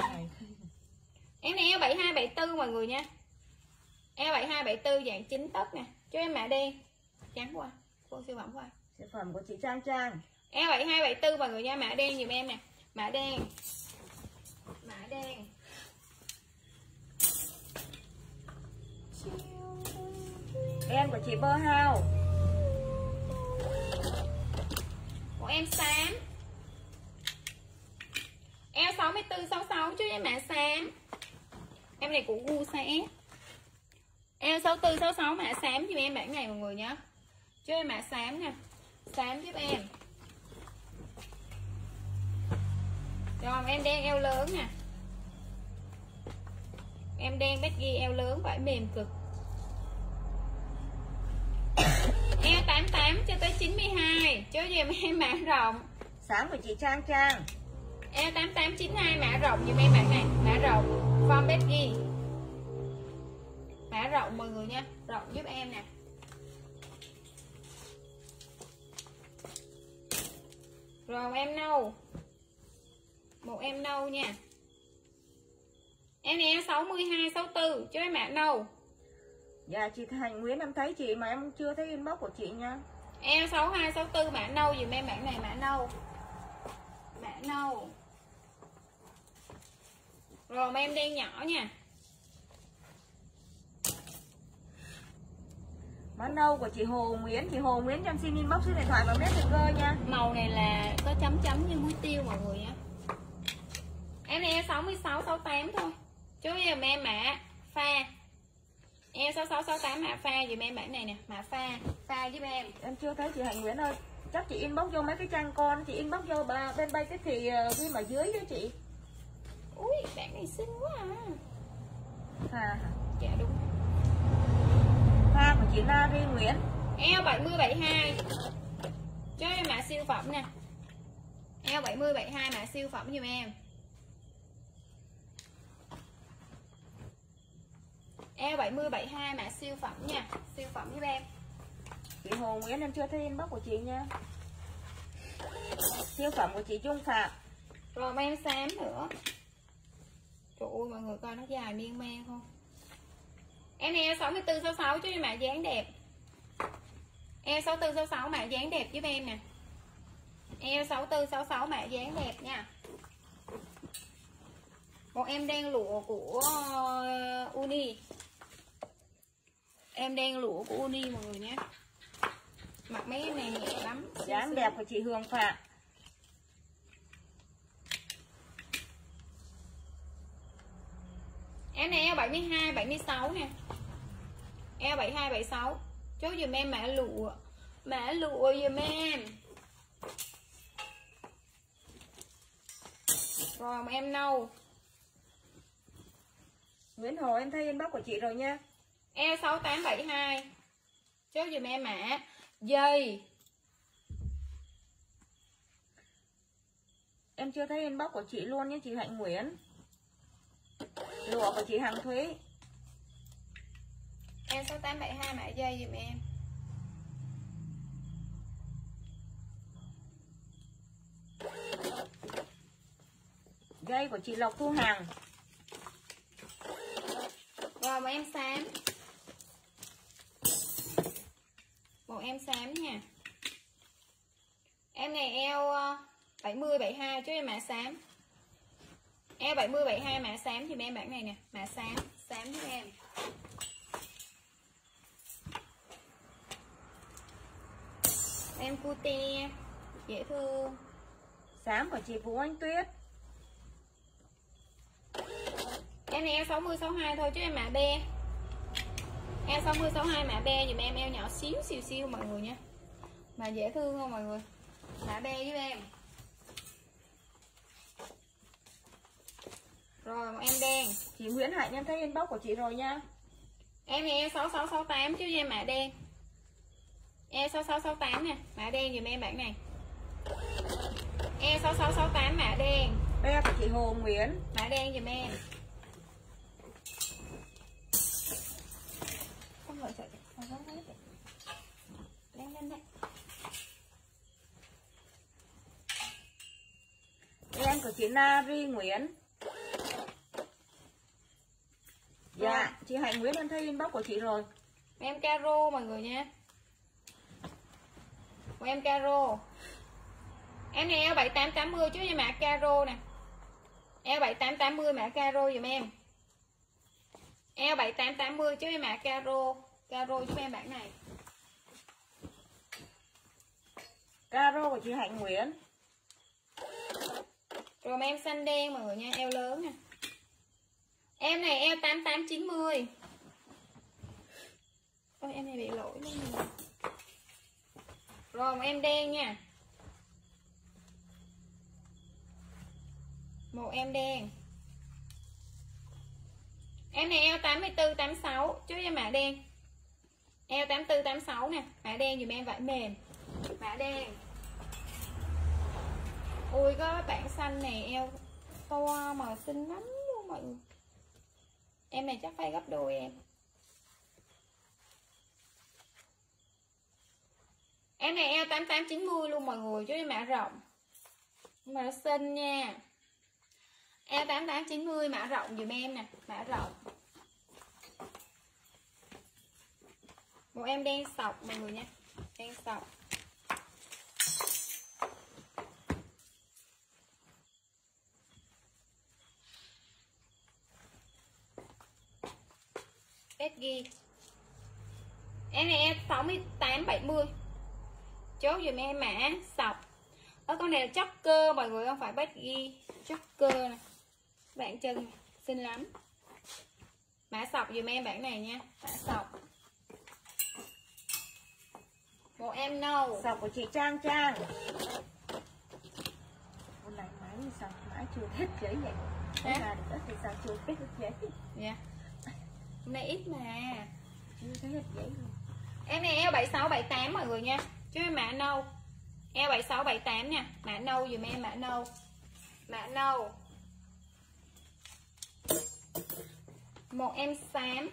Em này eo 72 74 mọi người nha. Eo 72 74 dạng 9 tấc nè. Cho em mã đen. Trắng qua Cô siêu phẩm qua Siêu phẩm của chị Trang Trang. Eo 72 74 mọi người nha. Mã đen dùm em nè. Mã đen. Mã đen. Đen của chị Bơ Hao. Của em xám eo 64 66 chứ em mã xám. Em này của gu xé eo 64 66 mã xám giúp em bản này mọi người nhé chứ em mã xám nè xám giúp em. Rồi, em đen eo lớn nè. Em đen baggy eo lớn vải mềm cực. Eo 88 cho tới 92 cho dùm em mã rộng. Sáng của chị Trang Trang eo 8892 mã rộng dùm em bạn này. Mã rộng form baggy mã rộng mọi người nha rộng giúp em nè. Rồi em nâu. Một em nâu nha. Em này em 62 64 cho em mã nâu. Dạ chị Thành Nguyễn em thấy chị mà em chưa thấy inbox của chị nha. Eo 62 64 mã nâu dùm em bản này mã nâu. Mã nâu. Rồi em đen nhỏ nha. Mã nâu của chị Hồ Nguyễn? Chị Hồ Nguyễn cho em xin inbox số điện thoại và messenger nha. Màu này là có chấm chấm như muối tiêu mọi người nhé em này 66 68 thôi. Chú giùm em mã pha. Em 66 68 mã pha giùm em bản này nè mã pha pha giúp em. Em chưa thấy chị Hạnh Nguyễn ơi. Chắc chị inbox vô mấy cái trang con Chị inbox vô bà, bên bay cái thì ờ, ghi ở dưới đó chị ui bản này xinh quá à. À dạ đúng. Hoa của chị Nari Nguyễn. Eo 70 72 cho em mã siêu phẩm nè. Eo 70 72 mã siêu phẩm giùm em. Eo 70 72 mã siêu phẩm nha. Siêu phẩm giúp em. Chị Hồ Nguyễn em chưa thấy inbox của chị nha. Siêu phẩm của chị Trung Phạm. Rồi em xám nữa trời ơi mọi người coi nó dài miên man không? Em này eo 64 66 chứ mã dáng đẹp. Eo 64 66 mã dáng đẹp giúp em nè. Eo 64 66 mã dáng đẹp nha. Một em đen lụa của ờ, Uni. Em đen lụa của Uni mọi người nhé. Mặc mấy em này nhẹ lắm. Dáng đẹp của chị Hương Phạm Em này eo 72, 76 nè. Eo 72, 76 Chốt dùm em mã lụa. Mã lụa dùm em. Rồi em nâu. Nguyễn Hồ em thấy inbox của chị rồi nha. Eo 6872 Chốt dùm em mã. Dây. Em chưa thấy inbox của chị luôn nha chị Hạnh Nguyễn Lụa của chị Hằng Thúy. Eo 6872 mã dây dùm em. Dây của chị Lộc Thu Hằng. Rồi một em xám. Một em xám nha. Em này eo ờ, 70 72 chứ em mã xám Eo 70 72 mã xám thì em bản này nè. Mã xám Xám giúp em. Em cute Dễ thương. Xám của chị Vũ Anh Tuyết. Em này eo 60 62 thôi chứ em mã B. Eo 60 62 mã B dùm em. Eo nhỏ xíu xíu xíu mọi người nha Mà dễ thương không mọi người? Mã B giúp em Rồi một em đen. Chị Nguyễn Hạnh em thấy inbox của chị rồi nha. Em này eo 6668 chứ em mã đen. Eo 6668 nè Mã đen dùm em bản này. Eo 6668 mã đen. Be của chị Hồ Nguyễn. Mã đen dùm em. Không gọi sợi Không có hết. Lên lên đấy Em của chị Nari Nguyễn Dạ. Chị Hạnh Nguyễn em thấy inbox của chị rồi. Em caro mọi người nha. Của em caro Em này eo 7880 chứ mã caro nè. Eo 7880 mã caro dùm em. Eo 7880 chứ mã caro Caro giúp em bản này. Caro của chị Hạnh Nguyễn. Rồi em xanh đen mọi người nha Eo lớn nè Em này eo 8890 Ôi, em này bị lỗi luôn rồi Rồi một em đen nha. Một em đen. Em này eo 84 86 Chứ em mã đen. Eo 84 86 nè. Mã đen dùm em vải mềm. Mã đen. Ui, có bạn xanh này, eo to mà xinh lắm luôn, mọi người. Em này chắc phải gấp đôi em. Em này eo 8890 luôn mọi người, chứ mã rộng. Mà nó xinh nha. Eo 8890 mã rộng dùm em nè, Mã rộng. Một em đen sọc mọi người nha Đen sọc. SG em này em 68 70 chốt dùm em mã sọc. Ở con này là chóc cơ mọi người không phải bách ghi. Chóc cơ này bạn chân này, xinh lắm. Mã sọc dùm em bản này nha. Mã sọc. Một em nâu. Sọc của chị Trang Trang. Hôm nay máy sọc mãi chưa hết giấy vậy Thế là được ít thì sao chưa hết giấy nha hôm nay ít mà. Em này eo 76 78 mọi người nha. Chứ em mã nâu eo 76 78 nha. Mã nâu dùm em mã nâu mã nâu một em xám.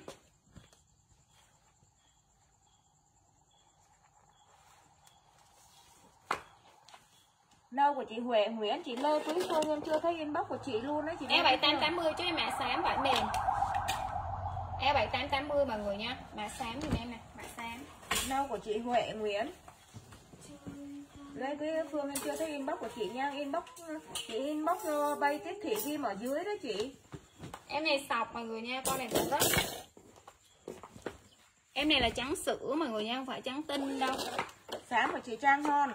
Nâu của chị Huệ? Nguyễn, chị Lê Quý Phương em chưa thấy inbox của chị luôn đấy chị eo Lê 78 Quý 80 chứ em mã xám vải mềm eo 78 80 mọi người nha mã xám dùm em nè mã xám. Nâu của chị Huệ Nguyễn. Lê Quý Phương em chưa thấy inbox của chị nha. Inbox chị inbox uh, bay tiếp thị ghi ở dưới đó chị. Em này sọc mọi người nha con này cũng rất. Em này là trắng sữa mọi người nha không phải trắng tinh đâu. Sáng của chị Trang Hon.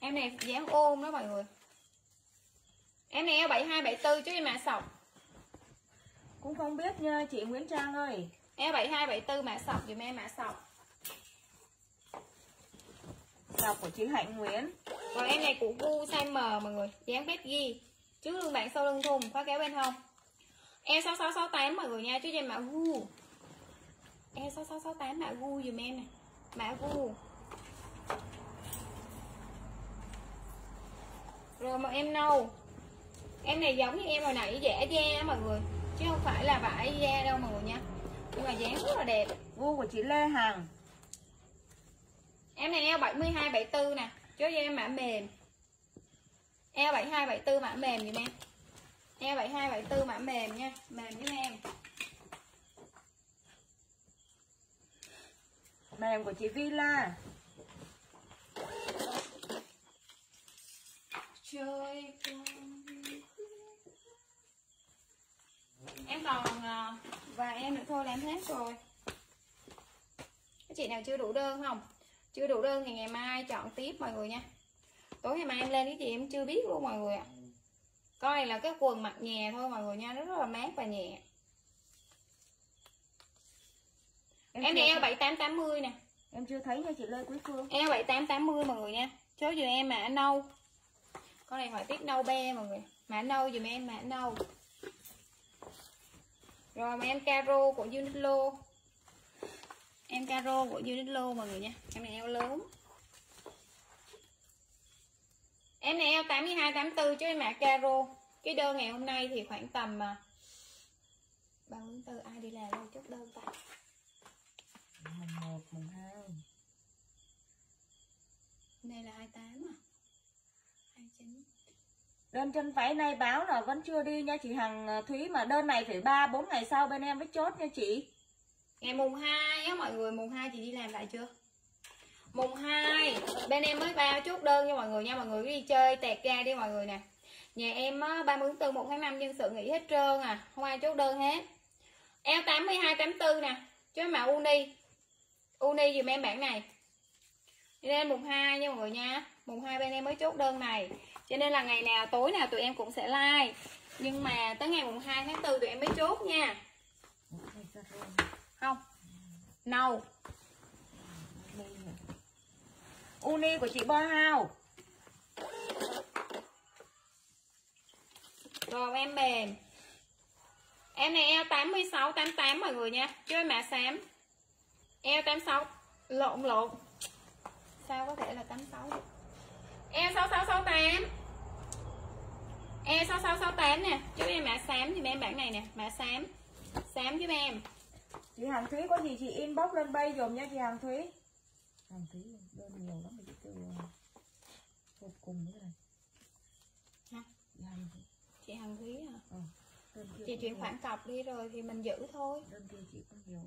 Em này dáng ôm đó mọi người. Em này eo 72 74 chứ em mã sọc Cũng không biết nha chị Nguyễn Trang ơi. Eo 72 74 mã sọc dùm em mã sọc. Sọc của chị Hạnh Nguyễn. Còn em này của gu size M mọi người. Dáng bét ghi. Trước lưng bạn sau lưng thùng khóa kéo bên hông. Eo 6668 mọi người nha chứ em mã gu. Eo 6668 mã gu dùm em nè mã gu. Rồi mà em nâu. Em này giống như em hồi nãy giả da mọi người chứ không phải là vải da đâu mọi người nha. Nhưng mà dáng rất là đẹp. Gu của chị Lê Hằng. Em này eo 72 74 nè. Chứ em mã mềm. Eo 72 74 mã mềm giùm em eo 72 74 mã mềm nha. Mềm với em. Mềm của chị Villa. Chơi em còn à, vài em nữa thôi là em hết rồi. Các chị nào chưa đủ đơn không? Chưa đủ đơn thì ngày mai chọn tiếp mọi người nha. Tối ngày mai em lên cái gì em chưa biết luôn mọi người ạ. Coi này là cái quần mặc nhà thôi mọi người nha nó rất là mát và nhẹ. Em, chưa này eo 7880 nè. Em chưa thấy nha chị Lê Quý Phương. Eo 7880 mọi người nha. Chốt giùm em mã nâu. Con này họa tiết nâu be mọi người. Mã nâu giùm em mã nâu rồi mà em caro của Uniqlo em caro của Uniqlo mọi người nha. Em này eo lớn. Em này eo 82 84 chứ em mã caro. Cái đơn ngày hôm nay thì khoảng tầm mà ba bốn tư ai đi làm đâu chốt đơn ta Mùng 1, mùng 2 Hôm nay là 28 à. 29 Đơn chân váy này báo là vẫn chưa đi nha chị Hằng. À, Thúy Mà đơn này phải 3-4 ngày sau bên em mới chốt nha chị. Ngày mùng 2 á, mọi người, Mùng 2 chị đi làm lại chưa? Mùng 2 Bên em mới bao chốt đơn cho mọi người nha. Mọi người đi chơi, tẹt ra đi mọi người nè. Nhà em á 30 tháng 4 1 tháng 5 nhân sự nghỉ hết trơn à Không ai chốt đơn hết. Eo 82 84 nè, Chứ mà uni Uni dùm em bản này. Đi lên mùng 2 nha mọi người nha. Mùng 2 bên em mới chốt đơn này. Cho nên là ngày nào, tối nào tụi em cũng sẽ like. Nhưng mà tới ngày mùng 2 tháng 4 tụi em mới chốt nha. Không. Nâu Uni của chị Bo Hao. Rồi, em mềm. Em này eo 86 88 mọi người nha. Chơi mã xám. Eo 86 Lộn lộn. Sao có thể là 86 được? Eo 6668 Eo 6668 nè? Chứ em mã xám thì em bản này nè. Mã xám. Xám giúp em. Chị Hằng Thúy có gì chị inbox lên bay dùm nha chị Hằng Thúy. Hằng Thúy đơn nhiều lắm chị từ hộp cùng cái này. Hả? Chị Hằng Chị Hằng Thúy à đơn kia Chị chuyển khoản cọc đi rồi thì mình giữ thôi. Đơn kia chị có nhiều.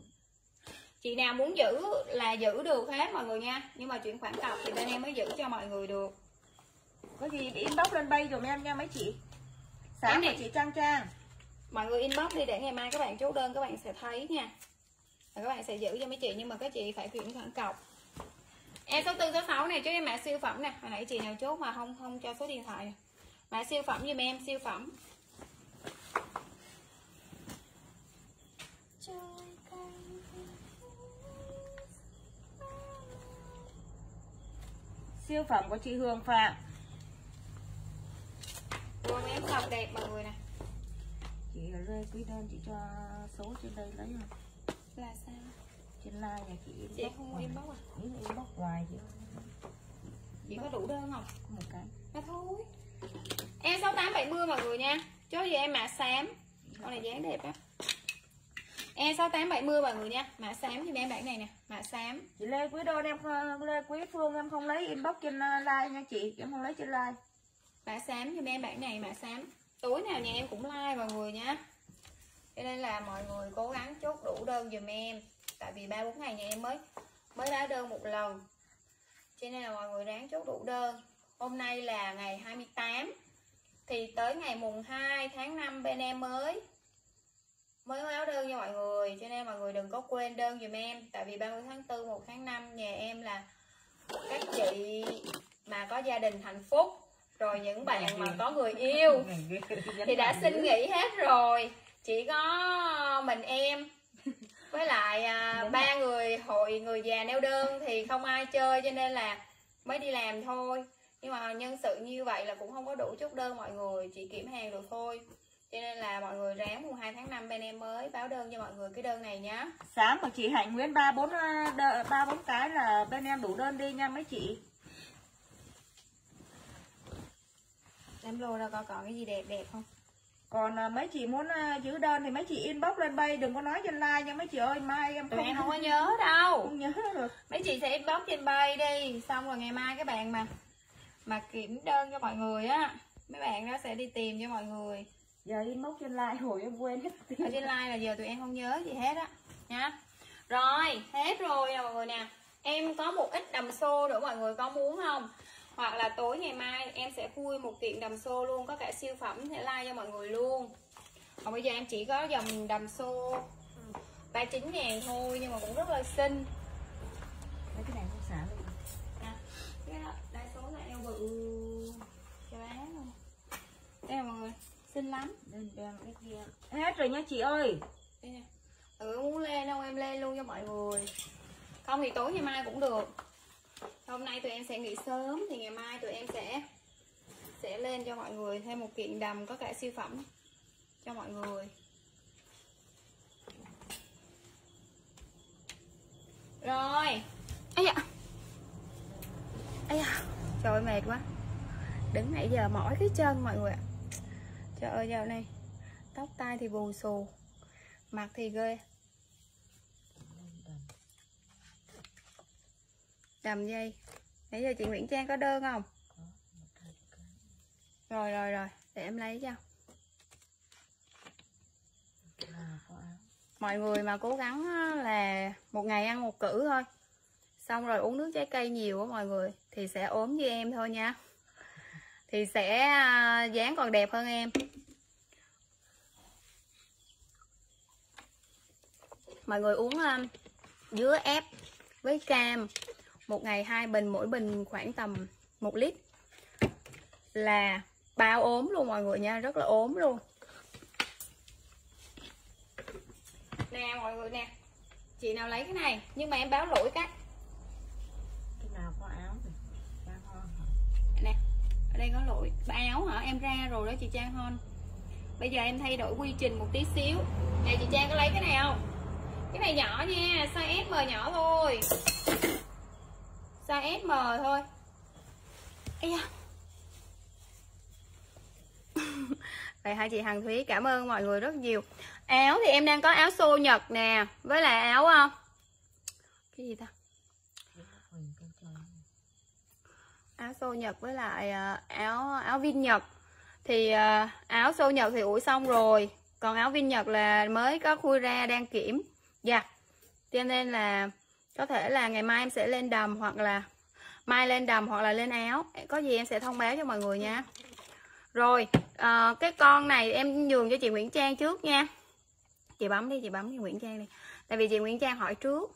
Chị nào muốn giữ là giữ được hết mọi người nha. Nhưng mà chuyển khoản cọc thì bên em mới giữ cho mọi người được Có gì inbox lên bay dùm em nha mấy chị. Sáng này- của chị Trang Trang. Mọi người inbox đi để ngày mai các bạn chốt đơn các bạn sẽ thấy nha. Và các bạn sẽ giữ cho mấy chị nhưng mà các chị phải chuyển khoản cọc. Em số tư số sáu này cho em mã siêu phẩm nè. Hồi nãy chị nào chốt mà không không cho số điện thoại. Nè mã siêu phẩm giùm em siêu phẩm. Siêu phẩm của chị Hương Phạm Quần em sọc đẹp mọi người nè. Chị rơi quý đơn chị cho số trên đây lấy không Là sao? trên like nhà chị Chị không inbox à? Là inbox ngoài chị. Chị có đủ đơn không? một cái. Mà thôi. Em 6870 mọi người nha. Chốt gì em mã xám. Con này dáng đẹp á Em 6870 mọi người nha. Mã xám thì em bản này nè. Mã xám. Chị Lê Quý Đôn em Lê Quý Phương em không lấy inbox trên uh, like nha chị. Em không lấy trên like Mã xám giùm em bạn này mã xám. Túi nào nhà em cũng like mọi người nhé Cho nên là mọi người cố gắng chốt đủ đơn giùm em. Tại vì 3-4 ngày nhà em mới Mới báo đơn một lần. Cho nên là mọi người ráng chốt đủ đơn. Hôm nay là ngày 28 Thì tới ngày mùng 2 tháng 5 bên em mới Mới báo đơn cho mọi người. Cho nên mọi người đừng có quên đơn giùm em. Tại vì 30 tháng 4, 1 tháng 5 Nhà em là các chị mà có gia đình hạnh phúc. Rồi những bạn mà có người yêu thì đã xin nghỉ hết rồi. Chỉ có mình em với lại à, ba người hội người già neo đơn thì không ai chơi cho nên là mới đi làm thôi. Nhưng mà nhân sự như vậy là cũng không có đủ chốt đơn mọi người chỉ kiểm hàng được thôi. Cho nên là mọi người ráng mùng 2 tháng 5 bên em mới báo đơn cho mọi người cái đơn này nhá. Sáng của chị Hạnh Nguyễn ba bốn đợ- ba bốn cái là bên em đủ đơn đi nha mấy chị em lô ra coi còn cái gì đẹp đẹp không? Còn à, mấy chị muốn à, giữ đơn thì mấy chị inbox lên bay đừng có nói trên like nha. Mấy chị ơi mai em không em không có nhớ đâu. Không nhớ được. Mấy chị sẽ inbox trên bay đi xong rồi ngày mai các bạn mà mà kiểm đơn cho mọi người á mấy bạn đó sẽ đi tìm cho mọi người. Giờ inbox trên like hồi em quên hết ở trên like là giờ tụi em không nhớ gì hết á nha. Rồi hết rồi nè mọi người nè. Em có một ít đầm xô nữa mọi người có muốn không hoặc là tối ngày mai em sẽ khui một kiện đầm xô luôn có cả siêu phẩm sẽ like cho mọi người luôn. Còn bây giờ em chỉ có dòng đầm xô 39 ngàn thôi nhưng mà cũng rất là xinh. Mấy cái này không xả luôn À, cái đó, đa số là eo bự. Cho bán luôn. Đây mọi người xinh lắm. Cái kia. Hết rồi nha chị ơi. Ừ muốn lên đâu em lên luôn cho mọi người. Không thì tối ngày mai cũng được hôm nay tụi em sẽ nghỉ sớm thì ngày mai tụi em sẽ sẽ lên cho mọi người thêm một kiện đầm có cả siêu phẩm cho mọi người. Rồi. Ấy dạ ấy da. Trời ơi, mệt quá. Đứng nãy giờ mỏi cái chân mọi người ạ. Trời ơi giờ này tóc tai thì bù xù mặt thì ghê đầm dây nãy giờ chị Nguyễn Trang có đơn không? Rồi rồi rồi. Để em lấy cho. Mọi người mà cố gắng là một ngày ăn một cử thôi. Xong rồi uống nước trái cây nhiều á mọi người, thì sẽ ốm như em thôi nha. Thì sẽ à, dáng còn đẹp hơn em. Mọi người uống à, dứa ép với cam một ngày hai bình mỗi bình khoảng tầm một lít. Là bao ốm luôn mọi người nha rất là ốm luôn. Nè mọi người nè chị nào lấy cái này? Nhưng mà em báo lỗi cái. Cái nào có áo nè ở đây có lỗi. Áo hả? Em ra rồi đó chị Trang Hon. Bây giờ em thay đổi quy trình một tí xíu. Nè chị Trang có lấy cái này không? Cái này nhỏ nha size SM nhỏ thôi size SM thôi. Ây da. Vậy hai chị Hằng Thúy? Cảm ơn mọi người rất nhiều. Áo thì em đang có áo xô Nhật nè, Với lại áo không Cái gì ta? Áo xô nhật với lại ờ, áo áo vin nhật. Thì ờ, áo xô nhật thì ủi xong rồi. Còn áo vin nhật là mới có khui ra đang kiểm. Giặt cho nên là có thể là ngày mai em sẽ lên đầm hoặc là mai lên đầm hoặc là lên áo. Có gì em sẽ thông báo cho mọi người nha. Rồi à, cái con này em nhường cho chị Nguyễn Trang trước nha. Chị bấm đi chị bấm đi Nguyễn Trang đi. Tại vì chị Nguyễn Trang hỏi trước.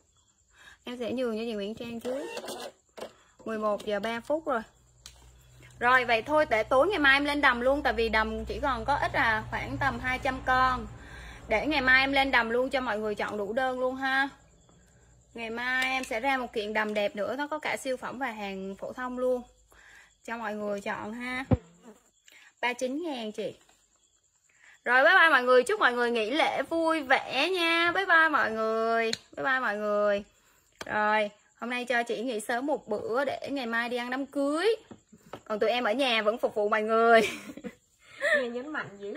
Em sẽ nhường cho chị Nguyễn Trang trước. 11 giờ 3 phút rồi. Rồi vậy thôi để tối ngày mai em lên đầm luôn. Tại vì đầm chỉ còn có ít à khoảng tầm 200 con. Để ngày mai em lên đầm luôn cho mọi người chọn đủ đơn luôn ha ngày mai em sẽ ra một kiện đầm đẹp nữa nó có cả siêu phẩm và hàng phổ thông luôn. Cho mọi người chọn ha. 39 ngàn chị. Rồi bye bye mọi người. Chúc mọi người nghỉ lễ vui vẻ nha. Bye bye mọi người. Bye bye mọi người. Rồi hôm nay cho chị nghỉ sớm một bữa để ngày mai đi ăn đám cưới. Còn tụi em ở nhà vẫn phục vụ mọi người. Nghe nhấn mạnh dữ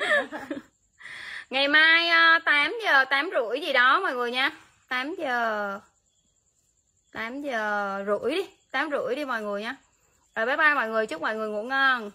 ngày mai à, 8 giờ 8 rưỡi gì đó mọi người nha. 8 giờ 8 giờ rưỡi đi 8 rưỡi đi mọi người nha. Rồi bye bye mọi người, chúc mọi người ngủ ngon.